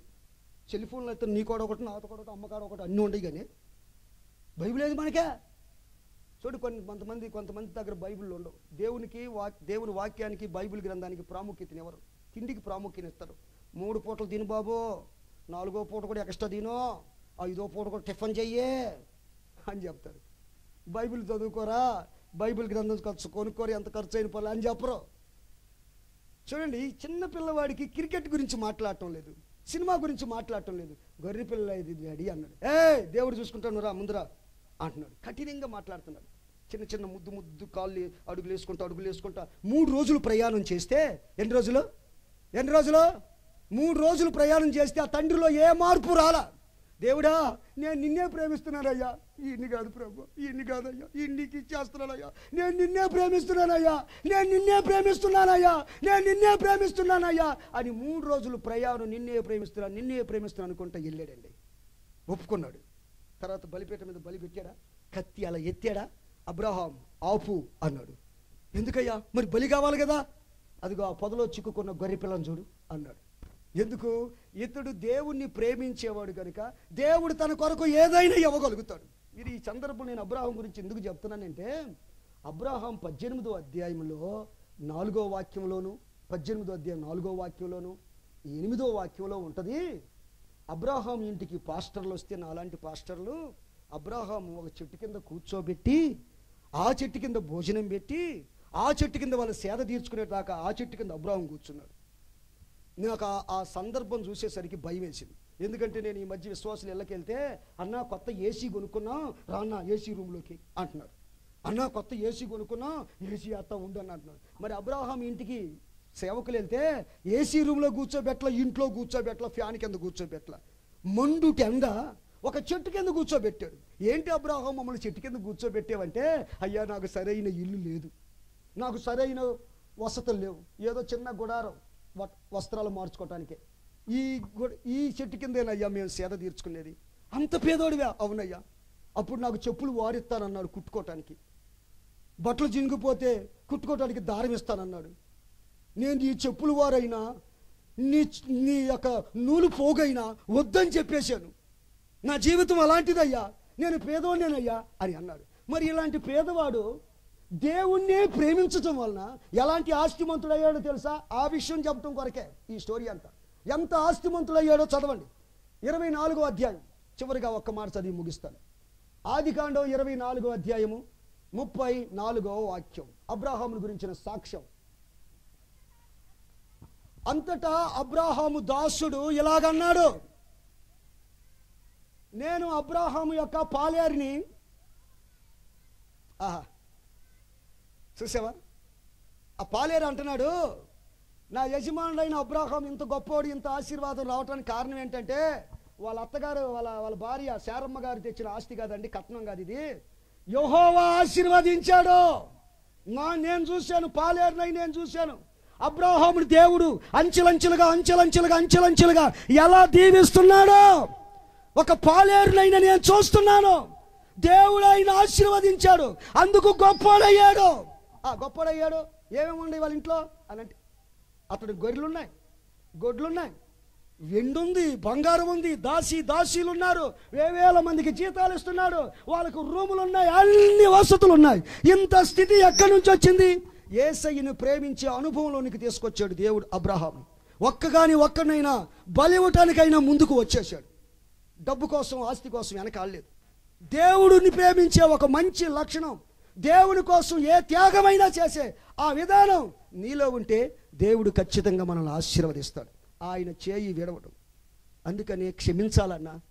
సెల్ఫోన్లో అయితే నీ కూడా ఒకటి నాతో కూడా ఒకటి అమ్మ కాడ ఒకటి అన్నీ ఉండయి కానీ బైబిల్ ఏది మనకే. చూడు కొన్ని కొంతమంది కొంతమంది దగ్గర బైబిల్ ఉండవు. దేవునికి వా దేవుని వాక్యానికి బైబిల్ గ్రంథానికి ప్రాముఖ్యతని ఎవరు? తిండికి ప్రాముఖ్యత ఇస్తారు. మూడు పూటలు తిను బాబు నాలుగో పూట కూడా ఎక్స్ట్రా తిను ఐదో పూట కూడా టిఫిన్ చెయ్యే అని చెప్తారు. బైబిల్ చదువుకోరా బైబిల్ గ్రంథం ఖర్చు కొనుక్కోరు ఎంత ఖర్చు అయిన పర్లే అని చెప్పరు. చూడండి చిన్న పిల్లవాడికి క్రికెట్ గురించి మాట్లాడటం లేదు సినిమా గురించి మాట్లాడటం లేదు. గొర్రె పిల్ల ఇది డాడీ అన్నాడు. ఏ దేవుడు చూసుకుంటాను రా ముందురా అంటున్నాడు. కఠినంగా మాట్లాడుతున్నాడు. చిన్న చిన్న ముద్దు ముద్దు కాళ్ళు అడుగులు వేసుకుంటా అడుగులు వేసుకుంటా. మూడు రోజులు ప్రయాణం చేస్తే ఎన్ని రోజులు? ఎన్ని రోజులు? మూడు రోజులు ప్రయాణం చేస్తే ఆ తండ్రిలో ఏ మార్పు రాలా? దేవుడా నేను నిన్నే ప్రేమిస్తున్నానయ్యా. ఇన్ని కాదు ప్రభు ఇన్ని కాదయ్యా. ఇన్నికి ఇచ్చేస్తున్నానయ్యా. నేను నిన్నే ప్రేమిస్తున్నానయ్యా. నేను నిన్నే ప్రేమిస్తున్నానయ్యా. నేను నిన్నే ప్రేమిస్తున్నానయ్యా. అని మూడు రోజులు ప్రయాణం నిన్నే ప్రేమిస్తున్నాను నిన్నే ప్రేమిస్తున్నాను అనుకుంటా వెళ్ళాడండి. ఒప్పుకున్నాడు. తర్వాత బలిపేట మీద బలి పెట్టాడా? కత్తి అలా ఎత్తాడా? అబ్రహాం ఆపు అన్నాడు. ఎందుకయ్యా? మరి బలి కావాలి కదా? అదిగో ఆ పొదలో చిక్కుకున్న గొర్రె పిల్లని చూడు అన్నాడు. ఎందుకు? ఇతడు దేవుణ్ణి ప్రేమించేవాడు కనుక దేవుడు తన కొరకు ఏదైనా ఇవ్వగలుగుతాడు. మీరు ఈ సందర్భం నేను అబ్రాహం గురించి ఎందుకు చెప్తున్నానంటే అబ్రాహాం పద్దెనిమిదో అధ్యాయంలో నాలుగో వాక్యంలోను పద్దెనిమిదో అధ్యాయం నాలుగో వాక్యంలోను ఎనిమిదో వాక్యంలో ఉంటుంది అబ్రాహాం ఇంటికి పాస్టర్లు వస్తే నాలాంటి పాస్టర్లు అబ్రాహాం ఒక చెట్టు కింద కూర్చోబెట్టి ఆ చెట్టు కింద భోజనం పెట్టి ఆ చెట్టు కింద వాళ్ళ సేద తీర్చుకునేదాకా ఆ చెట్టు కింద అబ్రాహం కూర్చున్నాడు. నాకు ఆ- ఆ సందర్భం చూసేసరికి భయం వేసింది ఎందుకంటే నేను ఈ మధ్య విశ్వాసులు ఇళ్ళకెళ్తే అన్న కొత్త ఏసీ కొనుక్కున్నాం రానా ఏసీ రూమ్లోకి అంటున్నారు. అన్న కొత్త ఏసీ కొనుక్కున్నా ఏసీ అత్త ఉండు అని అంటున్నారు. మరి అబ్రాహాం ఇంటికి సేవకులు వెళ్తే ఏసీ రూమ్లో కూర్చోబెట్ల ఇంట్లో కూర్చోబెట్ల ఫ్యాన్ కింద కూర్చోబెట్ల మండు కింద ఒక చెట్టు కింద కూర్చోబెట్టాడు. ఏంటి అబ్రాహాం మమ్మల్ని చెట్టు కింద కూర్చోబెట్టావంటే అయ్యా నాకు సరైన ఇల్లు లేదు. నాకు సరైన వసతులు లేవు. ఏదో చిన్న గుడారం వస్త్రాలు మార్చుకోవటానికే ఈ ఈ చెట్టు కిందేనయ్యా మేము సేద తీర్చుకునేది. అంత పేదోడివా అవునయ్యా. అప్పుడు నాకు చెప్పులు వారిస్తానన్నాడు కుట్టుకోవటానికి బట్టలు జింగిపోతే కుట్టుకోవటానికి దారం ఇస్తానన్నాడు. నేను ఈ చెప్పులు వారైనా నీ నీ యొక్క నూలు పోగైనా వద్దని చెప్పేశాను. నా జీవితం అలాంటిదయ్యా. నేను పేదోడినేనయ్యా అని అన్నాడు. మరి ఇలాంటి పేదవాడు దేవుణ్ణే ప్రేమించటం వలన ఎలాంటి ఆస్తిమంతుడయ్యాడో తెలుసా? ఆ విషయం చెప్పడం కొరకే ఈ స్టోరీ అంతా. ఎంత ఆస్తిమంతుడయ్యాడో చదవండి. ఇరవై నాలుగో అధ్యాయం. చివరిగా ఒక్క మాట చదివి ముగిస్తాను. ఆదికాండం ఇరవై నాలుగో అధ్యాయము ముప్పై నాలుగో వాక్యం. అబ్రాహాముని గురించిన సాక్ష్యం. అంతటా అబ్రాహాము దాసుడు ఇలాగన్నాడు. నేను అబ్రాహాము యొక్క పాలేరిని ఆహా చూసావా? ఆ పాలేరు అంటున్నాడు నా యజమానుడైన అబ్రాహం ఇంత గొప్పోడు ఇంత ఆశీర్వాదం రావడానికి కారణం ఏంటంటే వాళ్ళ అత్తగారు వాళ్ళ వాళ్ళ భార్య శారమ్మ గారు తెచ్చిన ఆస్తి కాదండి కట్నం కాదు ఇది. యహోవా ఆశీర్వదించాడు. నా నేను చూశాను పాలేరునై నేను చూశాను. అబ్రాహాముడు దేవుడు అంచెలంచెలుగా అంచెలంచెలుగా అంచెలంచెలుగా ఎలా దీవిస్తున్నాడో ఒక పాలేరునైనా నేను చూస్తున్నాను. దేవుడు ఆయన ఆశీర్వదించాడు అందుకు గొప్పోడయ్యాడు. ఆ గొప్పడయ్యాడు. ఏమేమి ఉండే వాళ్ళ ఇంట్లో? అలాంటి అతడి గొర్రెలున్నాయి. గొడ్లున్నాయి. వెండుంది బంగారం ఉంది దాసి దాసీలు ఉన్నారు వేవేల మందికి జీతాలు ఇస్తున్నాడు. వాళ్ళకు రూములు ఉన్నాయి అన్ని వసతులు ఉన్నాయి ఇంత స్థితి ఎక్కడి నుంచి వచ్చింది? ఏసయ్యను ప్రేమించే అనుభవంలోనికి తీసుకొచ్చాడు దేవుడు అబ్రహాం ఒక్కగాని ఒక్కనైనా బలివటానికైనా ముందుకు వచ్చేసాడు డబ్బు కోసం ఆస్తి కోసం వెనకాలేదు దేవుడిని ప్రేమించే ఒక మంచి లక్షణం దేవుని కోసం ఏ త్యాగమైనా చేసే ఆ విధానం నీలో ఉంటే దేవుడు ఖచ్చితంగా మనల్ని ఆశీర్వదిస్తాడు. ఆయన చేయి విడవడం. అందుకని క్షమించాలన్నా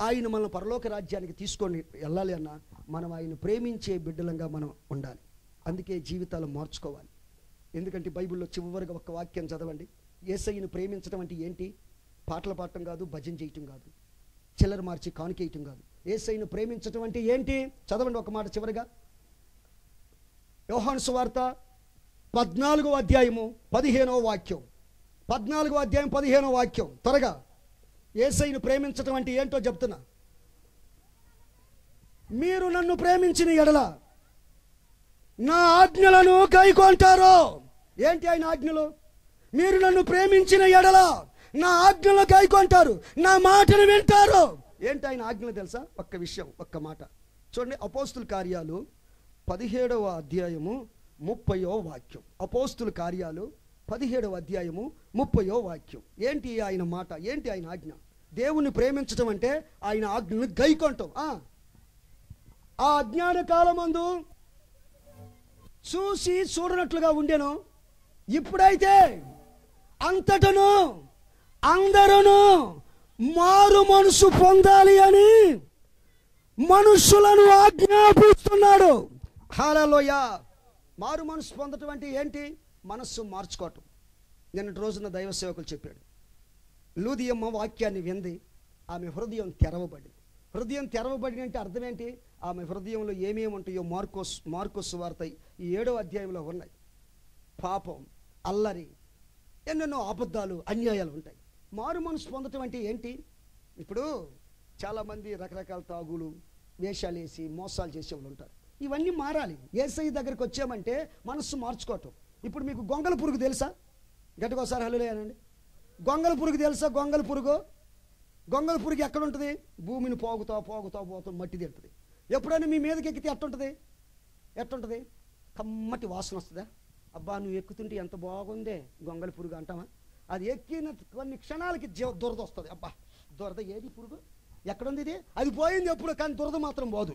ఆయన మనం పరలోక రాజ్యానికి తీసుకొని వెళ్ళాలి అన్నా మనం ఆయన ప్రేమించే బిడ్డలంగా మనం ఉండాలి. అందుకే జీవితాలు మార్చుకోవాలి. ఎందుకంటే బైబిల్లో చివరిగా ఒక వాక్యం చదవండి. ఏసయ్యను ప్రేమించడం అంటే ఏంటి? పాటలు పాడటం కాదు భజన చేయటం కాదు. చిల్లర మార్చి కానుకేయటం కాదు. ఏసైను ప్రేమించటం అంటే ఏంటి? చదవండి ఒక మాట చివరిగా. యోహాను సువార్త పద్నాలుగో అధ్యాయము పదిహేనో వాక్యం. పద్నాలుగో అధ్యాయం పదిహేనో వాక్యం. త్వరగా ఏసైను ప్రేమించటం అంటే ఏంటో చెప్తున్నా. మీరు నన్ను ప్రేమించిన ఎడల నా ఆజ్ఞలను కైకొంటారు? ఏంటి ఆయన ఆజ్ఞలు? మీరు నన్ను ప్రేమించిన ఎడల నా ఆజ్ఞలు గైకొంటారు నా మాటను వింటారు. ఏంటి ఆయన ఆజ్ఞలు తెలుసా? ఒక్క విషయం ఒక్క మాట. చూడండి అపోస్తుల కార్యాలు పదిహేడవ అధ్యాయము ముప్పయో వాక్యం. అపోస్తుల కార్యాలు పదిహేడవ అధ్యాయము ముప్పయో వాక్యం. ఏంటి ఆయన మాట? ఏంటి ఆయన ఆజ్ఞ? దేవుణ్ణి ప్రేమించటం అంటే ఆయన ఆజ్ఞను గైకొంటాం ఆ. ఆ అజ్ఞాన కాలమందు చూసి చూడనట్లుగా ఉండెను. ఇప్పుడైతే అంతటను అందరూ మారు మనసు పొందాలి అని మనుషులను ఆజ్ఞాపిస్తున్నాడు. హాలలోయ. మారు మనసు పొందటం అంటే ఏంటి? మనస్సు మార్చుకోవటం. నిన్నటి రోజున దైవ సేవకులు చెప్పాడు. లూదియమ్మ వాక్యాన్ని వింది. ఆమె హృదయం తెరవబడింది. హృదయం తెరవబడి అంటే అర్థం ఏంటి? ఆమె హృదయంలో ఏమేమి ఉంటాయో మార్కోస్ మార్కోస్ వార్త ఈ ఏడో అధ్యాయంలో ఉన్నాయి. పాపం అల్లరి ఎన్నెన్నో అబద్ధాలు అన్యాయాలు ఉంటాయి. మారు మనసు పొందటం అంటే ఏంటి? ఇప్పుడు చాలామంది రకరకాల తాగులు వేషాలు వేసి మోసాలు చేసే వాళ్ళు ఉంటారు. ఇవన్నీ మారాలి. ఏసై దగ్గరికి వచ్చామంటే మనస్సు మార్చుకోవటం. ఇప్పుడు మీకు గొంగల పురుగు తెలుసా? గట్టుకోసారి హలులేనండి హలో గొంగల పురుగు తెలుసా? గొంగల పురుగు? గొంగల పురుగు ఎక్కడ ఉంటుంది? భూమిని పోగుతా పోగుతా పోతా మట్టి తింటుంది. ఎప్పుడైనా మీ మీదకి ఎక్కితే ఎట్టుంటుంది? ఎట్టుంటుంది? కమ్మటి వాసన వస్తుందా? అబ్బా నువ్వు ఎక్కుతుంటే ఎంత బాగుందే గొంగల పురుగు అంటావా? అది ఎక్కిన కొన్ని క్షణాలకి జీవ దురద వస్తుంది. అబ్బా దురద ఏది పురుగు? ఎక్కడుంది ఇది? అది పోయింది ఎప్పుడు కానీ దురద మాత్రం పోదు.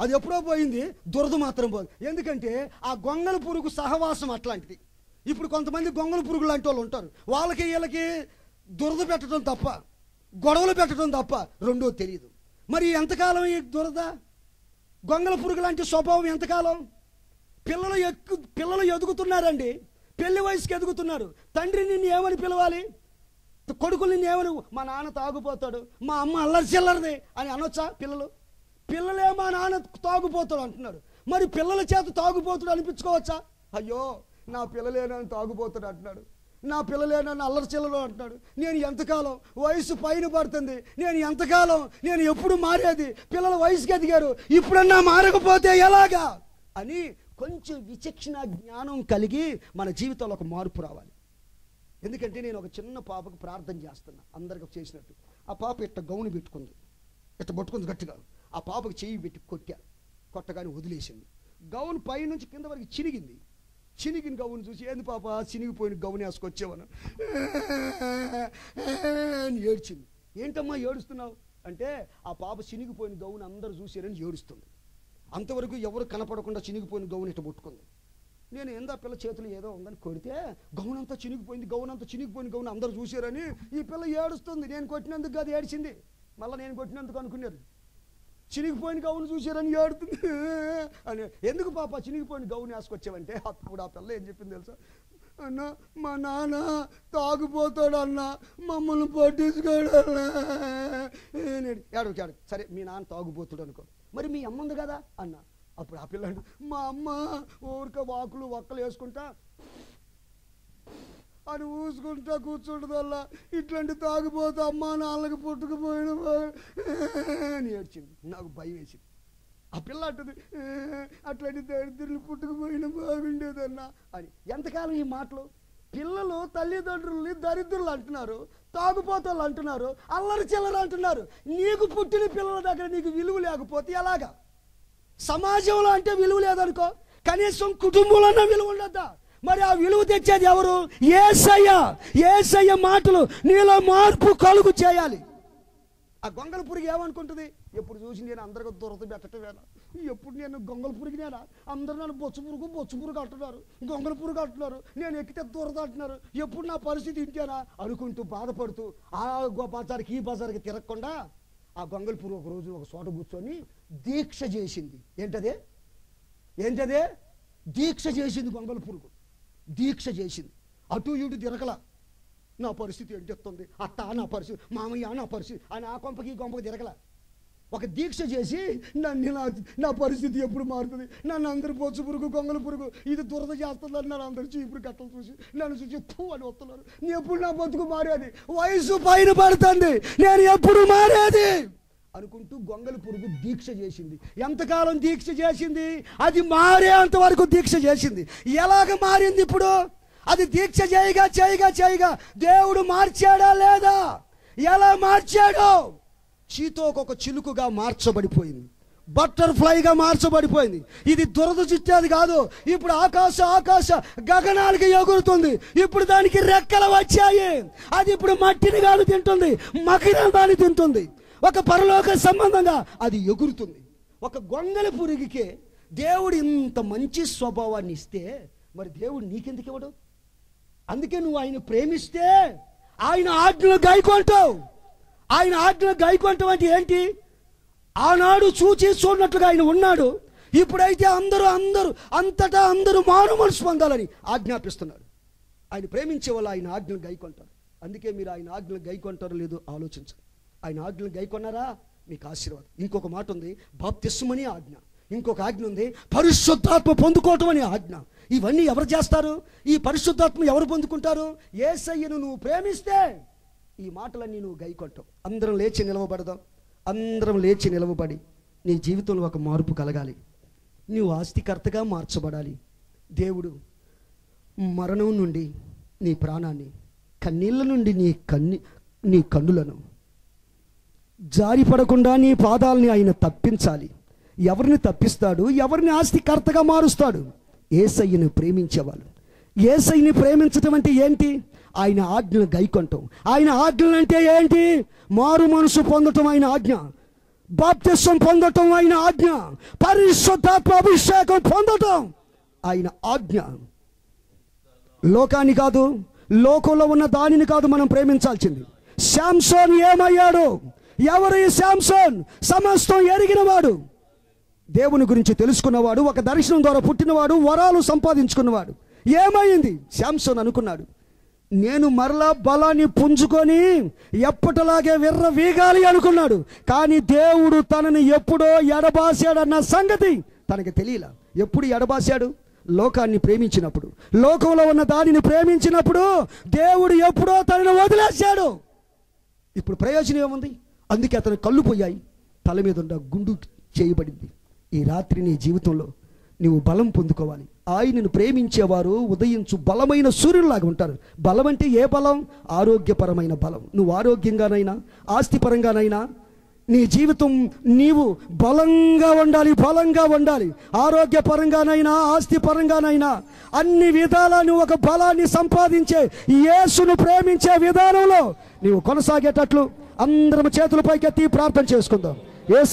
అది ఎప్పుడో పోయింది దురద మాత్రం పోదు ఎందుకంటే ఆ గొంగల పురుగు సహవాసం అట్లాంటిది. ఇప్పుడు కొంతమంది గొంగల పురుగు లాంటి వాళ్ళు ఉంటారు. వాళ్ళకి వీళ్ళకి దురద పెట్టడం తప్ప గొడవలు పెట్టడం తప్ప రెండో తెలియదు మరి ఎంతకాలం ఈ దురద? గొంగల పురుగు లాంటి స్వభావం ఎంతకాలం? పిల్లలు ఎక్కు పిల్లలు ఎదుగుతున్నారండి. పెళ్ళి వయసుకి ఎదుగుతున్నారు. తండ్రి నిన్ను ఏమని పిలవాలి? కొడుకులు నిన్ను ఏమని మా నాన్న తాగుపోతాడు మా అమ్మ అల్లరి చిల్లరది అని అనొచ్చా పిల్లలు? పిల్లలే మా నాన్న తాగుపోతాడు అంటున్నారు మరి పిల్లల చేత తాగుపోతాడు అనిపించుకోవచ్చా? అయ్యో నా పిల్లలేనని తాగుపోతాడు అంటున్నాడు. నా పిల్లలే నన్ను అల్లరి చిల్లలు అంటున్నాడు. నేను ఎంతకాలం వయసు పైన పడుతుంది. నేను ఎంతకాలం నేను ఎప్పుడు మారేది? పిల్లల వయసుకి ఎదిగారు. ఇప్పుడన్నా మారకపోతే ఎలాగా? అని కొంచెం విచక్షణ జ్ఞానం కలిగి మన జీవితంలో ఒక మార్పు రావాలి. ఎందుకంటే నేను ఒక చిన్న పాపకు ప్రార్థన చేస్తున్నా. అందరికి చేసినట్టు. ఆ పాప ఇట్ట గౌను పెట్టుకుంది. ఇట్ట పట్టుకుంది గట్టిగా. ఆ పాపకు చెయ్యి పెట్టి కొట్టా కొట్టగానే వదిలేసింది. గౌన్ పైనుంచి కింద వరకు చినిగింది. చినిగిన గౌను చూసి ఏంది పాప చినిగిపోయిన గౌన్ వేసుకొచ్చేవను. అని ఏడ్చింది. ఏంటమ్మా ఏడుస్తున్నావు? అంటే ఆ పాప చినిగిపోయిన గౌను అందరూ చూసారని ఏడుస్తుంది. అంతవరకు ఎవరు కనపడకుండా చినిగిపోయిన గౌను ఇట్ట పట్టుకుంది నేను ఏందా పిల్ల చేతులు ఏదో ఉందని కొడితే గౌన్ అంతా చినిగిపోయింది గౌన్ అంతా చినిగిపోయిన గౌన్ అందరూ చూసారని ఈ పిల్ల ఏడుస్తుంది. నేను కొట్టినందుకు కాదు ఏడిచింది. మళ్ళీ నేను కొట్టినందుకు అనుకున్నారు. చినిగిపోయిన గౌను చూశారని ఏడుతుంది. అని ఎందుకు పాప చినిగిపోయిన గౌను వేసుకొచ్చావంటే అప్పుడు ఆ పిల్ల ఏం చెప్పింది తెలుసా? అన్న మా నాన్న తాగుపోతాడు అన్న మమ్మల్ని పట్టించుకోడు అన్న ఏడు సరే మీ నాన్న తాగుపోతాడు అనుకో. మరి మీ అమ్మ ఉంది కదా? అన్న. అప్పుడు ఆ పిల్లాడు మా అమ్మ ఊరిక వాకులు వక్కలు వేసుకుంటా అని ఊసుకుంటా కూర్చుంటుందల్లా ఇట్లాంటి తాగిపోతే అమ్మ నాన్నకి పుట్టుకుపోయిన అని ఏడ్చింది. నాకు భయం వేసింది. ఆ పిల్ల అంటది అట్లాంటి దరిద్రులు పుట్టుకుపోయిన బాగుండేదన్నా అని. ఎంతకాలం ఈ మాటలు? పిల్లలు తల్లిదండ్రుల్ని దరిద్రులు అంటున్నారు తాగుపోతాలు అంటున్నారు అల్లరి చిల్లర అంటున్నారు. నీకు పుట్టిన పిల్లల దగ్గర నీకు విలువ లేకపోతే ఎలాగా? సమాజంలో అంటే విలువ లేదనుకో కనీసం కుటుంబంలోనే విలువ ఉండద్దా? మరి ఆ విలువ తెచ్చేది ఎవరు? ఏసయ్య. ఏసయ్య మాటలు నీలో మార్పు కలుగు చేయాలి. ఆ గొంగల పురుగు ఏమనుకుంటుంది? ఎప్పుడు చూసి నేను అందరికీ దొరత పెట్టటమేనా? ఎప్పుడు నేను గొంగల పురుగునేనా? అందరూ నన్ను బొచ్చు పురుగు బొచ్చు పురుగు అంటున్నారు. గొంగల పురుగు అంటున్నారు. నేను ఎక్కితే దురద అంటున్నారు. ఎప్పుడు నా పరిస్థితి ఇంటేనా అనుకుంటూ బాధపడుతూ ఆ బజార్కి ఈ బజార్కి తిరగకుండా ఆ గొంగల పురుగు ఒక రోజు ఒక చోట కూర్చొని దీక్ష చేసింది. ఏంటదే? ఏంటదే? దీక్ష చేసింది గొంగల పురుగు. దీక్ష చేసింది. అటు ఇటు తిరగల. నా పరిస్థితి ఏంటెత్తుంది అత్త నా పరిస్థితి మామయ్య నా పరిస్థితి అని ఆ కొంపకి ఈ కొంపకి తిరగల. ఒక దీక్ష చేసి నన్ను నా నా పరిస్థితి ఎప్పుడు మారుతుంది? నన్ను అందరు బొచ్చు పురుగు గొంగల పురుగు ఇది దురద చేస్తుందని నన్ను అందరు చీపురు కట్టలు చూసి నన్ను చూసి పూ అని వస్తున్నారు. ఎప్పుడు నా బతుకు మారేది? వయసు పైన పడుతుంది. నేను ఎప్పుడు మారేది? అనుకుంటూ గొంగలి పురుగు దీక్ష చేసింది. ఎంతకాలం దీక్ష చేసింది? అది మారేంత వరకు దీక్ష చేసింది. ఎలాగ మారింది ఇప్పుడు? అది దీక్ష చేయగా చేయగా చేయగా దేవుడు మార్చాడా లేదా? ఎలా మార్చాడు? చీతోకొక చిలుకుగా మార్చబడిపోయింది. బటర్ఫ్లైగా మార్చబడిపోయింది. ఇది దురద చుట్టేది కాదు. ఇప్పుడు ఆకాశ ఆకాశ గగనాలకి ఎగురుతుంది. ఇప్పుడు దానికి రెక్కలు వచ్చాయి. అది ఇప్పుడు మట్టిని కాదు తింటుంది. మకిరందాన్ని తింటుంది. ఒక పరలోక సంబంధంగా అది ఎగురుతుంది. ఒక గొంగళి పురుగుకే దేవుడు ఇంత మంచి స్వభావాన్ని ఇస్తే మరి దేవుడు నీకెందుకు ఇవ్వడు? అందుకే నువ్వు ఆయన ప్రేమిస్తే ఆయన ఆజ్ఞలు గాయకుంటావు ఆయన ఆజ్ఞలు గాయకుంటావు అంటే ఏంటి? ఆనాడు చూచి చూడనట్లుగా ఆయన ఉన్నాడు. ఇప్పుడైతే అందరూ అందరూ అంతటా అందరూ మారు మనసు పొందాలని ఆజ్ఞాపిస్తున్నాడు. ఆయన ప్రేమించే వాళ్ళు ఆయన ఆజ్ఞలు గైకొంటారు. అందుకే మీరు ఆయన ఆజ్ఞలు గైకొంటారో లేదో ఆలోచించండి. ఆయన ఆజ్ఞలు గైకొన్నారా? మీకు ఆశీర్వాదం. ఇంకొక మాట ఉంది బాప్తిస్మని ఆజ్ఞ. ఇంకొక ఆజ్ఞ ఉంది పరిశుద్ధాత్మ పొందుకోవటం అనే ఆజ్ఞ. ఇవన్నీ ఎవరు చేస్తారు? ఈ పరిశుద్ధాత్మ ఎవరు పొందుకుంటారు? ఏసయ్యను నువ్వు ప్రేమిస్తే ఈ మాటలన్నీ నువ్వు గైకొంటావు. అందరం లేచి నిలవబడదాం. అందరం లేచి నిలవబడి నీ జీవితంలో ఒక మార్పు కలగాలి. నీవు ఆస్తికర్తగా మార్చబడాలి. దేవుడు మరణం నుండి నీ ప్రాణాన్ని కన్నీళ్ళ నుండి నీ కన్ని నీ కన్నులను జారిపడకుండా నీ పాదాలని ఆయన తప్పించాలి. ఎవరిని తప్పిస్తాడు? ఎవరిని ఆస్తికర్తగా మారుస్తాడు? ఏసయ్యను ప్రేమించేవాళ్ళు. ఏసయ్యని ప్రేమించటం అంటే ఏంటి? ఆయన ఆజ్ఞలు గైకొంటాం ఆయన ఆజ్ఞలు అంటే ఏంటి? మారు మనసు పొందటం ఆయన ఆజ్ఞ. బాప్తిస్వం పొందటం ఆయన ఆజ్ఞ. పరిశుద్ధాత్మ అభిషేకం పొందటం ఆయన ఆజ్ఞ. లోకాన్ని కాదు లోకంలో ఉన్న దానిని కాదు మనం ప్రేమించాల్సింది. శాంసోన్ ఏమయ్యాడు? ఎవరు ఈ శాంసోన్? సమస్తం ఎరిగినవాడు. దేవుని గురించి తెలుసుకున్నవాడు ఒక దర్శనం ద్వారా పుట్టినవాడు వరాలు సంపాదించుకున్నవాడు. ఏమైంది? శాంసన్ అనుకున్నాడు. నేను మరలా బలాన్ని పుంజుకొని ఎప్పటిలాగే విర్ర వీగాలి అనుకున్నాడు. కానీ దేవుడు తనని ఎప్పుడో ఎడబాసాడన్న సంగతి తనకి తెలియలా. ఎప్పుడు ఎడబాసాడు? లోకాన్ని ప్రేమించినప్పుడు. లోకంలో ఉన్న దానిని ప్రేమించినప్పుడు దేవుడు ఎప్పుడో తనని వదిలేశాడు. ఇప్పుడు ప్రయోజనం ఏముంది? అందుకే అతను కళ్ళు పోయాయి. తల మీద ఉన్న గుండు చేయబడింది. ఈ రాత్రి నీ జీవితంలో నువ్వు బలం పొందుకోవాలి. ఆయనను ప్రేమించేవారు ఉదయించు బలమైన సూర్యులాగా ఉంటారు. బలం అంటే ఏ బలం? ఆరోగ్యపరమైన బలం. నువ్వు ఆరోగ్యంగానైనా ఆస్తిపరంగానైనా నీ జీవితం నీవు బలంగా ఉండాలి బలంగా ఉండాలి ఆరోగ్యపరంగానైనా ఆస్తిపరంగానైనా అన్ని విధాలా నువ్వు ఒక బలాన్ని సంపాదించే యేసును ప్రేమించే విధానంలో నీవు కొనసాగేటట్లు అందరం చేతుల పైకెత్తి ప్రార్థన చేసుకుందాం. ఏ